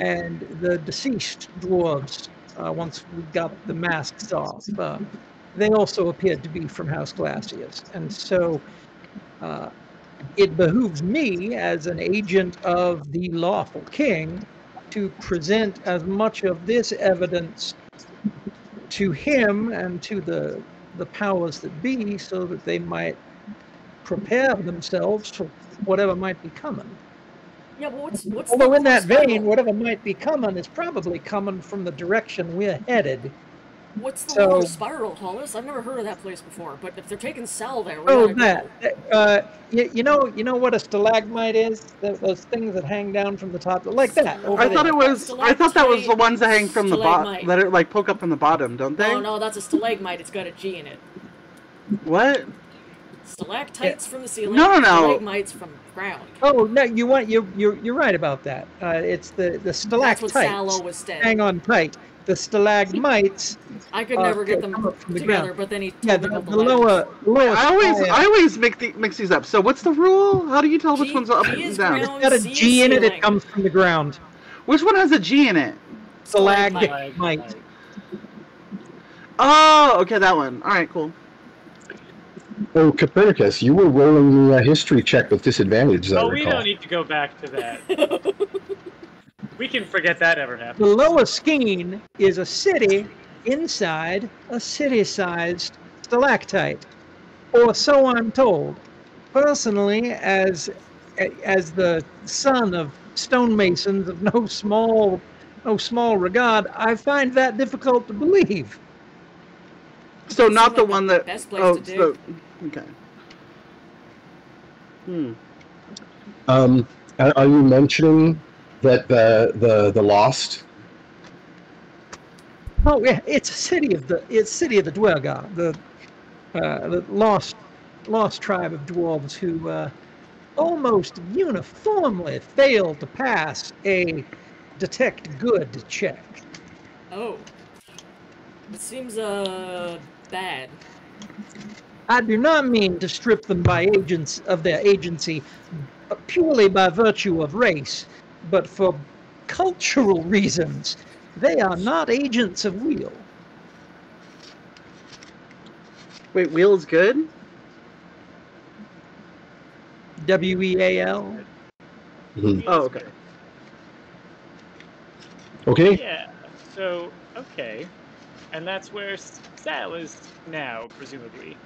and the deceased dwarves, uh, once we got the masks off, uh, they also appeared to be from House Glacius. And so uh, it behooves me, as an agent of the lawful king, to present as much of this evidence to him and to the the powers that be so that they might prepare themselves for whatever might be coming. Yeah, but what's what's Although the in that spiral? vein, whatever might be coming is probably coming from the direction we're headed. What's the so- lower spiral, Hollis? I've never heard of that place before. But if they're taking Sal there, we Oh, gotta that. Uh, you, you know, you know what a stalagmite is? Th- Those things that hang down from the top, like that. over I thought there. it was. I thought that was the ones that hang from the bottom, Stalagmite. that are like poke up from the bottom, don't they? Oh no, that's a stalagmite. It's got a G in it. What? Stalactites from the ceiling. No, no, no. Stalagmites from the ground. Oh no, you want you you're you're right about that. Uh, it's the the That's what stalactites. Salo was saying. Hang on tight. The stalagmites. I could uh, never get them up from the together, ground. but then he told Yeah, the, the the lower lower. I always, spire- I always make the, mix these up. So what's the rule? How do you tell which G- one's up G and is down? ground. got a C is G in it. It comes from the ground. Which one has a G in it? Stalagmite. Stalagmite. Oh, okay, that one. All right, cool. Oh, Copernicus, you were rolling the uh, history check with disadvantage, as I Oh, we don't need to go back to that. we can forget that ever happened. The happened. lower skein is a city inside a city-sized stalactite, or so I'm told. Personally, as as the son of stonemasons of no small no small regard, I find that difficult to believe. So not Seemed the one that. best place oh, to dig. so okay. Hmm. Um, are are you mentioning that the the the lost? Oh, yeah, it's a city of the it's city of the Duergar, the uh, the lost lost tribe of dwarves who uh, almost uniformly failed to pass a detect good check. Oh. It seems uh bad. I do not mean to strip them by agents of their agency purely by virtue of race, but for cultural reasons. They are not agents of wheel. Wait, wheel's good. W E A L. Mhm. Oh, okay. Okay. Yeah. So okay, and that's where S- was now, presumably.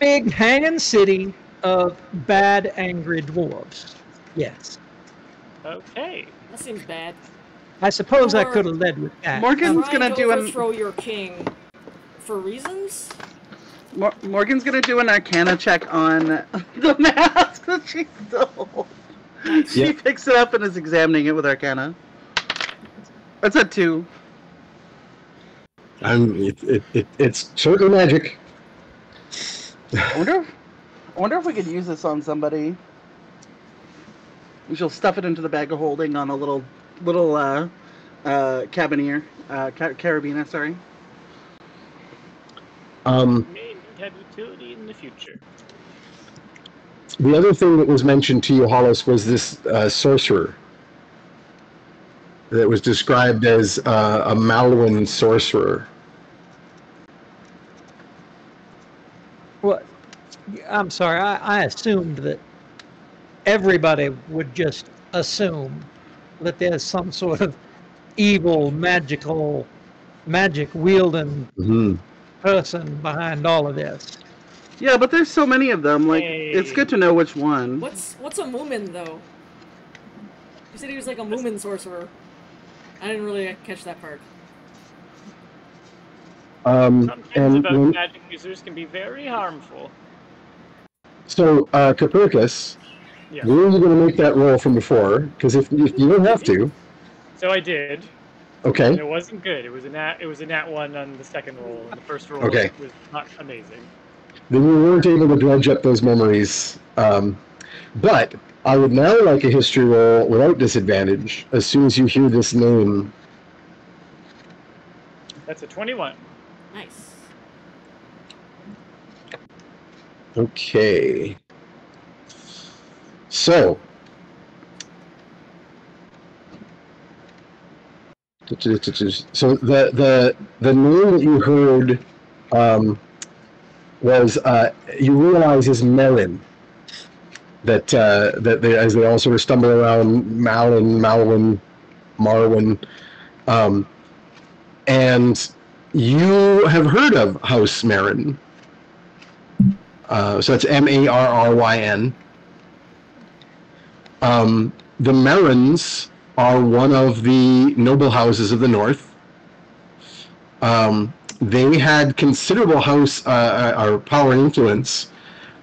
big hanging city of bad, angry dwarves. Yes. Okay. That seems bad. I suppose I could have led with that. Morgan's gonna to do an throw your king for reasons? Mor- Morgan's gonna do an Arcana check on the mask that she stole. She Yeah. picks it up and is examining it with Arcana. That's a two. I'm. It, it, it, it's certainly magic. I wonder. If, I wonder if we could use this on somebody. We shall stuff it into the bag of holding on a little, little uh, uh, cabineer, uh, ca- carabiner. Sorry. Um, May have utility in the future. the other thing that was mentioned to you, Hollis, was this uh, sorcerer that was described as uh, a Malouin sorcerer. Well, I'm sorry. I, I assumed that everybody would just assume that there's some sort of evil, magical, magic wielding hmm person behind all of this. Yeah, but there's so many of them. Like, it's good to know which one. What's what's a Moomin though? You said he was like a Moomin sorcerer. I didn't really catch that part. Um, Some things and about when- magic users can be very harmful. so, uh, Copernicus, Yeah. where are you going to make that roll from before? Because if, if you don't have to, So I did. okay. And it wasn't good. It was a nat. It was a nat one on the second roll, and the first roll Okay. was not amazing. then we weren't able to dredge up those memories. Um, but I would now like a history roll without disadvantage as soon as you hear this name. That's a 21. Nice. Okay. So. So the the the name that you heard um, was uh, you realize is Melon. That uh, that they, as they all sort of stumble around Malin, Malwin, Marwin, um, and you have heard of House Marryn. Uh, so that's M A R R Y N. Um, the Marryns are one of the noble houses of the north. Um, they had considerable house uh, or power and influence.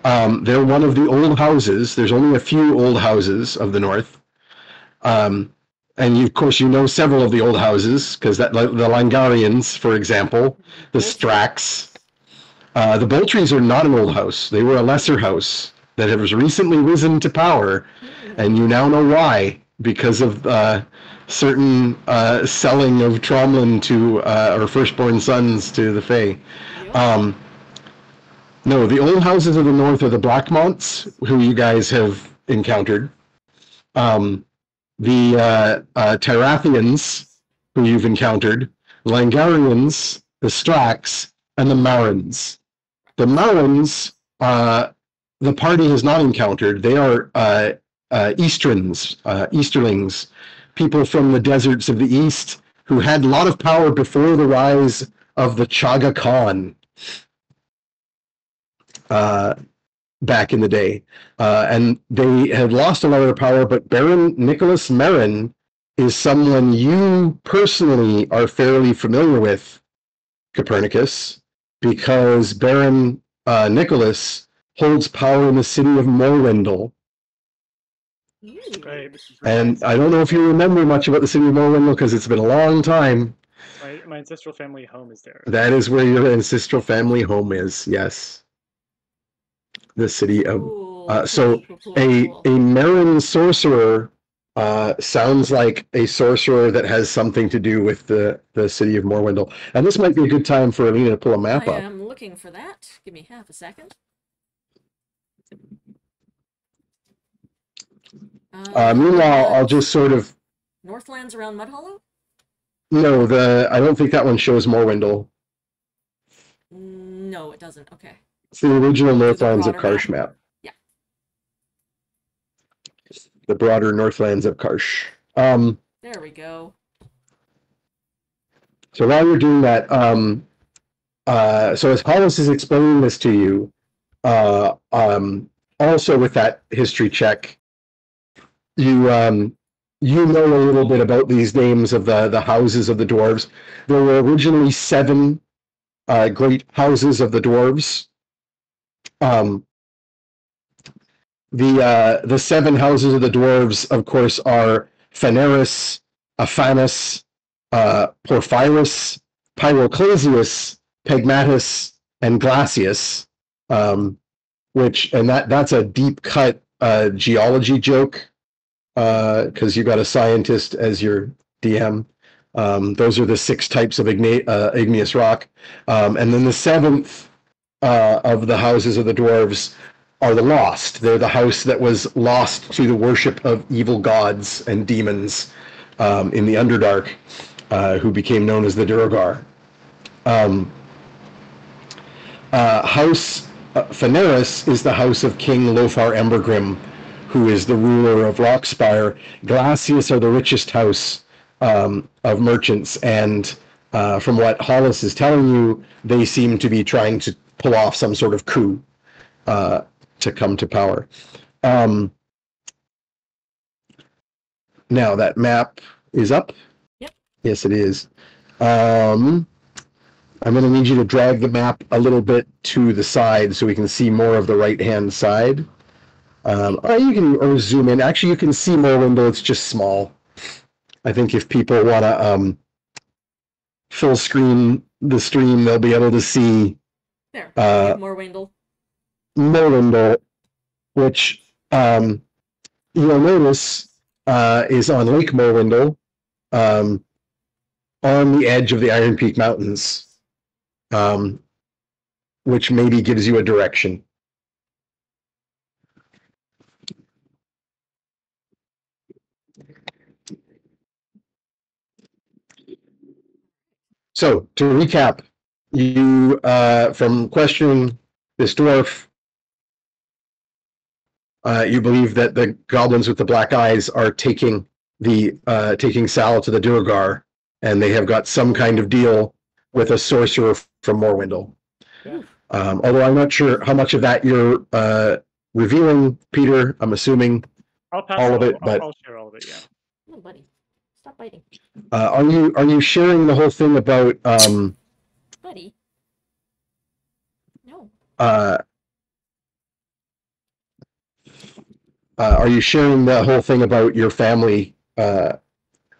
Um, they're one of the old houses. There's only a few old houses of the north. Um, and you, of course, you know several of the old houses because that the Langarians, for example, the Strax, uh, the Boltries are not an old house. They were a lesser house that has recently risen to power, and you now know why because of uh, certain uh, selling of Tromlin to uh, our firstborn sons to the Fae. Um, no, the old houses of the north are the Blackmonts, who you guys have encountered. Um, the uh, uh, who you've encountered. Langarians, the Strax, and the Marryns. The Marryns, uh, the party has not encountered. They are uh, Easterns, Easterlings, people from the deserts of the East who had a lot of power before the rise of the Chaga Khan uh, back in the day. Uh, and they had lost a lot of their power, but Baron Nicholas Marryn is someone you personally are fairly familiar with, Copernicus, because Baron uh, Nicholas holds power in the city of Morwendel. Right. And I don't know if you remember much about the city of Morwendel because it's been a long time. My, my ancestral family home is there. That is where your ancestral family home is, yes. The city of uh, so a a Marryn sorcerer uh, sounds like a sorcerer that has something to do with the the city of Morwendel. And this might be a good time for Alina to pull a map I up. I am looking for that. Give me half a second. Uh, meanwhile, I'll just sort of Northlands around Mud Hollow? no the I don't think that one shows Morwendel. No, it doesn't. Okay. It's the original Northlands of broader map. Yeah. The broader Northlands of Karsh. Um, There we go. So while you're doing that, um, uh, so as Hollis is explaining this to you, uh, um, also with that history check, you um, you know a little bit about these names of the the houses of the dwarves. There were originally seven uh, great houses of the dwarves. Um, the uh, the seven houses of the dwarves, of course, are Phaneris, Aphanus, uh, Porphyrus, Pyroclasius, Pegmatus, and Glacius, um, which and that that's a deep cut uh, geology joke because you've got a scientist as your DM. Um, those are the six types of igna- uh, igneous rock, um, and then the seventh uh, of the houses of the dwarves are the lost. They're the house that was lost to the worship of evil gods and demons um, in the Underdark uh, who became known as the Duergar. Um, uh, house uh, is the house of King Lothar Embergrim, who is the ruler of Rockspire. Glacius are the richest house um, of merchants, and uh, from what Hollis is telling you, they seem to be trying to pull off some sort of coup uh, to come to power. Um, now that map is up. Yep. Yes, it is. Um, I'm going to need you to drag the map a little bit to the side so we can see more of the right-hand side. Um, or you can or zoom in. Actually, you can see more window. It's just small. I think if people want to um, full screen the stream, they'll be able to see There. Uh, Morwendel. more window, which um, you'll notice uh, is on Lake Morwindle, um, on the edge of the Iron Peak Mountains, um, which maybe gives you a direction. So to recap, you uh, from questioning this dwarf, uh, you believe that the goblins with the black eyes are taking the uh, taking Sal to the Duergar, and they have got some kind of deal with a sorcerer from Morwindle. Yeah. Um, although I'm not sure how much of that you're uh, revealing, Peter. I'm assuming. I'll pass all of it, I'll, but- I'll share all of it. Yeah. Come on, buddy. Stop biting. Uh, are you are you sharing the whole thing about um, Buddy. No. Uh, uh, are you sharing the whole thing about your family uh,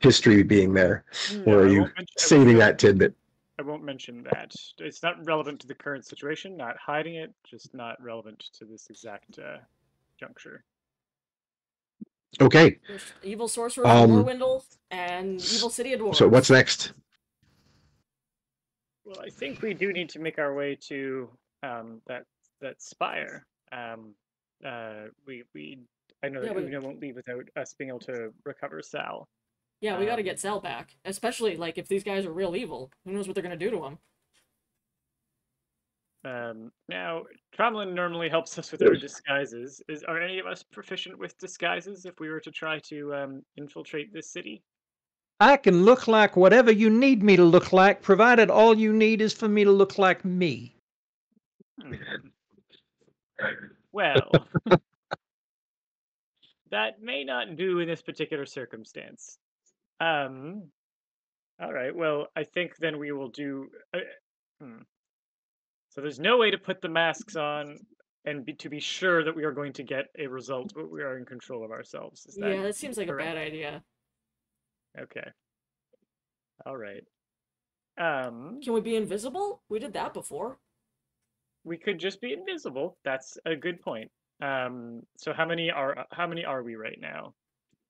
history being there, No, or are you mention- saving that tidbit? I won't mention that. It's not relevant to the current situation. Not hiding it, just not relevant to this exact uh, juncture. There's Okay, evil sorcerer Um, from Morwindle and evil city of dwarves. so what's next? Well, I think we do need to make our way to um, that that spire. Um, uh, we we I know Yeah, that we- we won't leave without us being able to recover Sal. Yeah, we got to Um, get Sal back. Especially like if these guys are real evil. Who knows what they're gonna do to him? Um, now, Tromlin normally helps us with our disguises. Is are any of us proficient with disguises if we were to try to um, infiltrate this city? I can look like whatever you need me to look like, provided all you need is for me to look like me. Well, that may not do in this particular circumstance. Um, all right. Well, I think then we will do. Uh, hmm. So there's no way to put the masks on and be, to be sure that we are going to get a result, but we are in control of ourselves. Is that Yeah, that seems like a bad idea. okay? All right. Um, Can we be invisible? We did that before. We could just be invisible. That's a good point. Um, so how many are how many are we right now?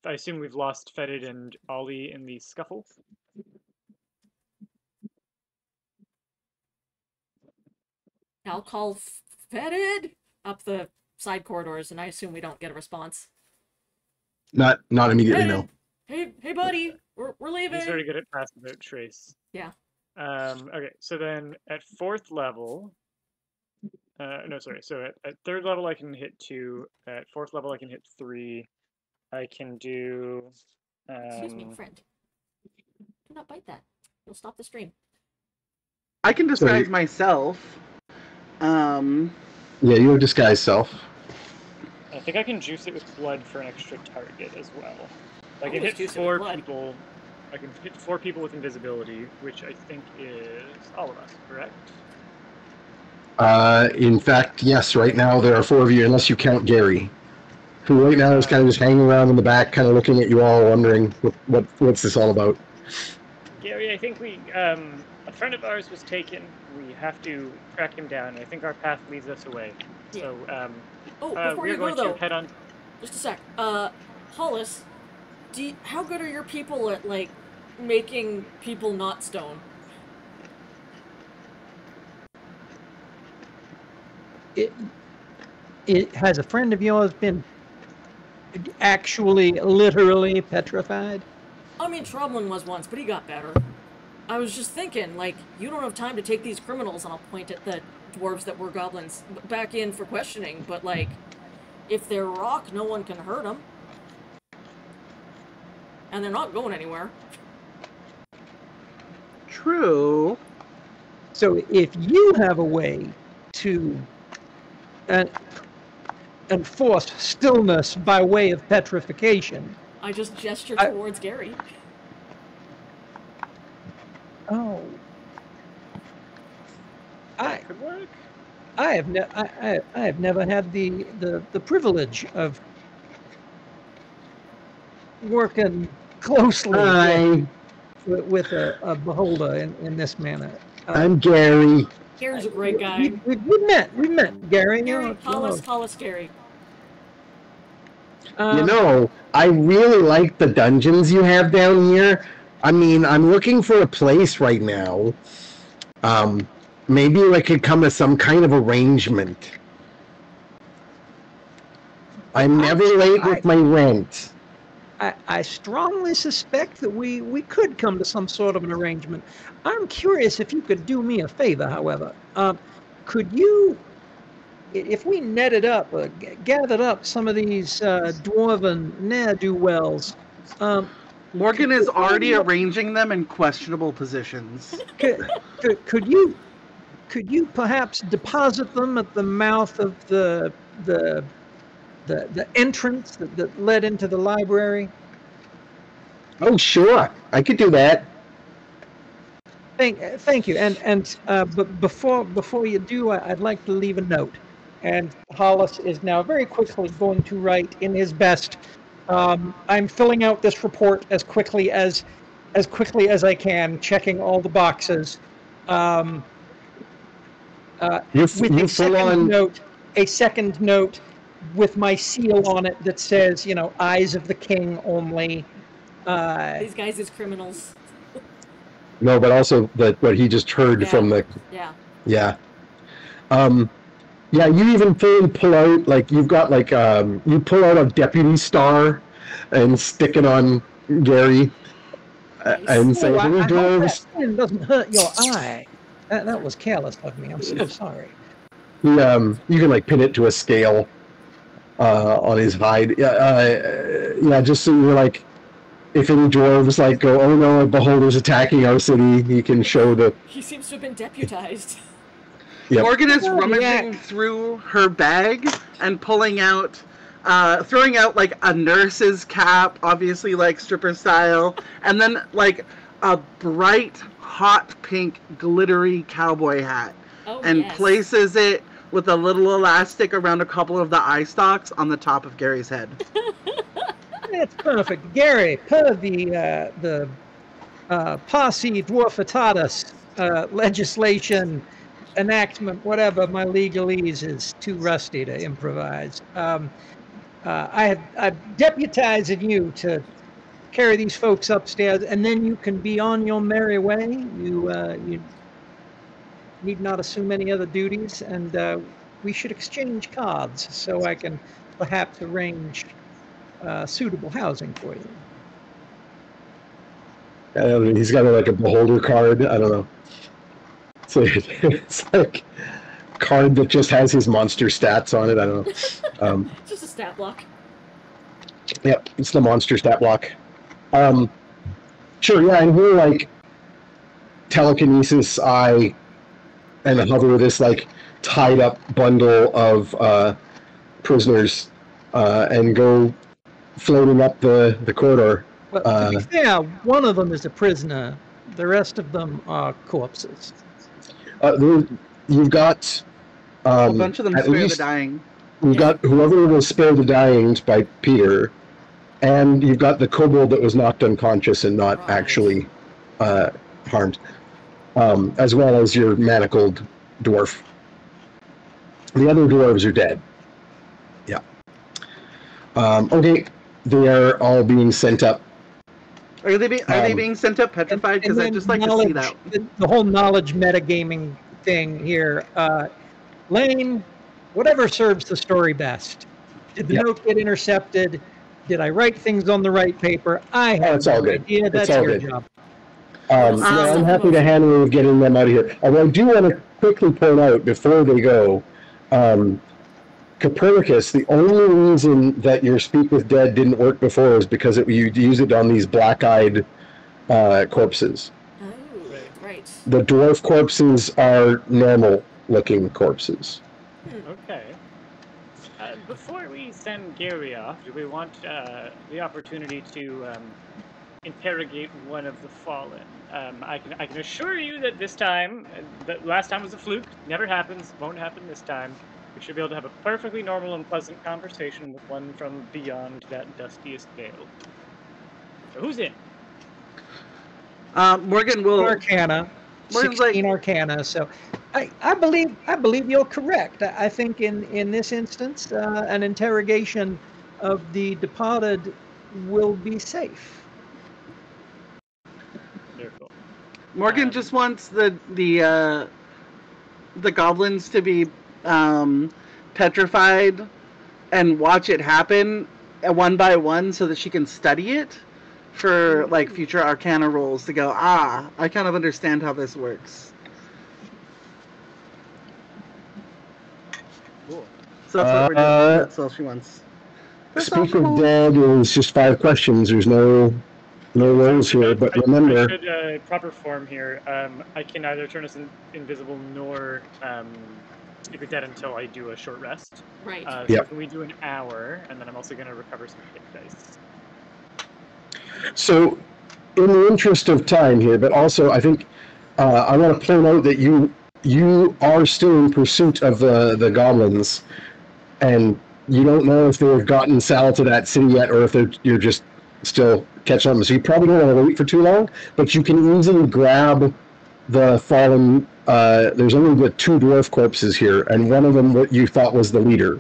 I assume we've lost Fetid and Ollie in the scuffle. I'll call F- Fetid up the side corridors, and I assume we don't get a response. Not not immediately, Fetid! no. Hey, hey, buddy, we're we're leaving. He's very good at passing out trace. Yeah. Um, okay, so then at fourth level, uh, no, sorry. So at, at third level, I can hit two. At fourth level, I can hit three. I can do. Excuse me, Um, friend. Do not bite that. You'll stop the stream. I can disguise you- myself. Um, Yeah, you have disguised self. I think I can juice it with blood for an extra target as well. I can hit it with four people. I can hit four people with invisibility, which I think is all of us, correct? Uh, in fact, yes. Right now there are four of you, unless you count Gary, who right now is kind of just hanging around in the back, kind of looking at you all, wondering what, what what's this all about. Gary, I think we um, a friend of ours was taken. We have to track him down. I think our path leads us away. Yeah. So um, Oh, uh, before we are you going go though, to head on. just a sec. Uh, Hollis, do you, how good are your people at like making people not stone? It, it has a friend of yours been actually, literally petrified? I mean, Tromlin was once, but he got better. I was just thinking, like, you don't have time to take these criminals, and I'll point at the dwarves that were goblins back in for questioning. But like, if they're rock, no one can hurt them, and they're not going anywhere. true. So if you have a way to uh, enforce stillness by way of petrification, I just gestured I- towards Gary. oh, I That could work. I have ne- I, I, I have never had the, the, the privilege of working closely with, Hi, with, with a, a beholder in, in this manner. Uh, I'm Gary. Gary's a great guy. we, we, we met, we met, Gary. Gary, you're- Hollis, you're- Hollis, Gary. You Um, know, I really like the dungeons you have down here. I mean, I'm looking for a place right now. Um, maybe I could come to some kind of arrangement. I'm never late with my rent. I, I strongly suspect that we, we could come to some sort of an arrangement. I'm curious if you could do me a favor, however. Um, could you, if we netted up, uh, g- gathered up some of these uh, dwarven ne'er do wells, um, Morgan is already arranging them in questionable positions. could, could, could you could you perhaps deposit them at the mouth of the the the, the entrance that, that led into the library? Oh, sure. I could do that. Thank, thank you. And and uh, but before before you do, I, I'd like to leave a note. And Hollis is now very quickly going to write in his best. Um, I'm filling out this report as quickly as as quickly as I can, checking all the boxes. Um, uh, You, with you a full second on. note, a second note with my seal on it that says, you know, eyes of the king only. Uh, These guys is criminals. No, but also that what he just heard Yeah. from the Yeah. Yeah. Um yeah, you even fully pull out like you've got like um you pull out a deputy star and stick it on Gary uh, Nice. and say, oh, I, I "Hey, that pen doesn't hurt your eye. That, that was careless of me. I'm so sorry. He, um, you can like pin it to a scale uh, on his hide. Yeah, uh, yeah, just so you're like, if any dwarves like go, oh no, a beholder's attacking our city, you can show the. He seems to have been deputized. Yep. Morgan is Oh, rummaging yeah. through her bag and pulling out, uh, throwing out like a nurse's cap, obviously like stripper style, and then like a bright, hot pink, glittery cowboy hat, Oh, and yes. places it with a little elastic around a couple of the eye stalks on the top of Gary's head. That's perfect. Gary, per the uh, the uh, posse dwarfitatis uh, legislation enactment, whatever, my legalese is too rusty to improvise. Um, uh, I have I've deputized you to carry these folks upstairs, and then you can be on your merry way. You uh, you need not assume any other duties, and uh, we should exchange cards so I can perhaps arrange uh, suitable housing for you. Uh, he's got like a beholder card. I don't know. So it's like a card that just has his monster stats on it. I don't know. Um, It's just a stat block. Yep, it's the monster stat block. Um, sure, yeah, and we're like telekinesis eye and hover this like tied up bundle of uh, prisoners uh, and go floating up the, the corridor. But to Uh, fair, one of them is a prisoner. The rest of them are corpses. Uh, there, you've got a um, bunch of them at spare the least dying. You've got whoever was spare the dying by Peter, and you've got the kobold that was knocked unconscious and not Right. actually uh, harmed, um, as well as your manacled dwarf. The other dwarves are dead. Yeah. Um, okay, they are all being sent up. Are they be- are they Um, being sent up petrified? Because I then just like to see that. The, the whole knowledge metagaming thing here. Uh, Lane, whatever serves the story best. Did the Yep. note get intercepted? Did I write things on the right paper? I have it's all no good. idea. It's That's all your good. job. Um, Um, yeah, I'm happy to hand with getting them out of here. Although I do want to quickly point out before they go, um, Copernicus, the only reason that your speak with dead didn't work before is because it, you use it on these black-eyed uh, corpses. Oh, right. The dwarf corpses are normal-looking corpses. Okay. Uh, before we send Gary off, do we want uh, the opportunity to um, interrogate one of the fallen? Um, I can I can assure you that this time, uh, the last time was a fluke. Never happens. Won't happen this time. We should be able to have a perfectly normal and pleasant conversation with one from beyond that dustiest veil. So who's in? Uh, Morgan will. Arcana, Morgan's like- sixteen Arcana. So, I, I believe I believe you're correct. I, I think in in this instance, uh, an interrogation of the departed will be safe. Morgan Um, just wants the the uh, the goblins to be um, petrified and watch it happen uh, one by one, so that she can study it for like future Arcana rolls to go. Ah, I kind of understand how this works. Cool. So that's what we're Uh, doing. That's all she wants. That's all Speak she of wants. dead is just five questions. There's no no rolls here, but I- I remember, should, uh, proper form here. Um, I can neither turn us in- invisible nor um, keep it dead until I do a short rest. Right. Uh, so Yep. can we do an hour, and then I'm also going to recover some hit dice. so in the interest of time here, but also I think uh, I want to point out that you you are still in pursuit of the the goblins, and you don't know if they've gotten Sal to that city yet, or if they're, you're just still catch up. So you probably don't want to wait for too long, but you can easily grab the fallen. Uh, there's only the two dwarf corpses here, and one of them what you thought was the leader.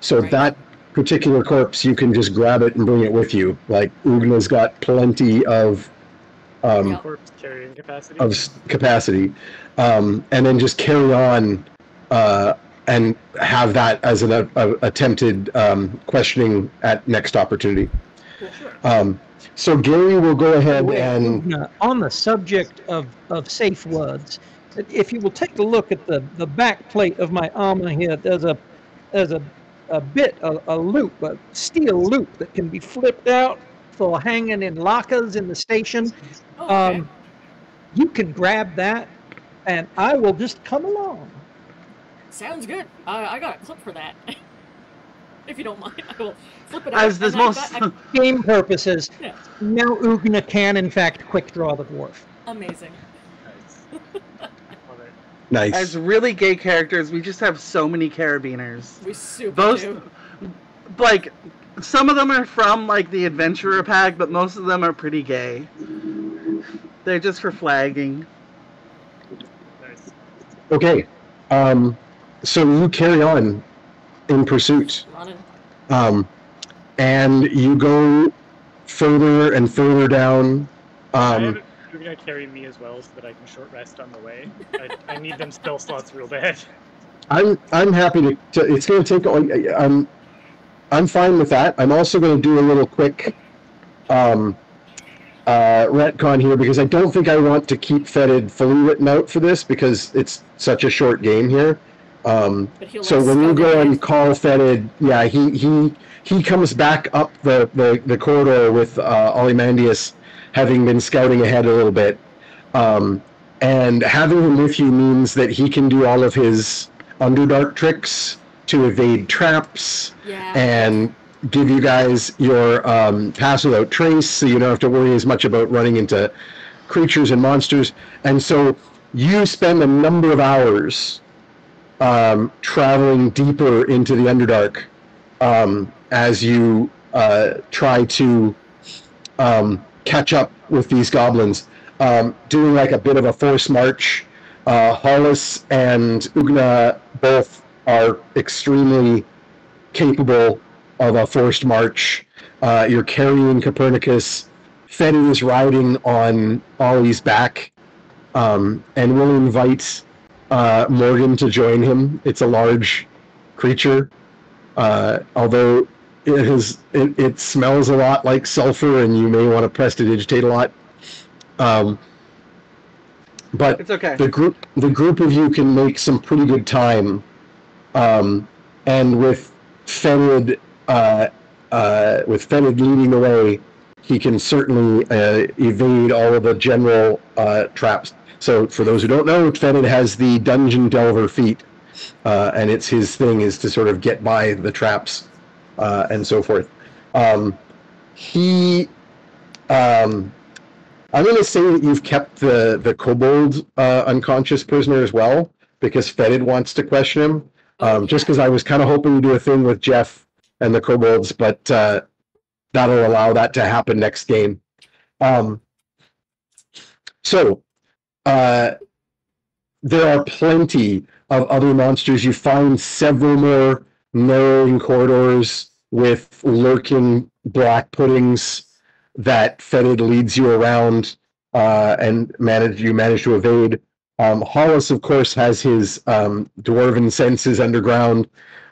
So Right. that particular corpse, you can just grab it and bring it with you. Like Ugna's got plenty of um, Yeah. Corpse carrying capacity. of capacity, um, and then just carry on uh, and have that as an a, a- attempted um, questioning at next opportunity. Cool, sure. Um, so Gary will go ahead and on the subject of, of safe words, if you will take a look at the, the back plate of my armor here, there's a there's a, a bit, a, a loop, a steel loop that can be flipped out for hanging in lockers in the station. Okay. Um, you can grab that, and I will just come along. Sounds good. I I got a clip for that. if you don't mind, I will flip it out. As this and I most got- Game purposes, Yeah. now Ugna can in fact quick draw the dwarf. Amazing. Nice. Love it. nice. as really gay characters, we just have so many carabiners. We super Most do. like some of them are from like the adventurer pack, but most of them are pretty gay. They're just for flagging. Nice. Okay, um, so you carry on in pursuit, um, and you go further and further down. I Um, You're going to carry me as well so that I can short rest on the way. I, I need them spell slots real bad. I'm I'm happy to. to it's going to take. like, I'm I'm fine with that. I'm also going to do a little quick um, uh, retcon here because I don't think I want to keep Fetid fully written out for this because it's such a short game here. Um, so when you go and call Fetid, yeah, he he he comes back up the the, the corridor with uh, Ozymandias having been scouting ahead a little bit. Um, and having him with you means that he can do all of his underdark tricks to evade traps yeah. and give you guys your um, pass without trace, so you don't have to worry as much about running into creatures and monsters. And so you spend a number of hours um, traveling deeper into the Underdark um, as you uh, try to um, catch up with these goblins, um, doing like a bit of a force march. Uh, Hollis and Ugna both are extremely capable of a forced march. Uh, you're carrying Copernicus. Fetty is riding on Ollie's back, um, and will invite uh, Morgan to join him. It's a large creature, uh, although it has it, it smells a lot like sulfur, and you may want to press to prestidigitate a lot. Um, but It's okay. the group the group of you can make some pretty good time um, and with Fetid uh, uh, with Fetid leading the way he can certainly uh, evade all of the general uh, traps. So for those who don't know Fetid has the dungeon delver feat uh, and it's his thing is to sort of get by the traps uh, and so forth. Um, he um, I'm going to say that you've kept the the kobold uh, unconscious prisoner as well because Fetid wants to question him. Oh, Um, Just because I was kind of hoping to do a thing with Jeff and the kobolds, but uh, that'll allow that to happen next game. Um, so uh, there are plenty of other monsters. You find several more narrowing corridors with lurking black puddings that Fetid leads you around uh, and manage you manage to evade. Um, Hollis, of course, has his um, dwarven senses underground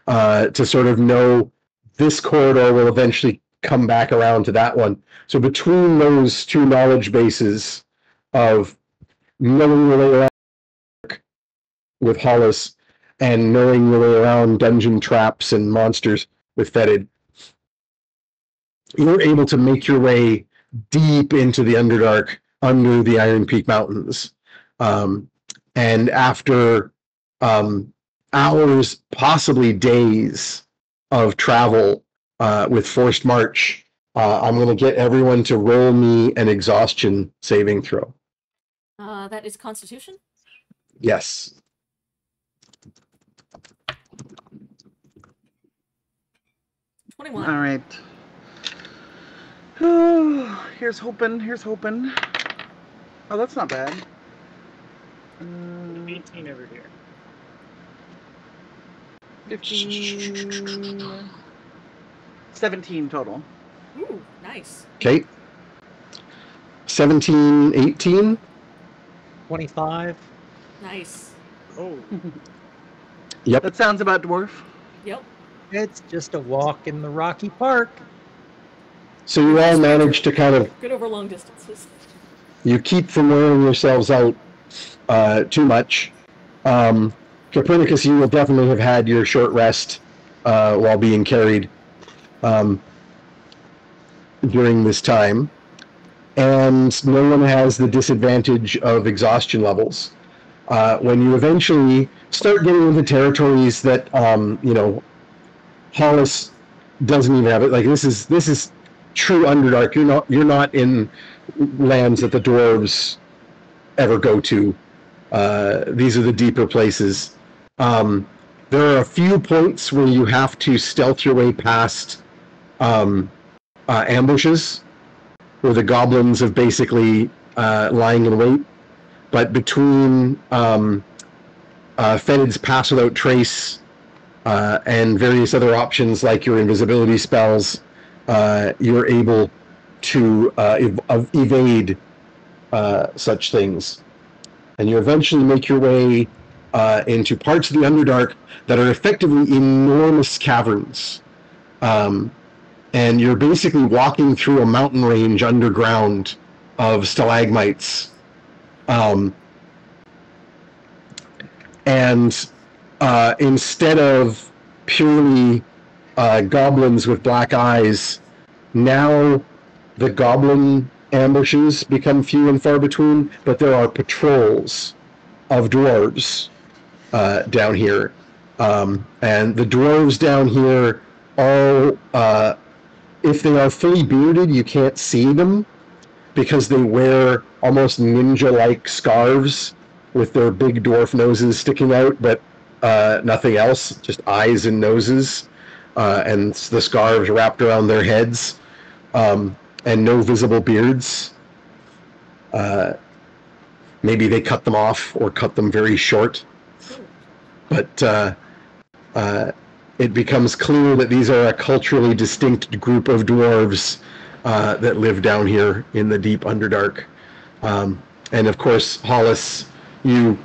uh, to sort of know this corridor will eventually come back around to that one. So between those two knowledge bases of knowing your way around with Hollis and knowing your way around dungeon traps and monsters with Fetid, you're able to make your way deep into the Underdark under the Iron Peak Mountains. Um, and after um, hours, possibly days of travel uh, with forced march, uh, I'm going to get everyone to roll me an exhaustion saving throw. Uh, that is Constitution. Yes. Twenty-one. All right. Oh, here's hoping. Here's hoping. Oh, that's not bad. Uh, 18 over here. 15, 17 total. Ooh, nice. Okay. 17, 18. 25. Nice. Oh, yep. That sounds about dwarf. Yep. It's just a walk in the Rocky Park. So you all manage to kind of Good over long distances. you keep from wearing yourselves out uh, too much. Um, Copernicus, you will definitely have had your short rest uh, while being carried um, during this time, and no one has the disadvantage of exhaustion levels. Uh, when you eventually start getting into territories that um, you know Hollis doesn't even have it. Like this is this is true Underdark. You're not you're not in lands that the dwarves ever go to. Uh, these are the deeper places. Um, there are a few points where you have to stealth your way past um, uh, ambushes, where the goblins have basically uh, lying in wait. But between um, uh, Fetid's Pass Without Trace uh, and various other options like your invisibility spells, uh, you're able to uh, ev- ev- evade uh, such things. And you eventually make your way uh, into parts of the Underdark that are effectively enormous caverns. Um, and you're basically walking through a mountain range underground of stalagmites. Um, and uh, instead of purely uh, goblins with black eyes, now the goblin ambushes become few and far between, but there are patrols of dwarves uh, down here. Um, and the dwarves down here all, uh, if they are fully bearded, you can't see them because they wear almost ninja like scarves with their big dwarf noses sticking out, but uh, nothing else, just eyes and noses, uh, and the scarves wrapped around their heads, um, and no visible beards. Uh, maybe they cut them off or cut them very short, but uh, uh, it becomes clear that these are a culturally distinct group of dwarves uh, that live down here in the deep Underdark. Um, and of course, Hollis, you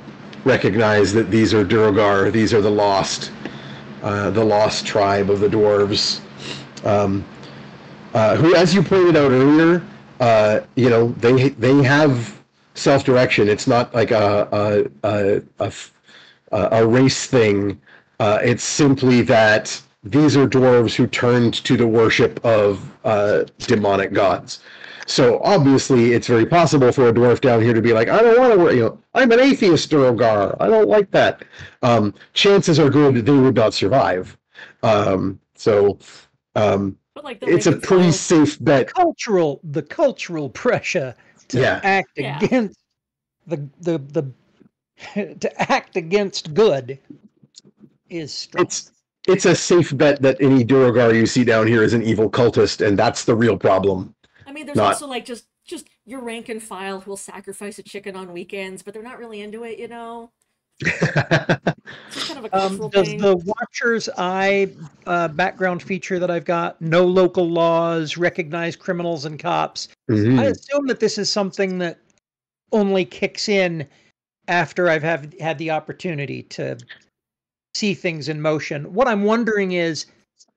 recognize that these are Duergar, these are the lost, uh, the lost tribe of the dwarves, um, uh, who, as you pointed out earlier, uh, you know, they they have self-direction. It's not like a a a a race thing. Uh, it's simply that these are dwarves who turned to the worship of uh, demonic gods. So obviously, it's very possible for a dwarf down here to be like, I don't want to, you know, I'm an atheist, Duergar. I don't like that. Um, chances are good that they would not survive. Um, so um, But like it's a pretty file- safe bet. Cultural, the cultural pressure to Yeah. act Yeah. against the the the to act against good is strong. It's it's a safe bet that any Duergar you see down here is an evil cultist, and that's the real problem. I mean, there's not- also like just just your rank and file who will sacrifice a chicken on weekends, but they're not really into it, you know. Kind of a Um, does thing. the Watcher's Eye uh, background feature that I've got no local laws, recognize criminals and cops? I Mhm. assume that this is something that only kicks in after I've have, had the opportunity to see things in motion. What I'm wondering is,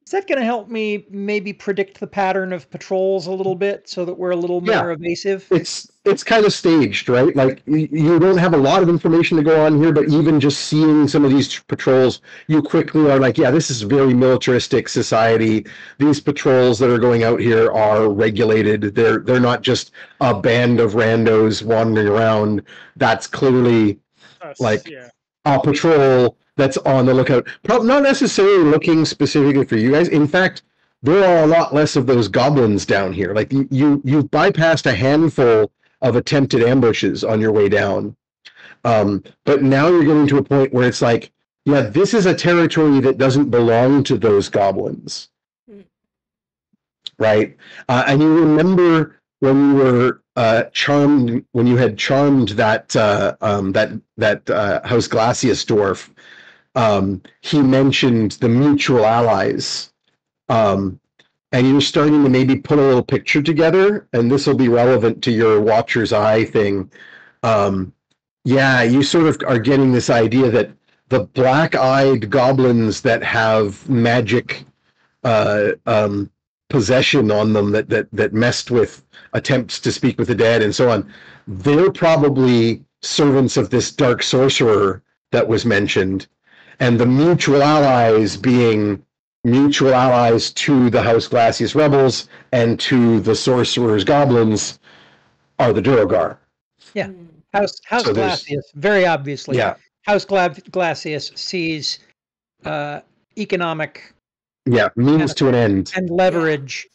is that going to help me maybe predict the pattern of patrols a little bit so that we're a little Yeah. more evasive? It's it's kind of staged, right? Like you, you don't have a lot of information to go on here, but even just seeing some of these patrols, you quickly are like, yeah, this is a very militaristic society. These patrols that are going out here are regulated. They're they're not just a band of randos wandering around. That's clearly Us, Like- yeah. a patrol that's on the lookout. Probably not necessarily looking specifically for you guys. In fact, there are a lot less of those goblins down here. Like you, you you've bypassed a handful of attempted ambushes on your way down. Um, but now you're getting to a point where it's like, yeah, this is a territory that doesn't belong to those goblins. Hmm. Right? Uh, and you remember when you were uh, charmed, when you had charmed that uh, um, that that uh, House Glacius dwarf, um, he mentioned the mutual allies. Um, and you're starting to maybe put a little picture together, and this will be relevant to your Watcher's Eye thing. Um, yeah, you sort of are getting this idea that the black-eyed goblins that have magic uh, um, possession on them that that that messed with attempts to speak with the dead and so on, they're probably servants of this dark sorcerer that was mentioned, and the mutual allies being mutual allies to the House Glacius rebels and to the sorcerer's goblins are the Duergar. Yeah. House House So Glacius, very obviously. Yeah, House Gla- Glacius sees uh, economic yeah, means to an end. and leverage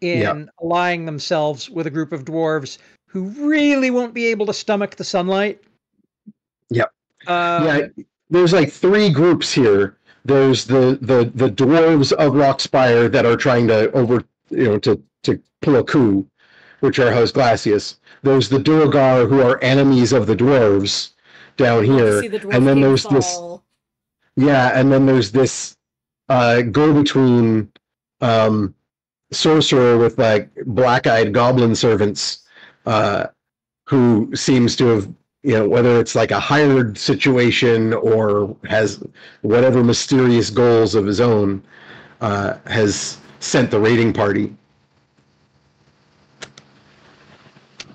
in Yeah. allying themselves with a group of dwarves who really won't be able to stomach the sunlight. Yep. Uh, yeah, there's like three groups here. There's the the the dwarves of Rockspire that are trying to over you know to to pull a coup, which are House Glacius. There's the Duergar who are enemies of the dwarves down here, the and then there's this yeah, and then there's this uh, go between um, sorcerer with like black-eyed goblin servants uh, who seems to have you know whether it's like a hired situation or has whatever mysterious goals of his own uh, has sent the raiding party.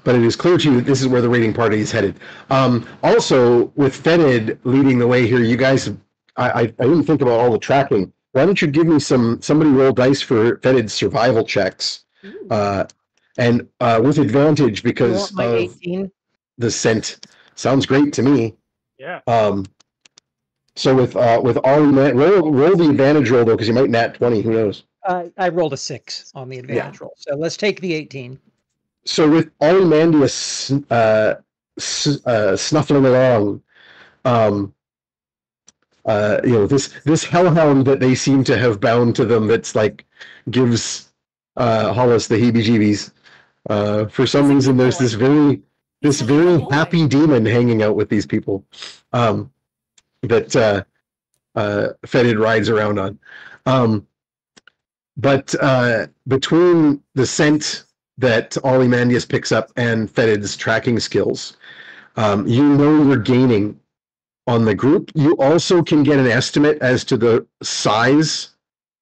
But it is clear to you that this is where the raiding party is headed. Um, also, with Fetid leading the way here, you guys, I, I, I didn't think about all the tracking. Why don't you give me some, somebody roll dice for Fetid's survival checks? Uh, and uh, with advantage because of 18? the scent. Sounds great to me. Yeah. Um, so with uh, with all man, roll roll the advantage roll though, because you might nat twenty. Who knows? Uh, I rolled a six on the advantage roll. So let's take the 18. So with Ozymandias uh, s- uh, snuffling along, um, uh, you know this this hellhound that they seem to have bound to them that's like gives uh, Hollis the heebie-jeebies. Uh, for some reason, there's this very this very happy demon hanging out with these people um, that uh, uh, Fetid rides around on. Um, but uh, between the scent that Ozymandias picks up and Fetid's tracking skills, um, you know you're gaining on the group. You also can get an estimate as to the size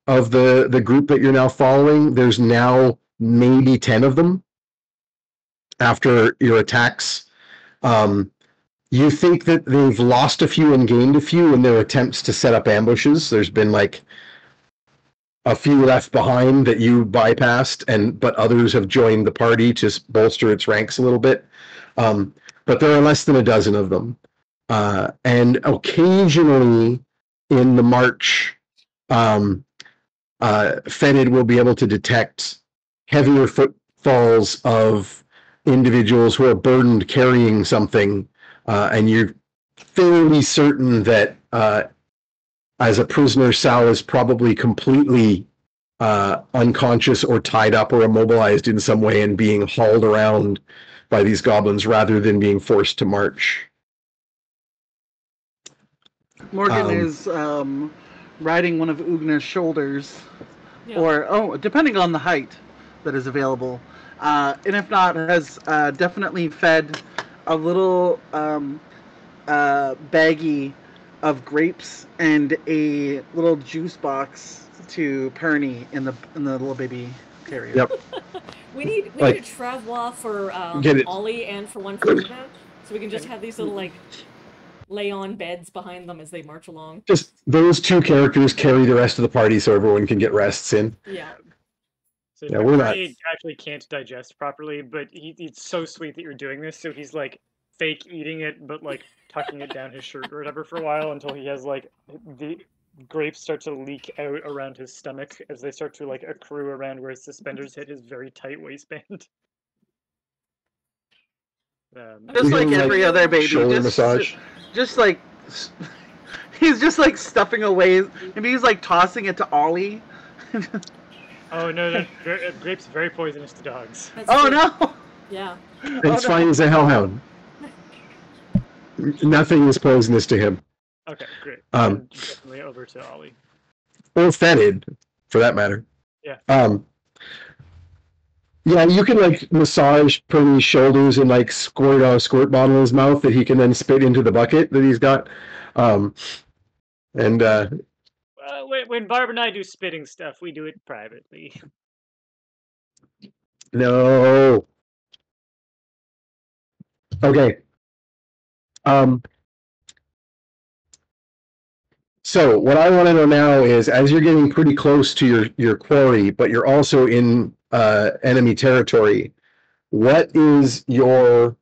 of the the group that you're now following. There's now maybe ten of them after your attacks. Um, you think that they've lost a few and gained a few in their attempts to set up ambushes. There's been like a few left behind that you bypassed, and but others have joined the party to bolster its ranks a little bit. Um, but there are less than a dozen of them, uh, and occasionally in the march, um, uh, Fetid will be able to detect heavier footfalls of individuals who are burdened carrying something, uh, and you're fairly certain that uh, as a prisoner, Sal is probably completely uh, unconscious or tied up or immobilized in some way and being hauled around by these goblins rather than being forced to march. Morgan Um, is um, riding one of Ugna's shoulders, Yeah. or oh, depending on the height that is available, uh, and if not, has uh, definitely fed a little um, uh, baggie of grapes and a little juice box to Perny in the in the little baby carrier. Yep. We need we Like- need a travois for um, Get. Ollie and for one for Luna, so we can just have these little like lay on beds behind them as they march along. Just those two characters carry the rest of the party so everyone can get rests in. Yeah. So Yeah, we're not- He actually can't digest properly, but he, it's so sweet that you're doing this. So he's like fake eating it, but like tucking it down his shirt or whatever for a while until he has like the grapes start to leak out around his stomach as they start to like accrue around where his suspenders hit his very tight waistband. Um, Just like every like, other baby. Shoulder just, massage. just like he's just like stuffing away. Maybe he's like tossing it to Ollie. oh no, that gra- uh, grapes are very poisonous to dogs. That's Oh good. no! Yeah. And Oh, it's no. fine as a hellhound. Nothing is poisonous to him. Okay, great. Um, definitely over to Ollie. or fetid, for that matter. Yeah. Um. Yeah, you can like massage Perny's shoulders and like squirt a squirt bottle in his mouth that he can then spit into the bucket that he's got. Um, and uh, Uh, when, when Barb and I do spitting stuff, we do it privately. no. Okay. Um. So what I want to know now is, as you're getting pretty close to your your quarry, but you're also in uh, enemy territory, what is your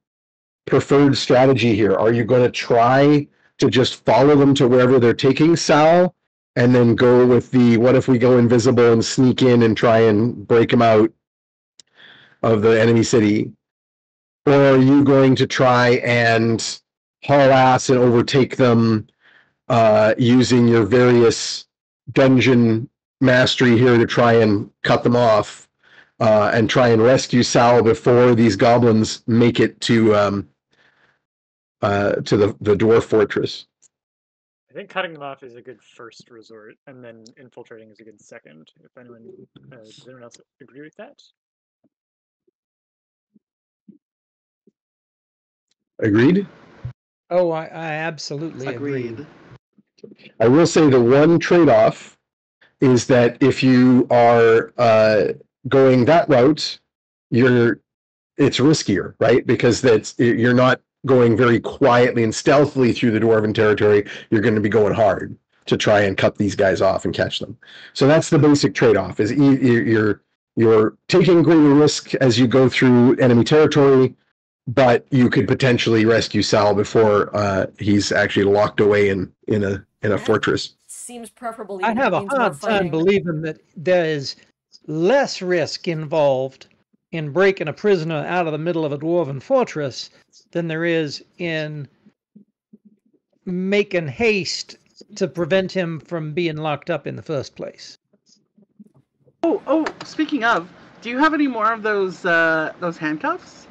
preferred strategy here? Are you going to try to just follow them to wherever they're taking Sal, and then go with the what if we go invisible and sneak in and try and break them out of the enemy city, or are you going to try and haul ass and overtake them? uh, using your various dungeon mastery here to try and cut them off uh, and try and rescue Sal before these goblins make it to um, uh, to the, the dwarf fortress. I think cutting them off is a good first resort, and then infiltrating is a good second. If anyone, uh, does anyone else agree with that? Agreed? Oh, I, I absolutely agree. Agreed. I will say the one trade-off is that if you are uh, going that route, you're it's riskier, right? Because that's you're not going very quietly and stealthily through the dwarven territory. You're going to be going hard to try and cut these guys off and catch them. So that's the basic trade-off: is you're you're- you're taking greater risk as you go through enemy territory, but you could potentially rescue Sal before uh, he's actually locked away in in a in a Yeah. fortress. Seems preferable. I have a hard time believing that there is less risk involved in breaking a prisoner out of the middle of a dwarven fortress than there is in making haste to prevent him from being locked up in the first place. Oh, oh. Speaking of, do you have any more of those uh, those handcuffs?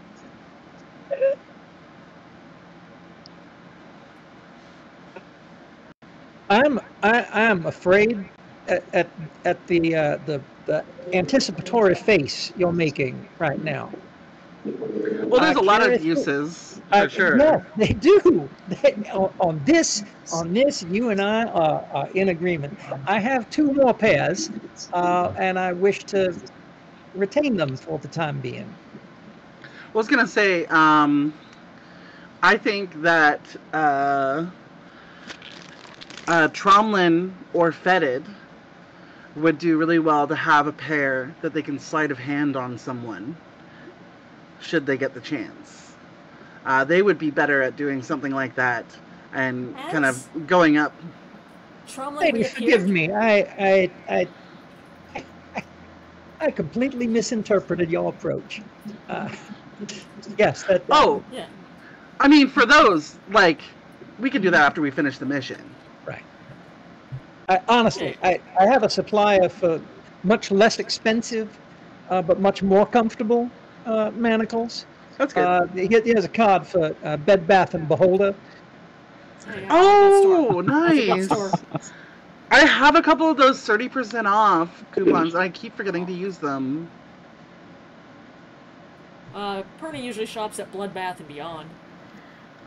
I'm I, I am afraid at at, at the, uh, the the anticipatory face you're making right now. Well, there's Uh, a lot of uses for Uh, sure. Yeah, they do. They, on, on this, on this, you and I are, are in agreement. I have two more pairs, uh, and I wish to retain them for the time being. I was gonna say, um, I think that uh, uh, Tromlin or Fetid would do really well to have a pair that they can sleight of hand on someone, should they get the chance. Uh, they would be better at doing something like that and kind of going up. Tromlin Lady, forgive me. I, I, I, I, I completely misinterpreted your approach. Uh, yes, that. Oh, Yeah. I mean, for those, like, we can do that after we finish the mission. I, honestly, I, I have a supply of uh, much less expensive, uh, but much more comfortable uh, manacles. That's good. Uh, here- here's a card for uh, Bed Bath and Beholder. Oh, like that store. That's a good nice. I have a couple of those 30% off coupons. and I keep forgetting to use them. Uh, Perny usually shops at Bloodbath and Beyond.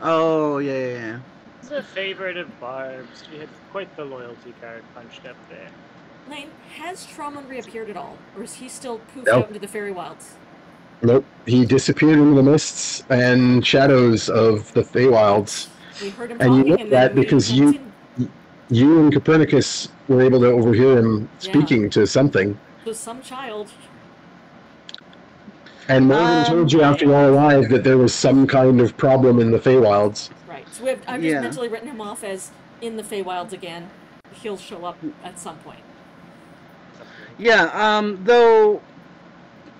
Oh, yeah, yeah, yeah. It's a favorite of Barb's. She had quite the loyalty card punched up there. Lane, has Trauman reappeared at all? Or is he still poofed No. out into the fairy wilds? Nope. He disappeared into the mists and shadows of the Feywilds. We heard him And you talking, know and that because you- seen- You and Copernicus were able to overhear him Yeah. speaking to something. to some child. And Morgan Um, told you after you all arrived that there was some kind of problem in the Feywilds. Right. So we have, I've just Yeah. mentally written him off as in the Feywilds again. He'll show up at some point. Yeah, um, though,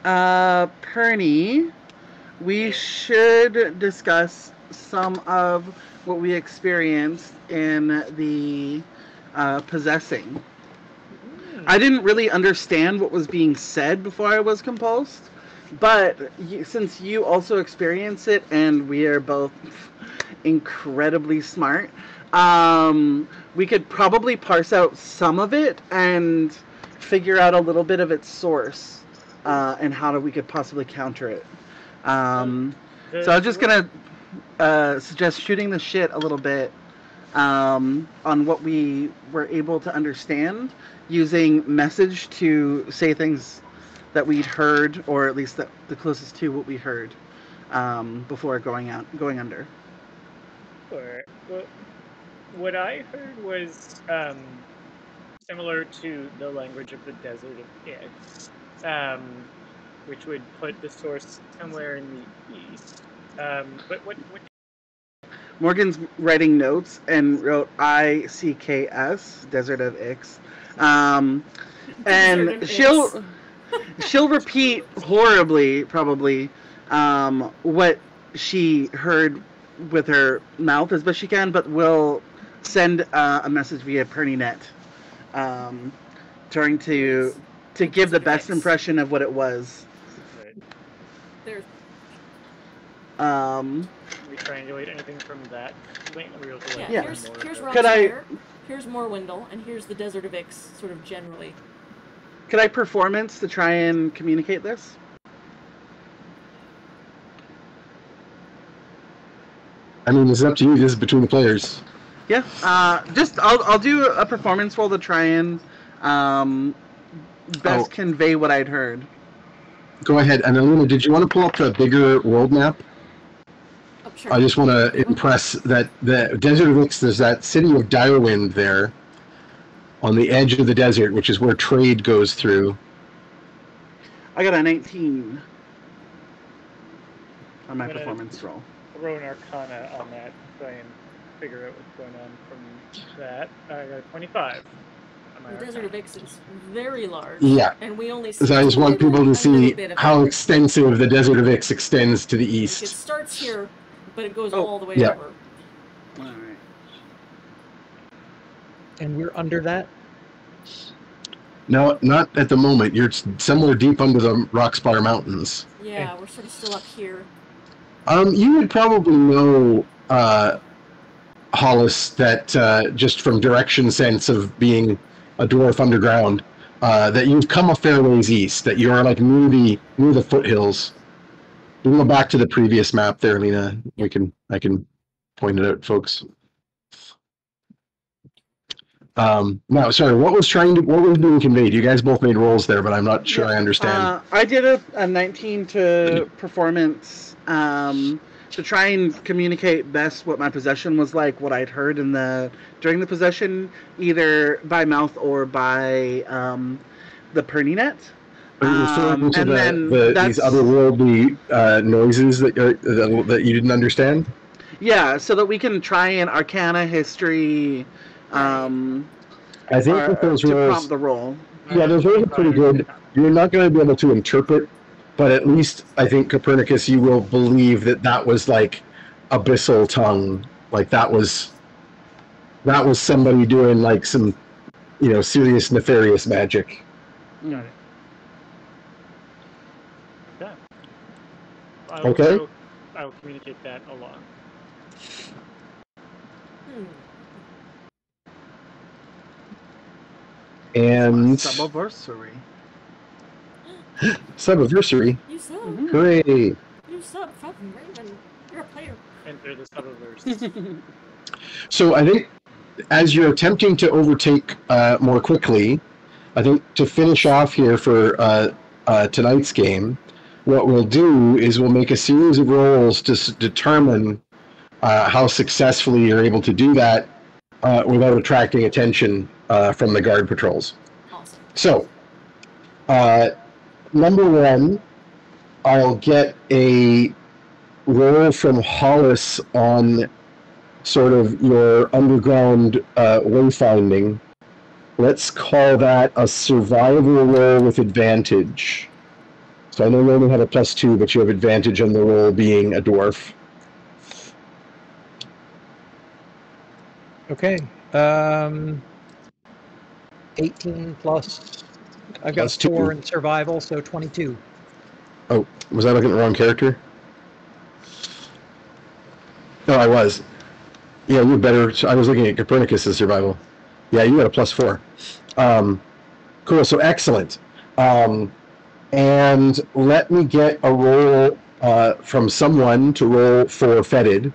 uh, Perny, we should discuss some of what we experienced in the uh, possessing. I didn't really understand what was being said before I was compulsed, but y since you also experience it and we are both incredibly smart, um, we could probably parse out some of it and figure out a little bit of its source uh, and how we could possibly counter it. Um, so I was just gonna uh, suggest shooting the shit a little bit um, on what we were able to understand using message to say things that we'd heard, or at least the, the closest to what we heard um, before going out, going under. Sure. Well, what I heard was um, similar to the language of the Desert of Ix, um, which would put the source somewhere in the east. Um, but what, what Morgan's writing notes and wrote I C K S Desert of Ix, um, and of she'll she'll repeat horribly probably um, what she heard with her mouth as best she can, but will send uh, a message via PernyNet, um, trying to to give the best impression of what it was. There's Um, we triangulate anything from that link? Or we also, like, yeah. Yeah. Here's more here's about- Could I- Rockspire, Here's Morwendel, and here's the Desert of Ix, sort of generally. Could I performance to try and communicate this? I mean, it's up to you. This is between the players. Yeah, uh, just I'll I'll do a performance roll to try and um, best Oh. convey what I'd heard. Go ahead. And Alina, did you want to pull up the bigger world map? Oh, sure. I just want to impress that the Desert of Ix, there's that city of Direwind there on the edge of the desert, which is where trade goes through. I got a 19 on my I'm gonna- performance roll. throw an arcana on that, try and figure out what's going on from that. I got a 25. the Desert of Ix is very large. Yeah. And we only see So I just want people to see how it. extensive the Desert of Ix extends to the east. It starts here, but it goes Oh, all the way yeah. over. All right. And we're under that. No, not at the moment. You're s- somewhere deep under the Rockspire Mountains. Yeah, we're sort of still up here. Um, you would probably know, uh, Hollis, that uh, just from direction sense of being a dwarf underground, uh, that you've come a fair ways east. That you're like near the near the foothills. We can go back to the previous map there, Lena. We can I can point it out, folks. Um, no, sorry. What was trying to what was being conveyed? You guys both made rolls there, but I'm not sure I understand. Uh, I did a, a 19 to performance um, to try and communicate best what my possession was like, what I'd heard in the during the possession, either by mouth or by um, the you referring Um, and the, then the, these otherworldly uh, noises that, you're, that that you didn't understand? Yeah, so that we can try and arcana history um, I think or- with those to rolls, prompt the roll. yeah, those rolls are pretty good. You're not going to be able to interpret, but at least I think Copernicus, you will believe that that was like abyssal tongue, like that was that was somebody doing like some, you know, serious nefarious magic. Got it. Okay. I'll, Okay. I'll, I'll communicate that along. And Subiversary. Subiversary. You sub. Mhm. Hooray! You sub from Raymond. You're a player. Enter the Subiverse. So I think as you're attempting to overtake uh, more quickly, I think to finish off here for uh, uh, tonight's game, what we'll do is we'll make a series of rolls to s- determine uh, how successfully you're able to do that uh, without attracting attention uh, from the guard patrols. Awesome. So, uh, number one, I'll get a roll from Hollis on sort of your underground uh, wayfinding. Let's call that a survival roll with advantage. So I know you only have a plus two, but you have advantage on the roll being a dwarf. Okay. Um, 18 plus. I've got Plus two. four in survival, so 22. Oh, was I looking at the wrong character? No, I was. Yeah, you're better. I was looking at Copernicus' survival. Yeah, you got a plus four. Um, cool. So excellent. Um, and let me get a roll uh, from someone to roll for Fetid,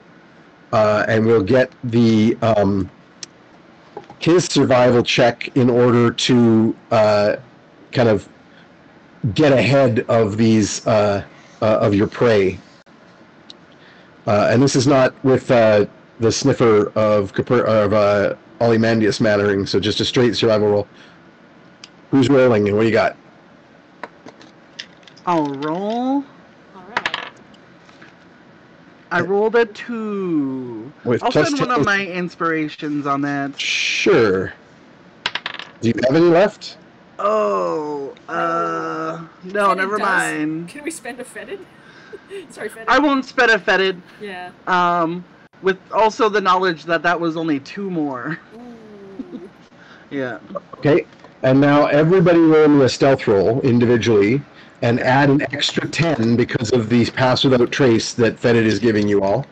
uh, and we'll get the um, his survival check in order to uh, kind of get ahead of these uh, uh, of your prey. Uh, and this is not with uh, the sniffer of Caper- of Ozymandias mattering, so just a straight survival roll. Who's rolling and what do you got? I'll roll. All right. I rolled a two. With I'll plus spend one of my inspirations on that. Sure. Do you have any left? Oh, uh, no, Fetid never does. mind. Can we spend a fetid? Sorry, fetid. I won't spend a fetid. Yeah. Um, with also the knowledge that that was only two more. Ooh. Yeah. Okay. And now everybody roll me a stealth roll individually and add an extra 10 because of these pass without trace that Fetid is giving you all.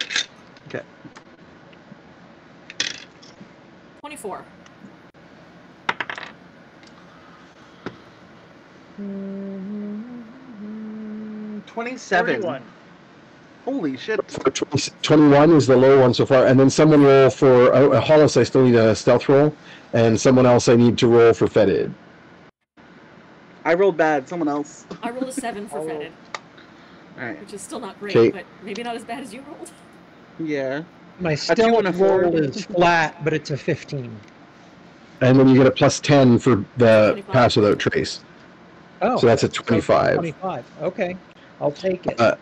Okay. 24. Twenty-seven. 41. Holy shit. 21 is the low one so far, and then someone roll for uh, Hollis. I still need a stealth roll, and someone else I need to roll for Fetid. I rolled bad. Someone else. I rolled a 7 for Oh. fetid, All right. which is still not great, Okay. but maybe not as bad as you rolled. Yeah. My two and a stealth four. roll is flat, but it's a 15. And then you get a plus 10 for the 25. pass without trace. Oh, So that's a 25. 25. Okay. I'll take it. Uh,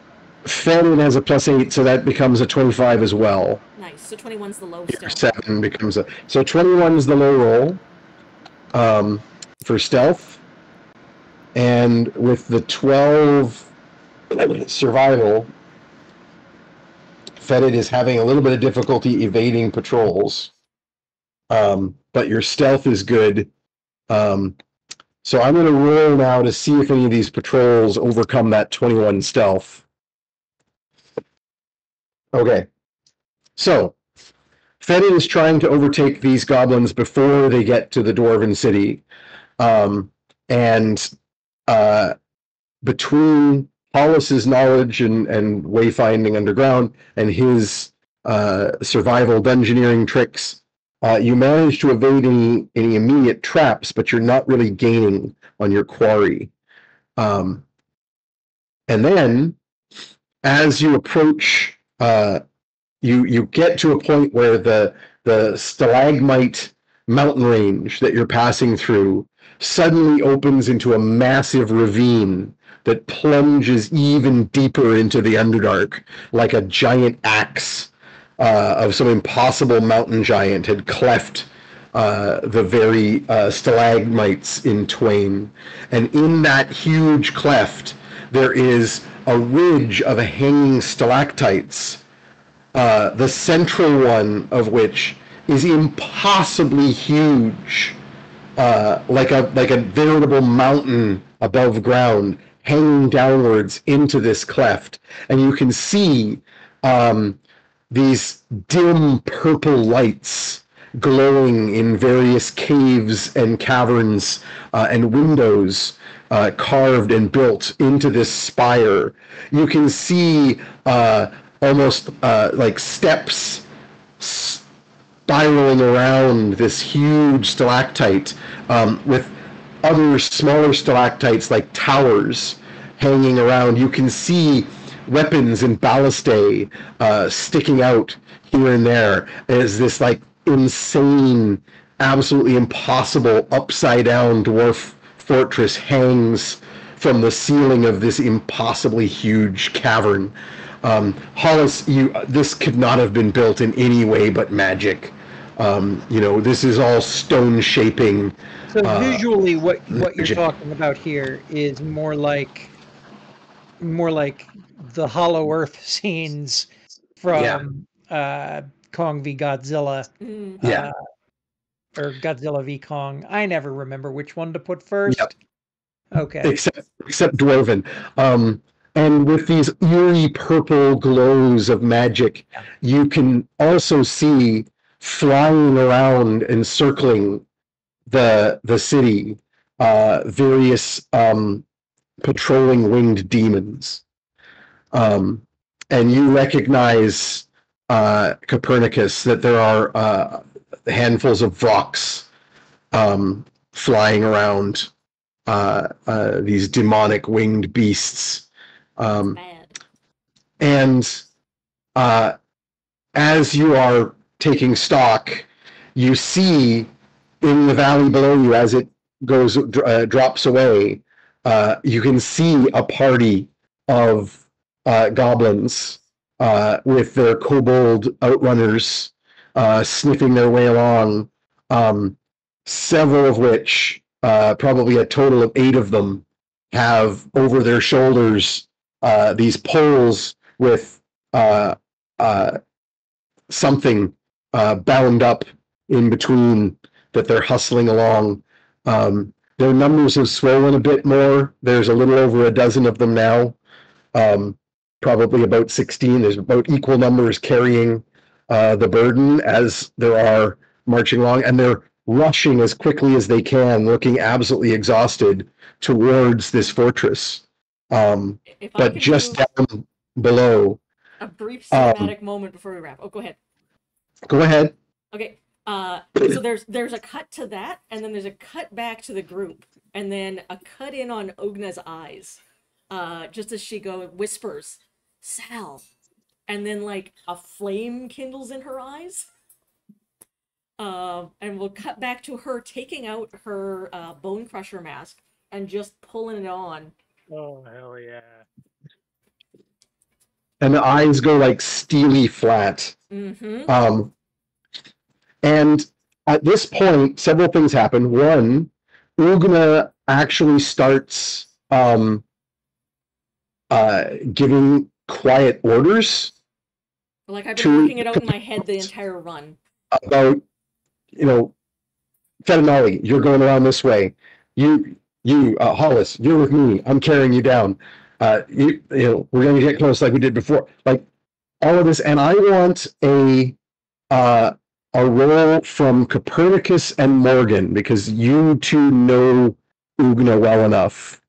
Fetid has a plus 8, so that becomes a 25 as well. Nice. So 21's the low Your still. 7 becomes a. So 21 is the low roll um, for stealth. And with the 12 survival, Fetid is having a little bit of difficulty evading patrols. Um, but your stealth is good. Um, so I'm going to roll now to see if any of these patrols overcome that 21 stealth. Okay. So, Fetid is trying to overtake these goblins before they get to the Dwarven city. Um, and uh, between Hollis's knowledge and, and wayfinding underground and his uh, survival dungeoneering tricks, uh, you manage to evade any, any immediate traps, but you're not really gaining on your quarry. Um, and then, as you approach, uh, you you get to a point where the the stalagmite mountain range that you're passing through suddenly opens into a massive ravine that plunges even deeper into the underdark, like a giant axe uh, of some impossible mountain giant had cleft uh, the very uh, stalagmites in twain. And in that huge cleft, there is a ridge of hanging stalactites, uh, the central one of which is impossibly huge, uh, like a like a veritable mountain above ground, hanging downwards into this cleft, and you can see um, these dim purple lights glowing in various caves and caverns uh, and windows uh, carved and built into this spire. You can see uh, almost uh, like steps spiraling around this huge stalactite um, with other smaller stalactites like towers hanging around. You can see weapons and ballistae uh, sticking out here and there as this like insane, absolutely impossible upside down dwarf fortress hangs from the ceiling of this impossibly huge cavern. Um, Hollis, you this could not have been built in any way but magic. Um, you know, this is all stone shaping. So Uh, visually, what what you're talking about here is more like more like the Hollow Earth scenes from uh, Kong v Godzilla. Mm. Yeah. uh, or Godzilla v Kong. I never remember which one to put first. Yep. Okay. except except dwarven. Um, and with these eerie purple glows of magic, you can also see flying around and circling the the city uh, various um, patrolling winged demons. Um, and you recognize uh, Copernicus that there are uh, handfuls of Vox um, flying around uh, uh, these demonic winged beasts. Um, and uh, as you are taking stock, you see in the valley below you as it goes uh, drops away. Uh, you can see a party of uh, goblins uh, with their kobold outrunners uh, sniffing their way along. Um, several of which, uh, probably a total of eight of them, have over their shoulders these poles with something uh, bound up in between that they're hustling along. Um, their numbers have swollen a bit more. There's a little over a dozen of them now, um, probably about 16. There's about equal numbers carrying uh, the burden as there are marching along, and they're rushing as quickly as they can, looking absolutely exhausted towards this fortress. Um, but just down below. a brief um, cinematic moment before we wrap. Oh, go ahead. Go ahead. Okay. Uh, so there's there's a cut to that, and then there's a cut back to the group, and then a cut in on Ugna's eyes, uh, just as she go whispers, "Sal," and then like a flame kindles in her eyes. Uh, and we'll cut back to her taking out her uh, bone crusher mask and just pulling it on. Oh hell yeah! And the eyes go like steely flat. Mm-hmm. Um, and at this point, several things happen. One, Ugna actually starts um, uh, giving quiet orders Like I've been to- working it out in my head the entire run. about, you know, Fedinali, you're going around this way. You, you, uh, Hollis, you're with me. I'm carrying you down. Uh, you, you know, we're going to get close like we did before. Like all of this, and I want a, uh, a roll from Copernicus and Morgan because you two know Ugna well enough.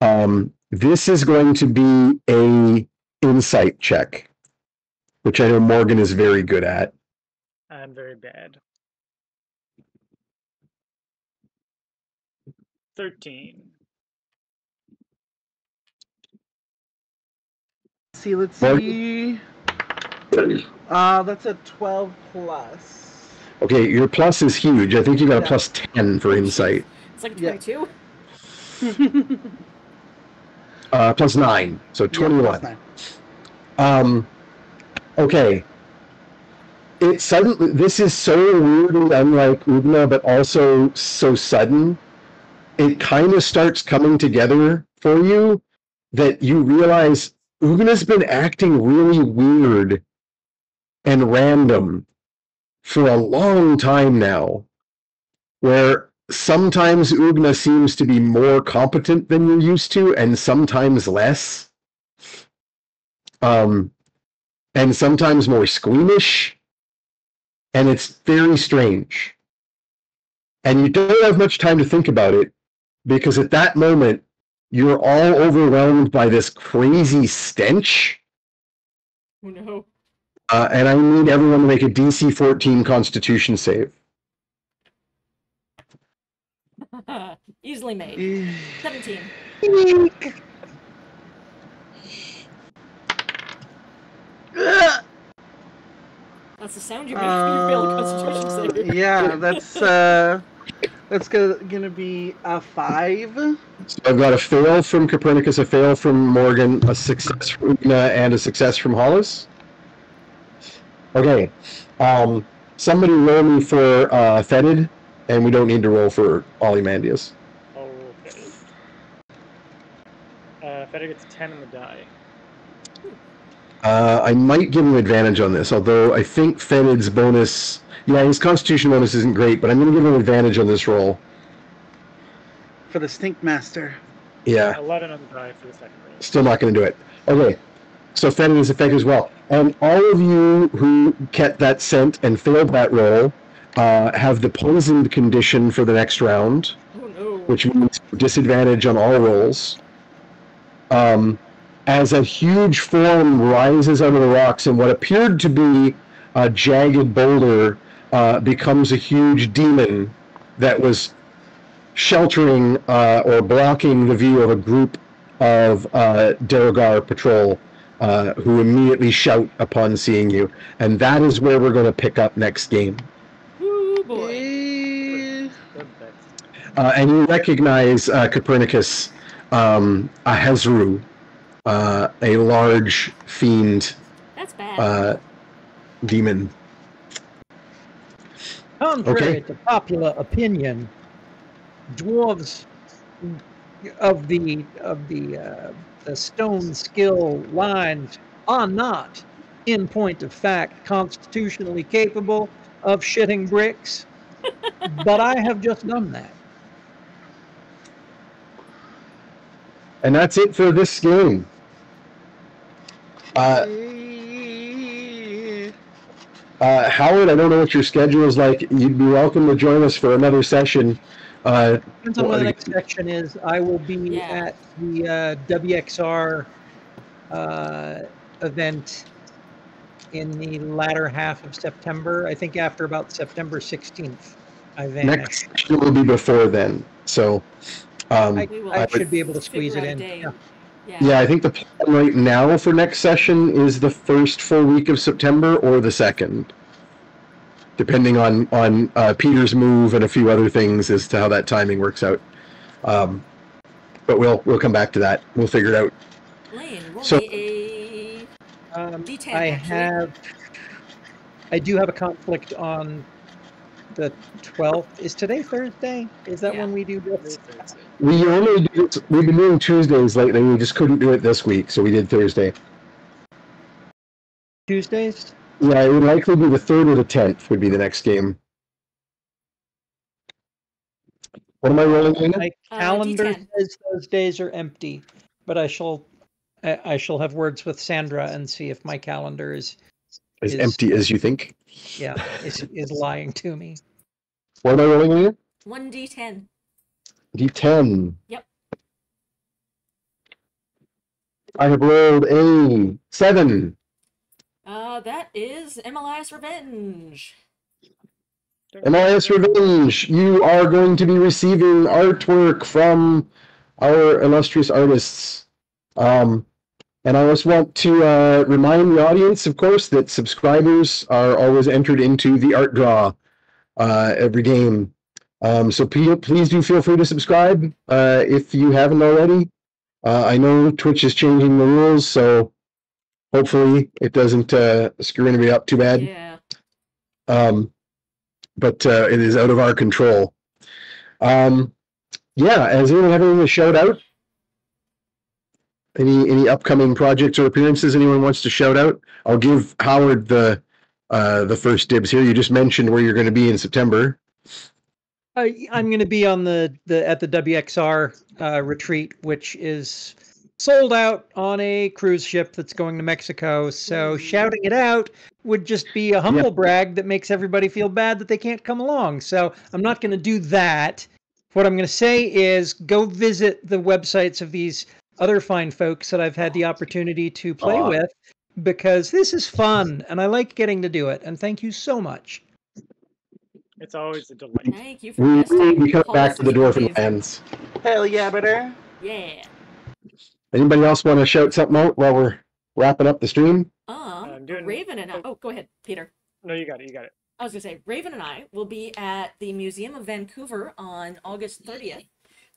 Um, this is going to be a insight check, which I know Morgan is very good at. I'm very bad. Thirteen. See, let's see. Uh, that's a 12 plus. Okay, your plus is huge. I think you got a plus 10 for insight. It's like Yeah. 22. Uh, plus 9, so Yeah, 21. plus nine. Um, okay. It suddenly, this is so weirdly unlike Ugna, but also so sudden. It kind of starts coming together for you that you realize Ugna's been acting really weird and random for a long time now. Where sometimes Ugna seems to be more competent than you're used to, and sometimes less. Um, and sometimes more squeamish. And it's very strange. And you don't have much time to think about it because at that moment, you're all overwhelmed by this crazy stench. Oh no. Uh, and I need everyone to make a DC 14 Constitution save. Easily made. Eh, 17. That's the sound you make when you fail a constitution Uh, save. yeah, that's uh, that's gonna be a five. So I've got a fail from Copernicus, a fail from Morgan, a success from Ugna, and a success from Hollis. Okay. Um, somebody roll me for uh, Fetid, and we don't need to roll for Ozymandias. Okay. Uh, Fetid gets 10 on the die. Uh, I might give him advantage on this, although I think Fetid's bonus. Yeah, his Constitution bonus isn't great, but I'm going to give him advantage on this roll. for the Stink Master. Yeah. 11 on the die for the second roll. Still not going to do it. Okay. So Fenton is effective as well. And all of you who kept that scent and failed that roll uh, have the poisoned condition for the next round, Oh no. which means disadvantage on all rolls. Um, as a huge form rises out of the rocks, and what appeared to be a jagged boulder uh, becomes a huge demon that was sheltering uh, or blocking the view of a group of uh, Duergar patrol uh, who immediately shout upon seeing you. And that is where we're going to pick up next game. Ooh boy. Eh, Good bet. Uh, and you recognize uh, Copernicus, um, a Hezrou, uh, a large fiend That's bad. uh, demon. Contrary Okay. to popular opinion, dwarves of the of the uh, the stone skill lines are not, in point of fact, constitutionally capable of shitting bricks. but I have just done that. And that's it for this game. Uh. Uh, Howard, I don't know what your schedule is like. You'd be welcome to join us for another session. Uh, Depends on Well, what the I- next section is. I will be Yeah. at the uh, WXR uh, event in the latter half of September. I think after about September 16th, I vanish. next session will be before then. So, um, I, We will I should be able to squeeze it in. Yeah. Yeah. Yeah, I think the plan right now for next session is the first full week of September or the second, depending on on uh, Peter's move and a few other things as to how that timing works out. Um, but we'll we'll come back to that. We'll figure it out. Lane, So- me Um, D10, I actually. have. I do have a conflict on the 12th. Is today Thursday? Is that Yeah. when we do this? We only do it, we've been doing Tuesdays lately. We just couldn't do it this week, so we did Thursday. Tuesdays? Yeah, it would likely be the third or the tenth would be the next game. What am I rolling in? My Uh, calendar D10. says those days are empty, but I shall. I I shall have words with Sandra and see if my calendar is As is- empty as you think. Yeah is is lying to me. What am I rolling in? 1d10. D10. Yep. I have rolled a seven. Uh, that is MLS Revenge. MIS Revenge, you are going to be receiving artwork from our illustrious artists. Um, and I just want to uh, remind the audience, of course, that subscribers are always entered into the art draw uh, every game. Um, so please do feel free to subscribe uh, if you haven't already. Uh, I know Twitch is changing the rules, so hopefully it doesn't uh, screw anybody up too bad Yeah. um, but uh, it is out of our control. Um, yeah, has anyone have anything to shout out? Any any upcoming projects or appearances anyone wants to shout out? I'll give Howard the uh, the first dibs here. You just mentioned where you're going to be in September. I, I'm going to be on the, the at the WXR uh, retreat, which is sold out on a cruise ship that's going to Mexico. So shouting it out would just be a humble brag that makes everybody feel bad that they can't come along. So I'm not going to do that. What I'm going to say is go visit the websites of these other fine folks that I've had the opportunity to play Aw. with because this is fun and I like getting to do it. And thank you so much. It's always a delight. Thank you for We guesting. will be coming back to the such Dwarven amazing- Lands. Hell yeah, better. Yeah. Anybody else want to shout something out while we're wrapping up the stream? Um, I'm doing- Raven and I. Oh, go ahead, Peter. No, you got it. You got it. I was gonna say Raven and I will be at the Museum of Vancouver on August 30th,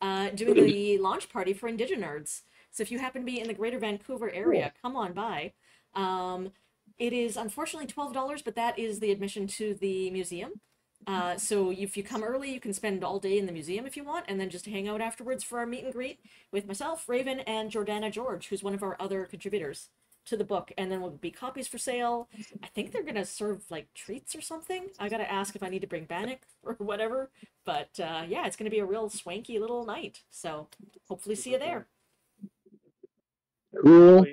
uh, doing the launch party for Indigenerds. So if you happen to be in the Greater Vancouver area, come on by. Um, it is unfortunately twelve dollars, but that is the admission to the museum. Uh, so if you come early, you can spend all day in the museum if you want, and then just hang out afterwards for our meet and greet with myself, Raven, and Jordana George, who's one of our other contributors to the book. And then we'll be copies for sale. I think they're gonna serve like treats or something. I gotta ask if I need to bring Bannock or whatever. But uh, yeah, it's gonna be a real swanky little night. So hopefully see you there. Cool.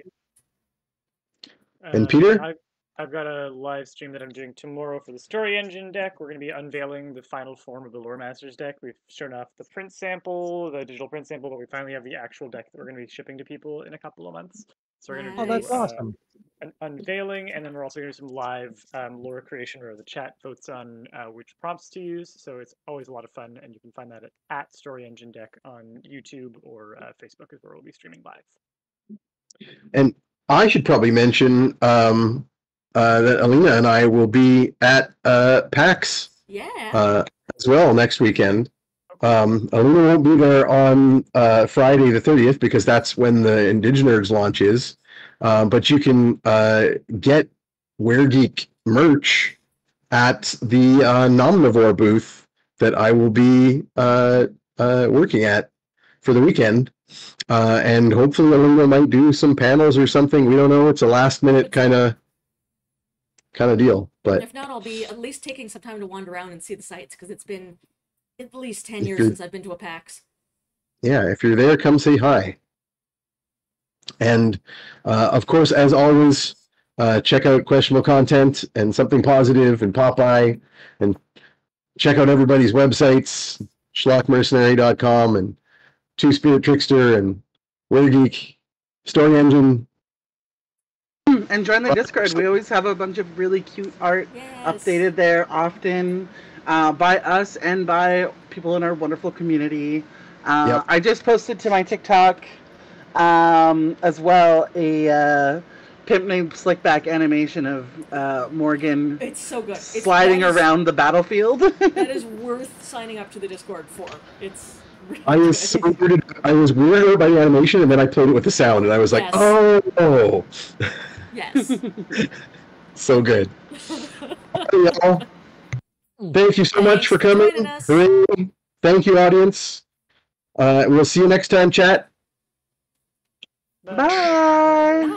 And Peter? I've, I've got a live stream that I'm doing tomorrow for the Story Engine deck. We're going to be unveiling the final form of the Lore Masters deck. We've shown off the print sample, the digital print sample, but we finally have the actual deck that we're going to be shipping to people in a couple of months. So we're going to Oh, do that's uh, awesome. an unveiling, and then we're also going to do some live um, lore creation where the chat votes on uh, which prompts to use. So it's always a lot of fun, and you can find that at, at Story Engine Deck on YouTube or uh, Facebook is where we'll be streaming live. And I should probably mention um, uh, that Alina and I will be at uh, PAX Yeah. uh, as well next weekend. Um, Alina won't be there on uh, Friday the 30th because that's when the Indigenerds launch is. Uh, but you can uh, get Were Geek merch at the uh, Nomnivore booth that I will be uh, uh, working at for the weekend. Uh, and hopefully Alina might do some panels or something. We don't know. It's a last minute kind of kind of deal. But if not, I'll be at least taking some time to wander around and see the sights because it's been at least ten years since I've been to a PAX. yeah, if you're there, come say hi. And uh, of course, as always, uh, check out questionable content and something positive and Popeye, and check out everybody's websites, schlockmercenary.com and Two Spirit Trickster and Were Geek, Story Engine. And join the Discord. We always have a bunch of really cute art Yes. updated there often uh, by us and by people in our wonderful community. Uh, Yep. I just posted to my TikTok um, as well a uh, pimp named Slickback animation of uh, Morgan It's so good. It's, sliding that is- around the battlefield. That is worth signing up to the Discord for. It's. Really I was so weirded. I was weirded by the animation, and then I played it with the sound, and I was like, Yes. "Oh, Yes. so good." Hey, y'all. Thank you so much Thanks for for coming. joining us. Hooray. Thank you, audience. Uh, we'll see you next time, chat. Bye. Bye.